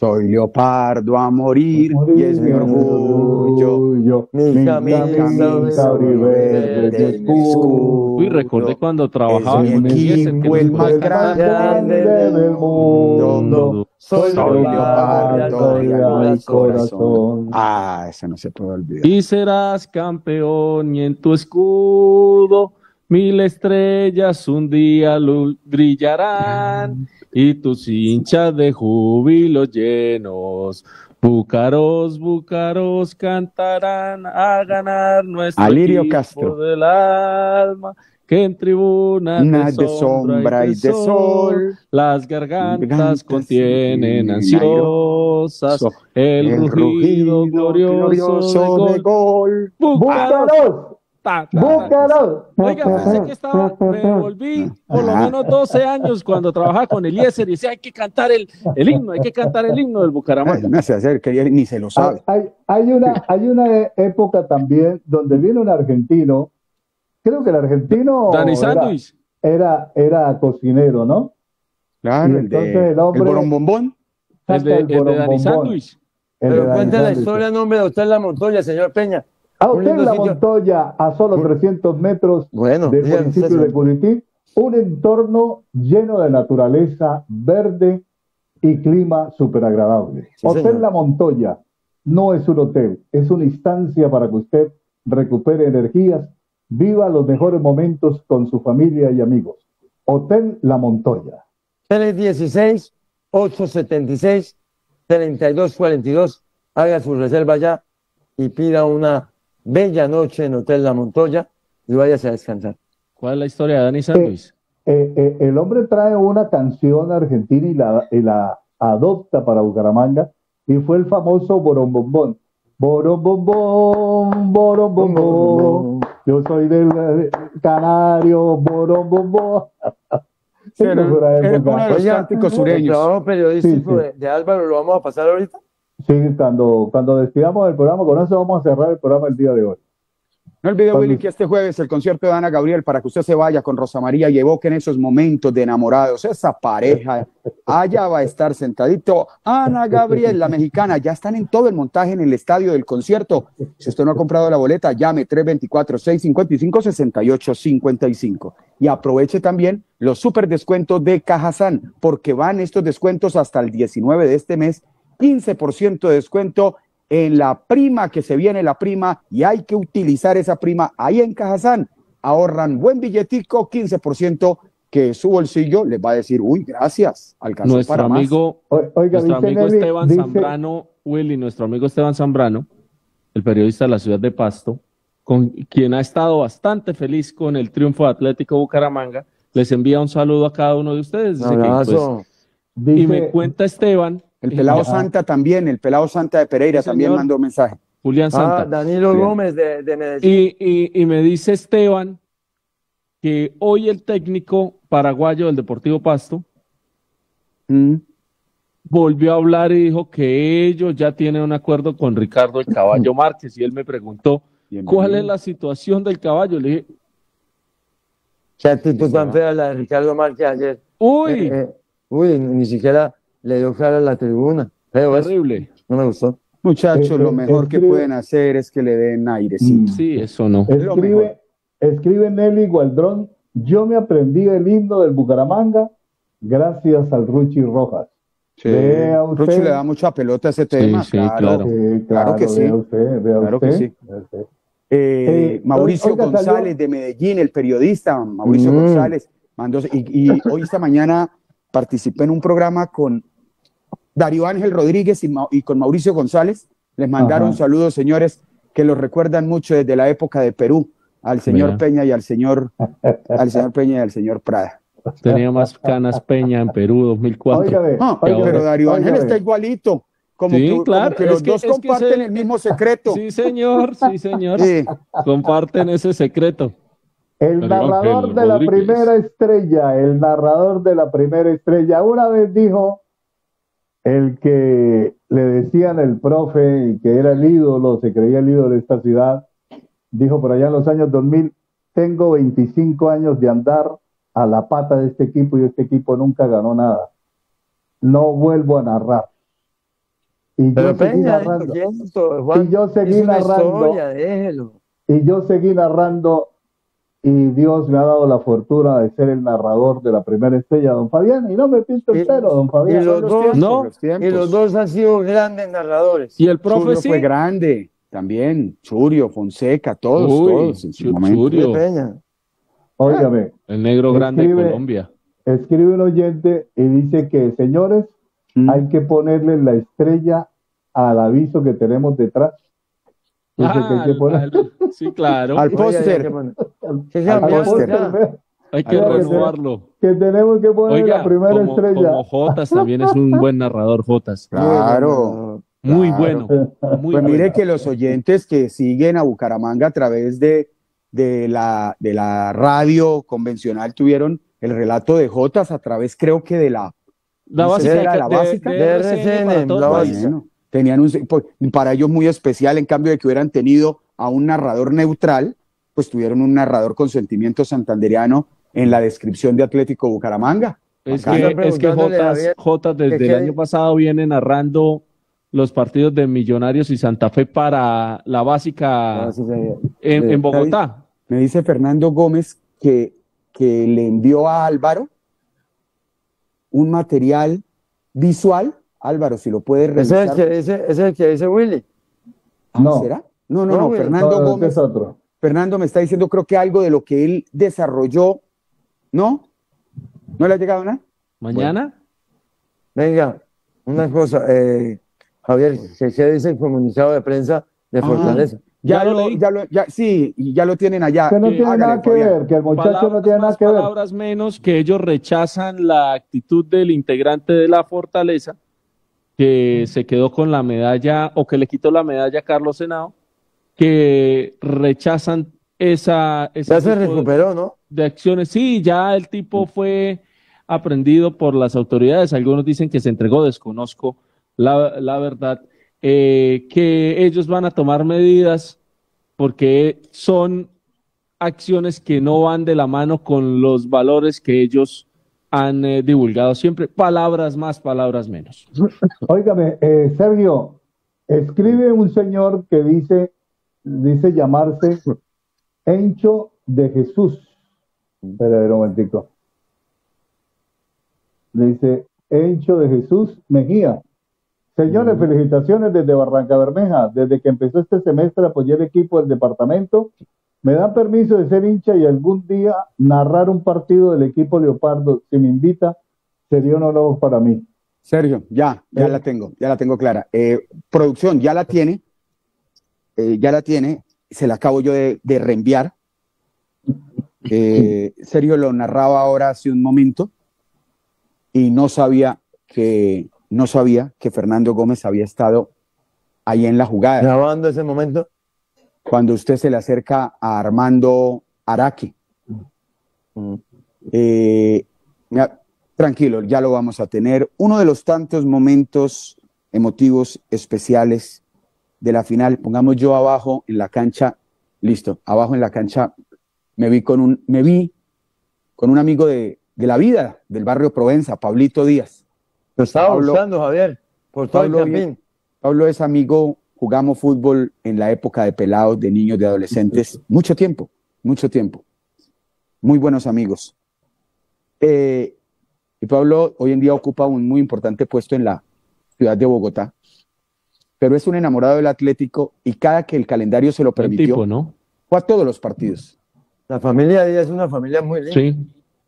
Soy leopardo a morir, y es mi orgullo. Mi camisa verde de escudo. Uy, recordé cuando trabajaba Es con el el más grande del mundo. Soy Soy leopardo de mi mi corazón. Ah, eso no se puede olvidar. Y serás campeón y en tu escudo mil estrellas un día brillarán y tus hinchas de júbilo llenos. Búcaros, búcaros cantarán a ganar nuestro Alirio equipo Castro. del alma que en tribunas Unas de sombra y de sol, las gargantas gargantas contienen tienen ansiosas el, el rugido, glorioso, glorioso de de gol. Búcaros. ¡Búscalos! Ta, ta, ta. ¡Búscalos! Oiga, pensé que estaba, me volví por lo menos 12 años cuando trabajaba con Eliezer y decía, hay que cantar el, el himno, hay que cantar el himno del Ay, Bucaramanga. no se acerca, ya ni se lo Hay, sabe. hay, hay una, hay una época también donde viene un argentino, creo que el argentino Dani era, Sándwich. era, era cocinero, ¿no? Claro, y el de entonces el el hombre- borombombón. Saca El de, el de Dani. El de Pero cuente la historia en nombre de usted la Montoya, señor Peña. A usted lindo la sitio. Montoya, a solo 300 metros Bueno, del díganos, municipio de Curití, un entorno lleno de naturaleza verde y clima súper agradable. Sí, hotel señor. La Montoya no es un hotel, es una instancia para que usted recupere energías, viva los mejores momentos con su familia y amigos. Hotel La Montoya. 316 876 3242. Haga su reserva ya y pida una bella noche en Hotel La Montoya y váyase a descansar. ¿Cuál es la historia de Dani San Luis? Eh, eh, el hombre trae una canción argentina y la, y la adopta para Bucaramanga y fue el famoso Borombombón. Borombombón, borombombón, yo soy del eh, Canario, borombombón. Sí, era- era uno de los cánticos El trabajo periodístico Sí, sí. De, de Álvaro lo vamos a pasar ahorita. Sí, cuando, cuando despidamos el programa, con eso vamos a cerrar el programa el día de hoy. No olvide, Willy, que este jueves el concierto de Ana Gabriel para que usted se vaya con Rosa María y evoquen esos momentos de enamorados, esa pareja. Allá va a estar sentadito Ana Gabriel, la mexicana. Ya están en todo el montaje en el estadio del concierto. Si usted no ha comprado la boleta, llame 324-655-6855. Y aproveche también los super descuentos de Cajazán, porque van estos descuentos hasta el 19 de este mes. 15% de descuento en la prima que se viene la prima y hay que utilizar esa prima ahí en Cajazán. Ahorran buen billetico, 15% que su bolsillo les va a decir, uy, gracias, alcanzó Nuestro para más. amigo, Oiga, nuestro dice amigo Nelly, Esteban dice- Zambrano, Willy, nuestro amigo Esteban Zambrano, el periodista de la ciudad de Pasto, con quien ha estado bastante feliz con el triunfo de Atlético Bucaramanga, les envía un saludo a cada uno de ustedes. Dice que, pues, y me cuenta Esteban. El pelado Ah, Santa también, el pelado Santa de Pereira Sí, también mandó mensaje. Julián Santa. Ah, Danilo. Gómez de, de Medellín. Y, y- y me dice Esteban que hoy el técnico paraguayo del Deportivo Pasto Mm. volvió a hablar y dijo que ellos ya tienen un acuerdo con Ricardo el Caballo (clears throat) Márquez y él me preguntó cuál es la situación del caballo. Le dije, Qué actitud tan fea la de Ricardo Márquez ayer. Uy. Eh, eh, uy, ni siquiera le dio cara a la tribuna. Feo eso. terrible. No me gustó. Muchachos, Eh, lo eh, mejor que pueden hacer es que le den airecito. Sí, eso no. Escribe, escribe Nelly Gualdrón, yo me aprendí el himno del Bucaramanga gracias al Ruchi Rojas. Sí. Ruchi le da mucha pelota a ese tema, sí, claro. claro. Sí, Claro que sí. vea usted, vea Claro que sí. Eh, Eh, Mauricio oiga, salió- González de Medellín, el periodista Mauricio Mm. González, mandó, y, y hoy esta mañana participé en un programa con Darío Ángel Rodríguez y, Ma- y con Mauricio González. Les mandaron Ajá. saludos, señores, que los recuerdan mucho desde la época de Perú, al señor Mira. Peña y al señor, al señor Peña y al señor Prada. Tenía más canas Peña en Perú 2004. Óigame, Ah, que pero Darío Ángel está igualito. Como Sí, que, como claro, que es los que- dos que comparten el mismo secreto. Sí, señor, sí, señor. Sí. Comparten ese secreto. El Darío narrador Ángel de la primera estrella, el narrador de la primera estrella, una vez dijo el que le decían el profe y que era el ídolo, se creía el ídolo de esta ciudad, dijo por allá en los años 2000, tengo 25 años de andar a la pata de este equipo y este equipo nunca ganó nada. No vuelvo a narrar. Y Pero yo seguí Peña, narrando. quieto, Juan, Y yo seguí narrando. historia. Y yo seguí narrando y Dios me ha dado la fortuna de ser el narrador de la primera estrella, don Fabián. Y no me pinto el Y- pelo, don Y Fabián. los, los dos, tiempos, No, los tiempos. y los dos han sido grandes narradores. Y el profe sí. fue grande también. Churio, Fonseca, todos, Uy, todos en su Chu- momento. Churio. Peña. Óigame, El negro grande de Escribe- Colombia. escribe un oyente y dice que, señores, Mm. hay que ponerle la estrella al aviso que tenemos detrás. Ah, que al- poner- al- sí, claro. Al póster. Al póster. Hay que renovarlo. Que tenemos que poner Oiga, la primera como, estrella. como Jotas también es un buen narrador, Jotas. Claro. Muy claro. bueno. Muy Pues mire que los oyentes que siguen a Bucaramanga a través de, de, la, de la radio convencional tuvieron el relato de Jotas a través, creo que de la, La no sé si básica, era la de- básica. de De RCN la básica. Tenían un, pues, para ellos muy especial, en cambio de que hubieran tenido a un narrador neutral, pues tuvieron un narrador con sentimiento santanderiano en la descripción de Atlético Bucaramanga. Es Acá. que, es que Jotas, desde que el año pasado viene narrando los partidos de Millonarios y Santa Fe para la básica Ah, sí, en Bogotá. Me dice Fernando Gómez que, que le envió a Álvaro un material visual. Álvaro, si lo puede Ese es revisar. el que dice, ese es el que dice Willy. Ah, No. ¿Será? No, no, No, Fernando No, ese Gómez. es otro. Fernando me está diciendo, creo que algo de lo que él desarrolló. ¿No? ¿No le ha llegado nada? Mañana. Venga, una cosa, eh, Javier, ¿qué, qué dice el comunicado de prensa de Ah, Fortaleza? Ya, Ya lo leí. ya lo, ya, sí, ya lo tienen allá. Que no Eh, tiene hágale, nada que Fabián. ver, que el muchacho no tiene nada más, que ver. palabras menos, que ellos rechazan la actitud del integrante de la Fortaleza, que se quedó con la medalla o que le quitó la medalla a Carlos Senado, que rechazan esa... ese Ya se tipo de- recuperó, ¿no? de acciones. Sí, ya el tipo fue aprendido por las autoridades. Algunos dicen que se entregó, desconozco la, la verdad. Eh, que ellos van a tomar medidas porque son acciones que no van de la mano con los valores que ellos han eh, divulgado siempre. Palabras más, palabras menos. (laughs) Óigame, eh, Sergio, escribe un señor que dice, dice llamarse Encho de Jesús. Espera a ver un momentico. Dice Encho de Jesús Mejía. Señores, felicitaciones desde Barranca Bermeja. Desde que empezó este semestre apoyé el equipo del departamento. Me dan permiso de ser hincha y algún día narrar un partido del equipo Leopardo. Si me invita, sería un honor para mí. Sergio, ya, ya la tengo, ya la tengo clara. Eh, producción, ya la tiene, eh, ya la tiene, se la acabo yo de, de reenviar. Eh, Sergio lo narraba ahora hace un momento y no sabía que no sabía que Fernando Gómez había estado ahí en la jugada. Grabando ese momento. Cuando usted se le acerca a Armando Araque. Eh, mira, tranquilo, ya lo vamos a tener. Uno de los tantos momentos emotivos especiales de la final. Pongamos yo abajo en la cancha, listo, abajo en la cancha me vi con un, me vi con un amigo de, de la vida del barrio Provenza, Pablito Díaz. Lo estaba Pablo- Javier, por todo el Pablo, campín. Pablo es amigo, jugamos fútbol en la época de pelados, de niños, de adolescentes, mucho tiempo, mucho tiempo. Muy buenos amigos. Eh, y Pablo hoy en día ocupa un muy importante puesto en la ciudad de Bogotá, pero es un enamorado del Atlético y cada que el calendario se lo permitió, tipo, ¿no? fue a todos los partidos. La familia Díaz es una familia muy linda. Sí,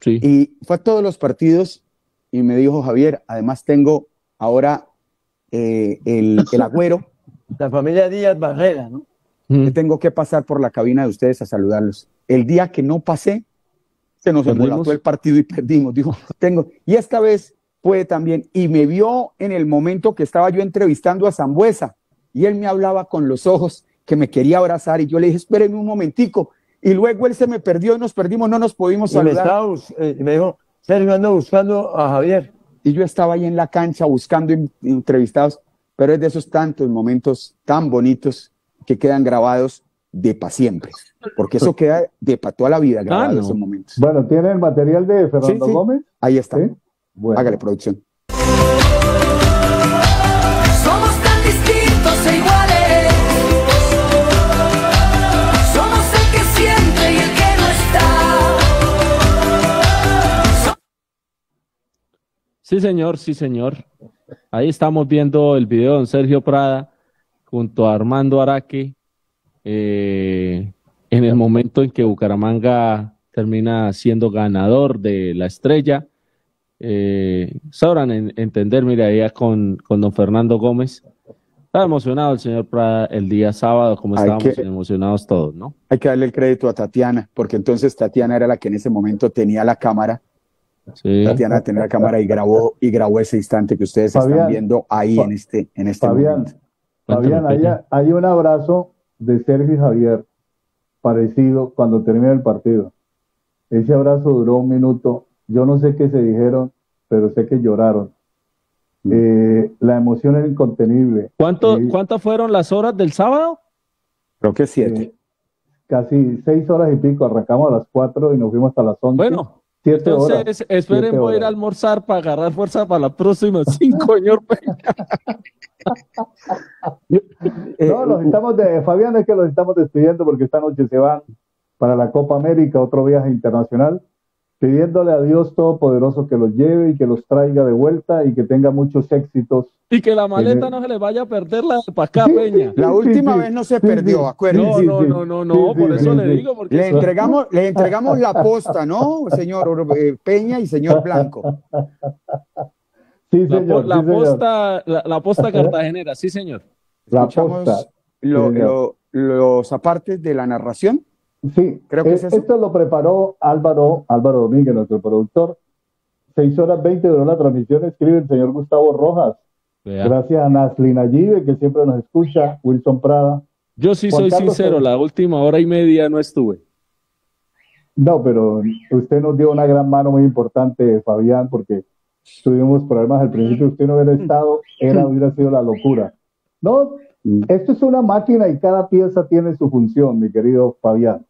sí. Y fue a todos los partidos y me dijo Javier, además tengo ahora eh, el, el agüero. La familia Díaz Barrera, ¿no? que tengo que pasar por la cabina de ustedes a saludarlos. El día que no pasé, se nos embolató el partido y perdimos. Dijo, tengo. Y esta vez puede también. Y me vio en el momento que estaba yo entrevistando a Zambuesa y él me hablaba con los ojos que me quería abrazar y yo le dije, espérenme un momentico. Y luego él se me perdió y nos perdimos, no nos pudimos Y me, saludar. estaba bus- eh, y me dijo, Sergio, ando buscando a Javier. Y yo estaba ahí en la cancha buscando en- entrevistados, pero es de esos tantos momentos tan bonitos que quedan grabados de para siempre, porque eso queda de para toda la vida grabado no. esos momentos. Bueno, ¿tiene el material de Fernando Sí, sí. Gómez? Ahí está. ¿Sí? Bueno. Hágale producción. Somos tan distintos e iguales. Somos el que siente y el que no está. Sí, señor, sí, señor. Ahí estamos viendo el video de don Sergio Prada junto a Armando Araque eh, en el momento en que Bucaramanga termina siendo ganador de la estrella. Eh, sabrán en- entender, mire, ahí con, con don Fernando Gómez. Estaba emocionado el señor Prada el día sábado, como Hay estábamos que- emocionados todos, ¿no? Hay que darle el crédito a Tatiana, porque entonces Tatiana era la que en ese momento tenía la cámara. Sí. Tatiana tenía la cámara y grabó y grabó ese instante que ustedes están Fabián, viendo ahí en este en este Fabián, momento. Fabián, hay, hay un abrazo de Sergio y Javier parecido cuando termina el partido. Ese abrazo duró un minuto. Yo no sé qué se dijeron, pero sé que lloraron. Eh, la emoción era incontenible. ¿Cuánto, Eh, ¿Cuántas fueron las horas del sábado? Creo que siete. eh, casi seis horas y pico. Arrancamos a las cuatro y nos fuimos hasta las once. Bueno, siete horas. Entonces, esperen, Siete voy a ir a horas. almorzar para agarrar fuerza para la próxima cinco, señor Peña. No, los estamos de, Fabián es que los estamos despidiendo porque esta noche se van para la Copa América, otro viaje internacional, pidiéndole a Dios Todopoderoso que los lleve y que los traiga de vuelta y que tenga muchos éxitos. Y que la maleta no se le vaya a perder la de para acá, Peña. La última sí, vez no se sí, perdió, sí. acuérdense. No, sí, no, sí. no, no, no, Sí, por sí, eso sí, le digo, porque Le eso- entregamos, le entregamos la posta, ¿no, señor eh, Peña y señor Blanco? Sí, la, señor. po- la sí, señor. posta, la, la posta cartagenera, sí, señor. La Escuchamos, posta. lo- Sí, lo- los apartes de la narración. Sí, Creo que eh, es esto lo preparó Álvaro, Álvaro Domínguez, nuestro productor. 6 horas 20 duró la transmisión, escribe el señor Gustavo Rojas. Vea. Gracias a Naslina Yive, que siempre nos escucha, Wilson Prada. Yo sí Juan soy Carlos sincero, Pérez. la última hora y media no estuve. No, pero usted nos dio una gran mano muy importante, Fabián, porque tuvimos problemas al principio. Usted no hubiera estado, era, hubiera sido la locura. No, esto es una máquina y cada pieza tiene su función, mi querido Fabián.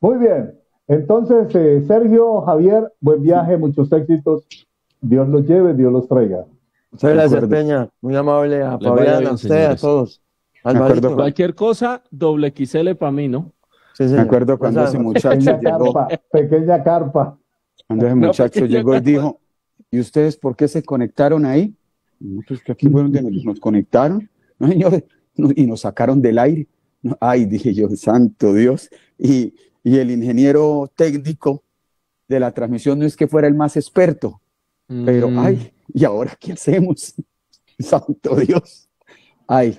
Muy bien. Entonces, eh, Sergio, Javier, buen viaje, muchos éxitos. Dios los lleve, Dios los traiga. Muchas gracias. Peña. Muy amable a bien, a usted, a todos. Me acuerdo. Cualquier cosa, doble XL para mí, ¿no? Sí, Me señor. acuerdo cuando O sea, ese muchacho Pequeña llegó, carpa, pequeña carpa. cuando ese No, muchacho pequeña llegó y dijo, ¿y ustedes por qué se conectaron ahí? Nosotros que aquí fue donde nos, nos conectaron, no señores, No, y nos sacaron del aire. No, Ay, dije yo, santo Dios. Y, y el ingeniero técnico de la transmisión no es que fuera el más experto, pero Mm. ay, ¿y ahora qué hacemos? (laughs) Santo Dios. Ay,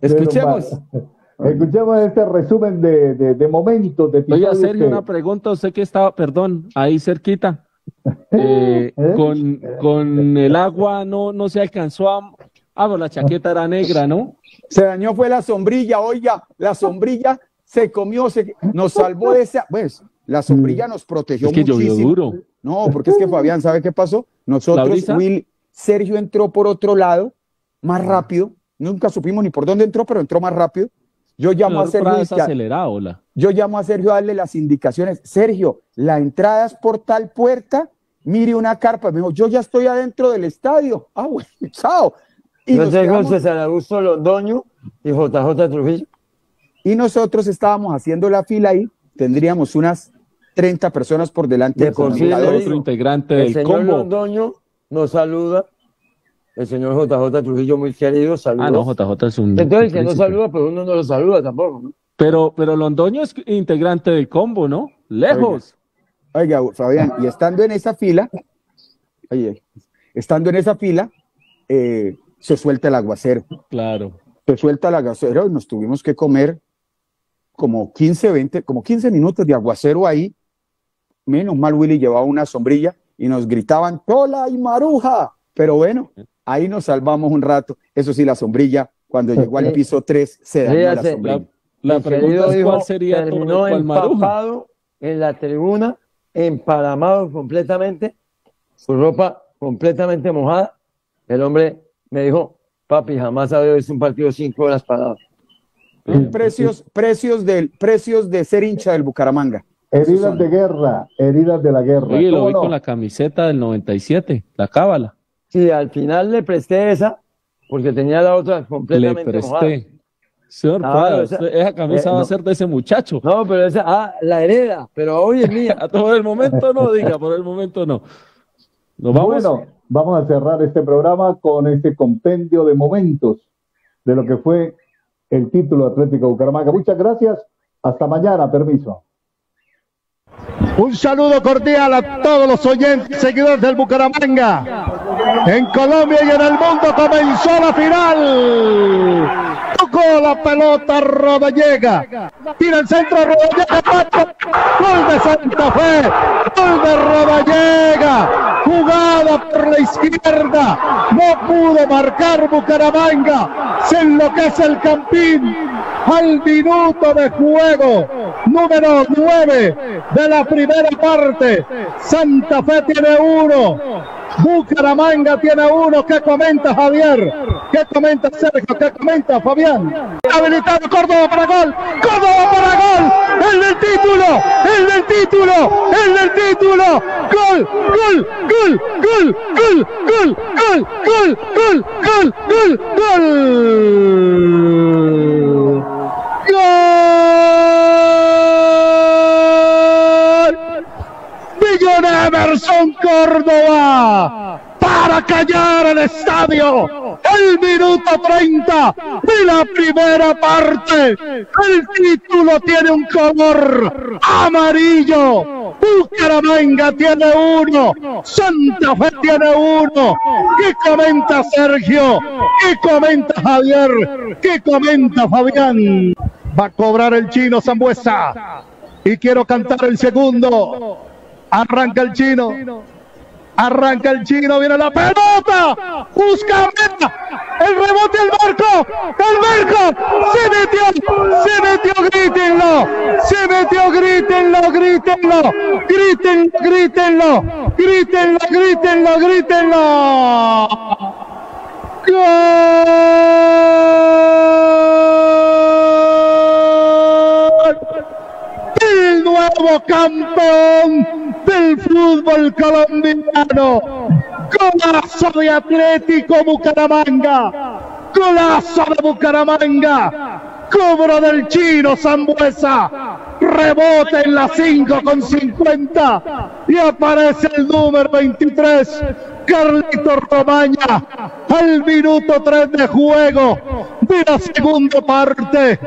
escuchemos. Escuchemos este resumen de, de, de momentos, de Oiga, episodios Sergio, que- una pregunta. Usted que estaba, perdón, ahí cerquita. (laughs) Eh, ¿Eh? con, con el agua no, no se alcanzó a. Ah, pero la chaqueta era negra, ¿no? Se dañó fue la sombrilla, oiga, la sombrilla se comió, se, nos salvó de esa, pues, la sombrilla nos protegió Es que llovió muchísimo. duro. No, porque es que Fabián, ¿sabe qué pasó? ¿La Nosotros? Will, Sergio entró por otro lado, más rápido, nunca supimos ni por dónde entró, pero entró más rápido. Yo llamo a Sergio, es acelerado, la. yo llamo a Sergio a darle las indicaciones. Sergio, la entrada es por tal puerta, mire una carpa. Me dijo, yo ya estoy adentro del estadio. Ah, bueno, (laughs) chao. Y tengo quedamos- César Augusto Londoño y JJ Trujillo. Y nosotros estábamos haciendo la fila ahí, tendríamos unas 30 personas por delante De digo, integrante El del señor combo. Londoño nos saluda. El señor JJ Trujillo, muy querido, saludos. Ah, no, JJ es un. Entonces, el que no saluda, pues uno no lo saluda tampoco. ¿no? Pero, pero Londoño es integrante del combo, ¿no? Lejos. Oiga, Fabián, y estando en esa fila, oye, estando en esa fila, eh, se suelta el aguacero. Claro. Se suelta el aguacero y nos tuvimos que comer como 15, 20, como 15 minutos de aguacero ahí. Menos mal Willy llevaba una sombrilla y nos gritaban, ¡Tola y Maruja! Pero bueno, ahí nos salvamos un rato. Eso sí, la sombrilla, cuando llegó al piso 3, se dañó la Fíjate, sombrilla. La El pregunta es cuál sería todo terminó empapado en la tribuna, emparamado completamente, su ropa completamente mojada. El hombre me dijo, papi, jamás había visto un partido cinco horas parado. Precios, precios, del, precios de ser hincha del Bucaramanga. Heridas de guerra, heridas de la guerra. Oye, lo ¿Cómo vi no? con la camiseta del 97, la cábala. Sí, al final le presté esa, porque tenía la otra Le completamente mojada. presté. Señor Ah, esa- camisa eh, va no. a ser de ese muchacho. No, pero esa, ah, la hereda, pero hoy es mía. (laughs) A todo el momento no, diga, por el momento no. Nos vamos. Bueno, vamos a cerrar este programa con este compendio de momentos de lo que fue el título Atlético Bucaramanga. Muchas gracias. Hasta mañana. Permiso. Un saludo cordial a todos los oyentes, seguidores del Bucaramanga. En Colombia y en el mundo comenzó la final. La pelota Rodallega. Tira el centro Rodallega. Gol de Santa Fe. Gol de Rodallega. Jugada por la izquierda. No pudo marcar Bucaramanga. Se enloquece el Campín. Al minuto de juego. Número 9 de la primera parte. Santa Fe tiene uno. Bucaramanga tiene uno. ¿Qué comenta Javier? ¿Qué comenta Sergio? ¿Qué comenta Fabián? Habilitado Córdoba para gol. Córdoba para gol. El del título. El del título. El del título. Gol. Gol. Gol. Gol. Gol. Gol. Gol. Gol. Gol. Gol. Gol. Gol. ¡Gol! Emerson Córdoba para callar el estadio. el minuto 30 de la primera parte. El título tiene un color amarillo. Bucaramanga tiene uno, Santa Fe tiene uno. ¿Qué comenta Sergio? ¿Qué comenta Javier? ¿Qué comenta Fabián? Va a cobrar el chino Zambuesa. Y quiero cantar el segundo. Arranca el chino. Arranca el chino, viene la pelota. Busca. El rebote el barco. El barco. Se metió. Se metió. Grítenlo. Se metió. Grítenlo. Grítenlo. Grítenlo. Grítenlo. Grítenlo. Grítenlo. Grítenlo. El nuevo campeón del fútbol colombiano. Golazo de Atlético Bucaramanga. Golazo de Bucaramanga. Cobro del chino Zambuesa. Rebote en la 5 con 50. Y aparece el número 23. Carlito Romaña. Al minuto 3 de juego de la segunda parte.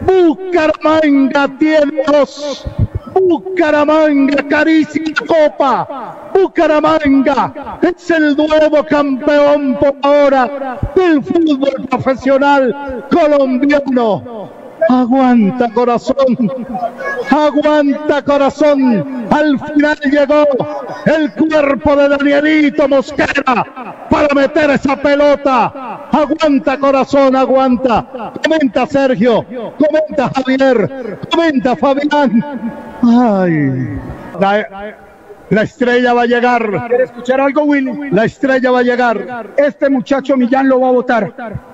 Bucaramanga tiene dos. Bucaramanga acaricia la copa. Bucaramanga es el nuevo campeón por ahora del fútbol profesional colombiano. Aguanta corazón, aguanta corazón. Al final llegó el cuerpo de Danielito Mosquera para meter esa pelota. Aguanta corazón, aguanta. Comenta Sergio, comenta Javier, comenta Fabián. Ay, la, la estrella va a llegar. ¿Quiere escuchar algo, Willy? La estrella va a llegar. Este muchacho Millán lo va a votar.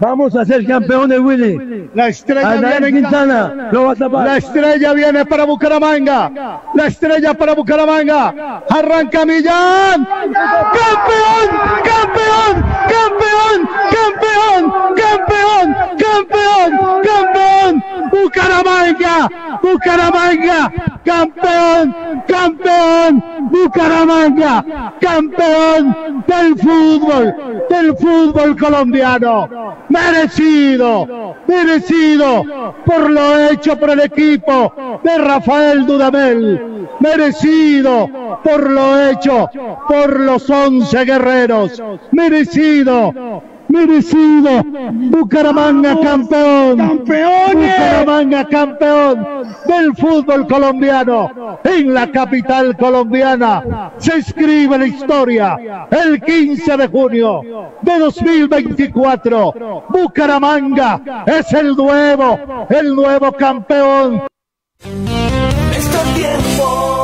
Vamos a ser campeones, Willy. La estrella viene Quintana lo va a tapar. La estrella viene para Bucaramanga. La estrella para Bucaramanga. Arranca Millán. ¡Campeón! ¡Campeón! ¡Campeón! ¡Campeón! ¡Campeón! ¡Campeón! ¡Campeón! ¡Bucaramanga! ¡Bucaramanga! ¡Campeón! ¡Campeón! ¡Bucaramanga! ¡Campeón del fútbol! ¡Del fútbol colombiano! ¡Merecido! ¡Merecido! Por lo hecho por el equipo de Rafael Dudamel. ¡Merecido! Por lo hecho por los once guerreros. ¡Merecido! Merecido. Bucaramanga campeón. ¡Campeones! Bucaramanga campeón del fútbol colombiano. En la capital colombiana se escribe la historia. El 15 de junio de 2024. Bucaramanga es el nuevo, el nuevo campeón. Tiempo.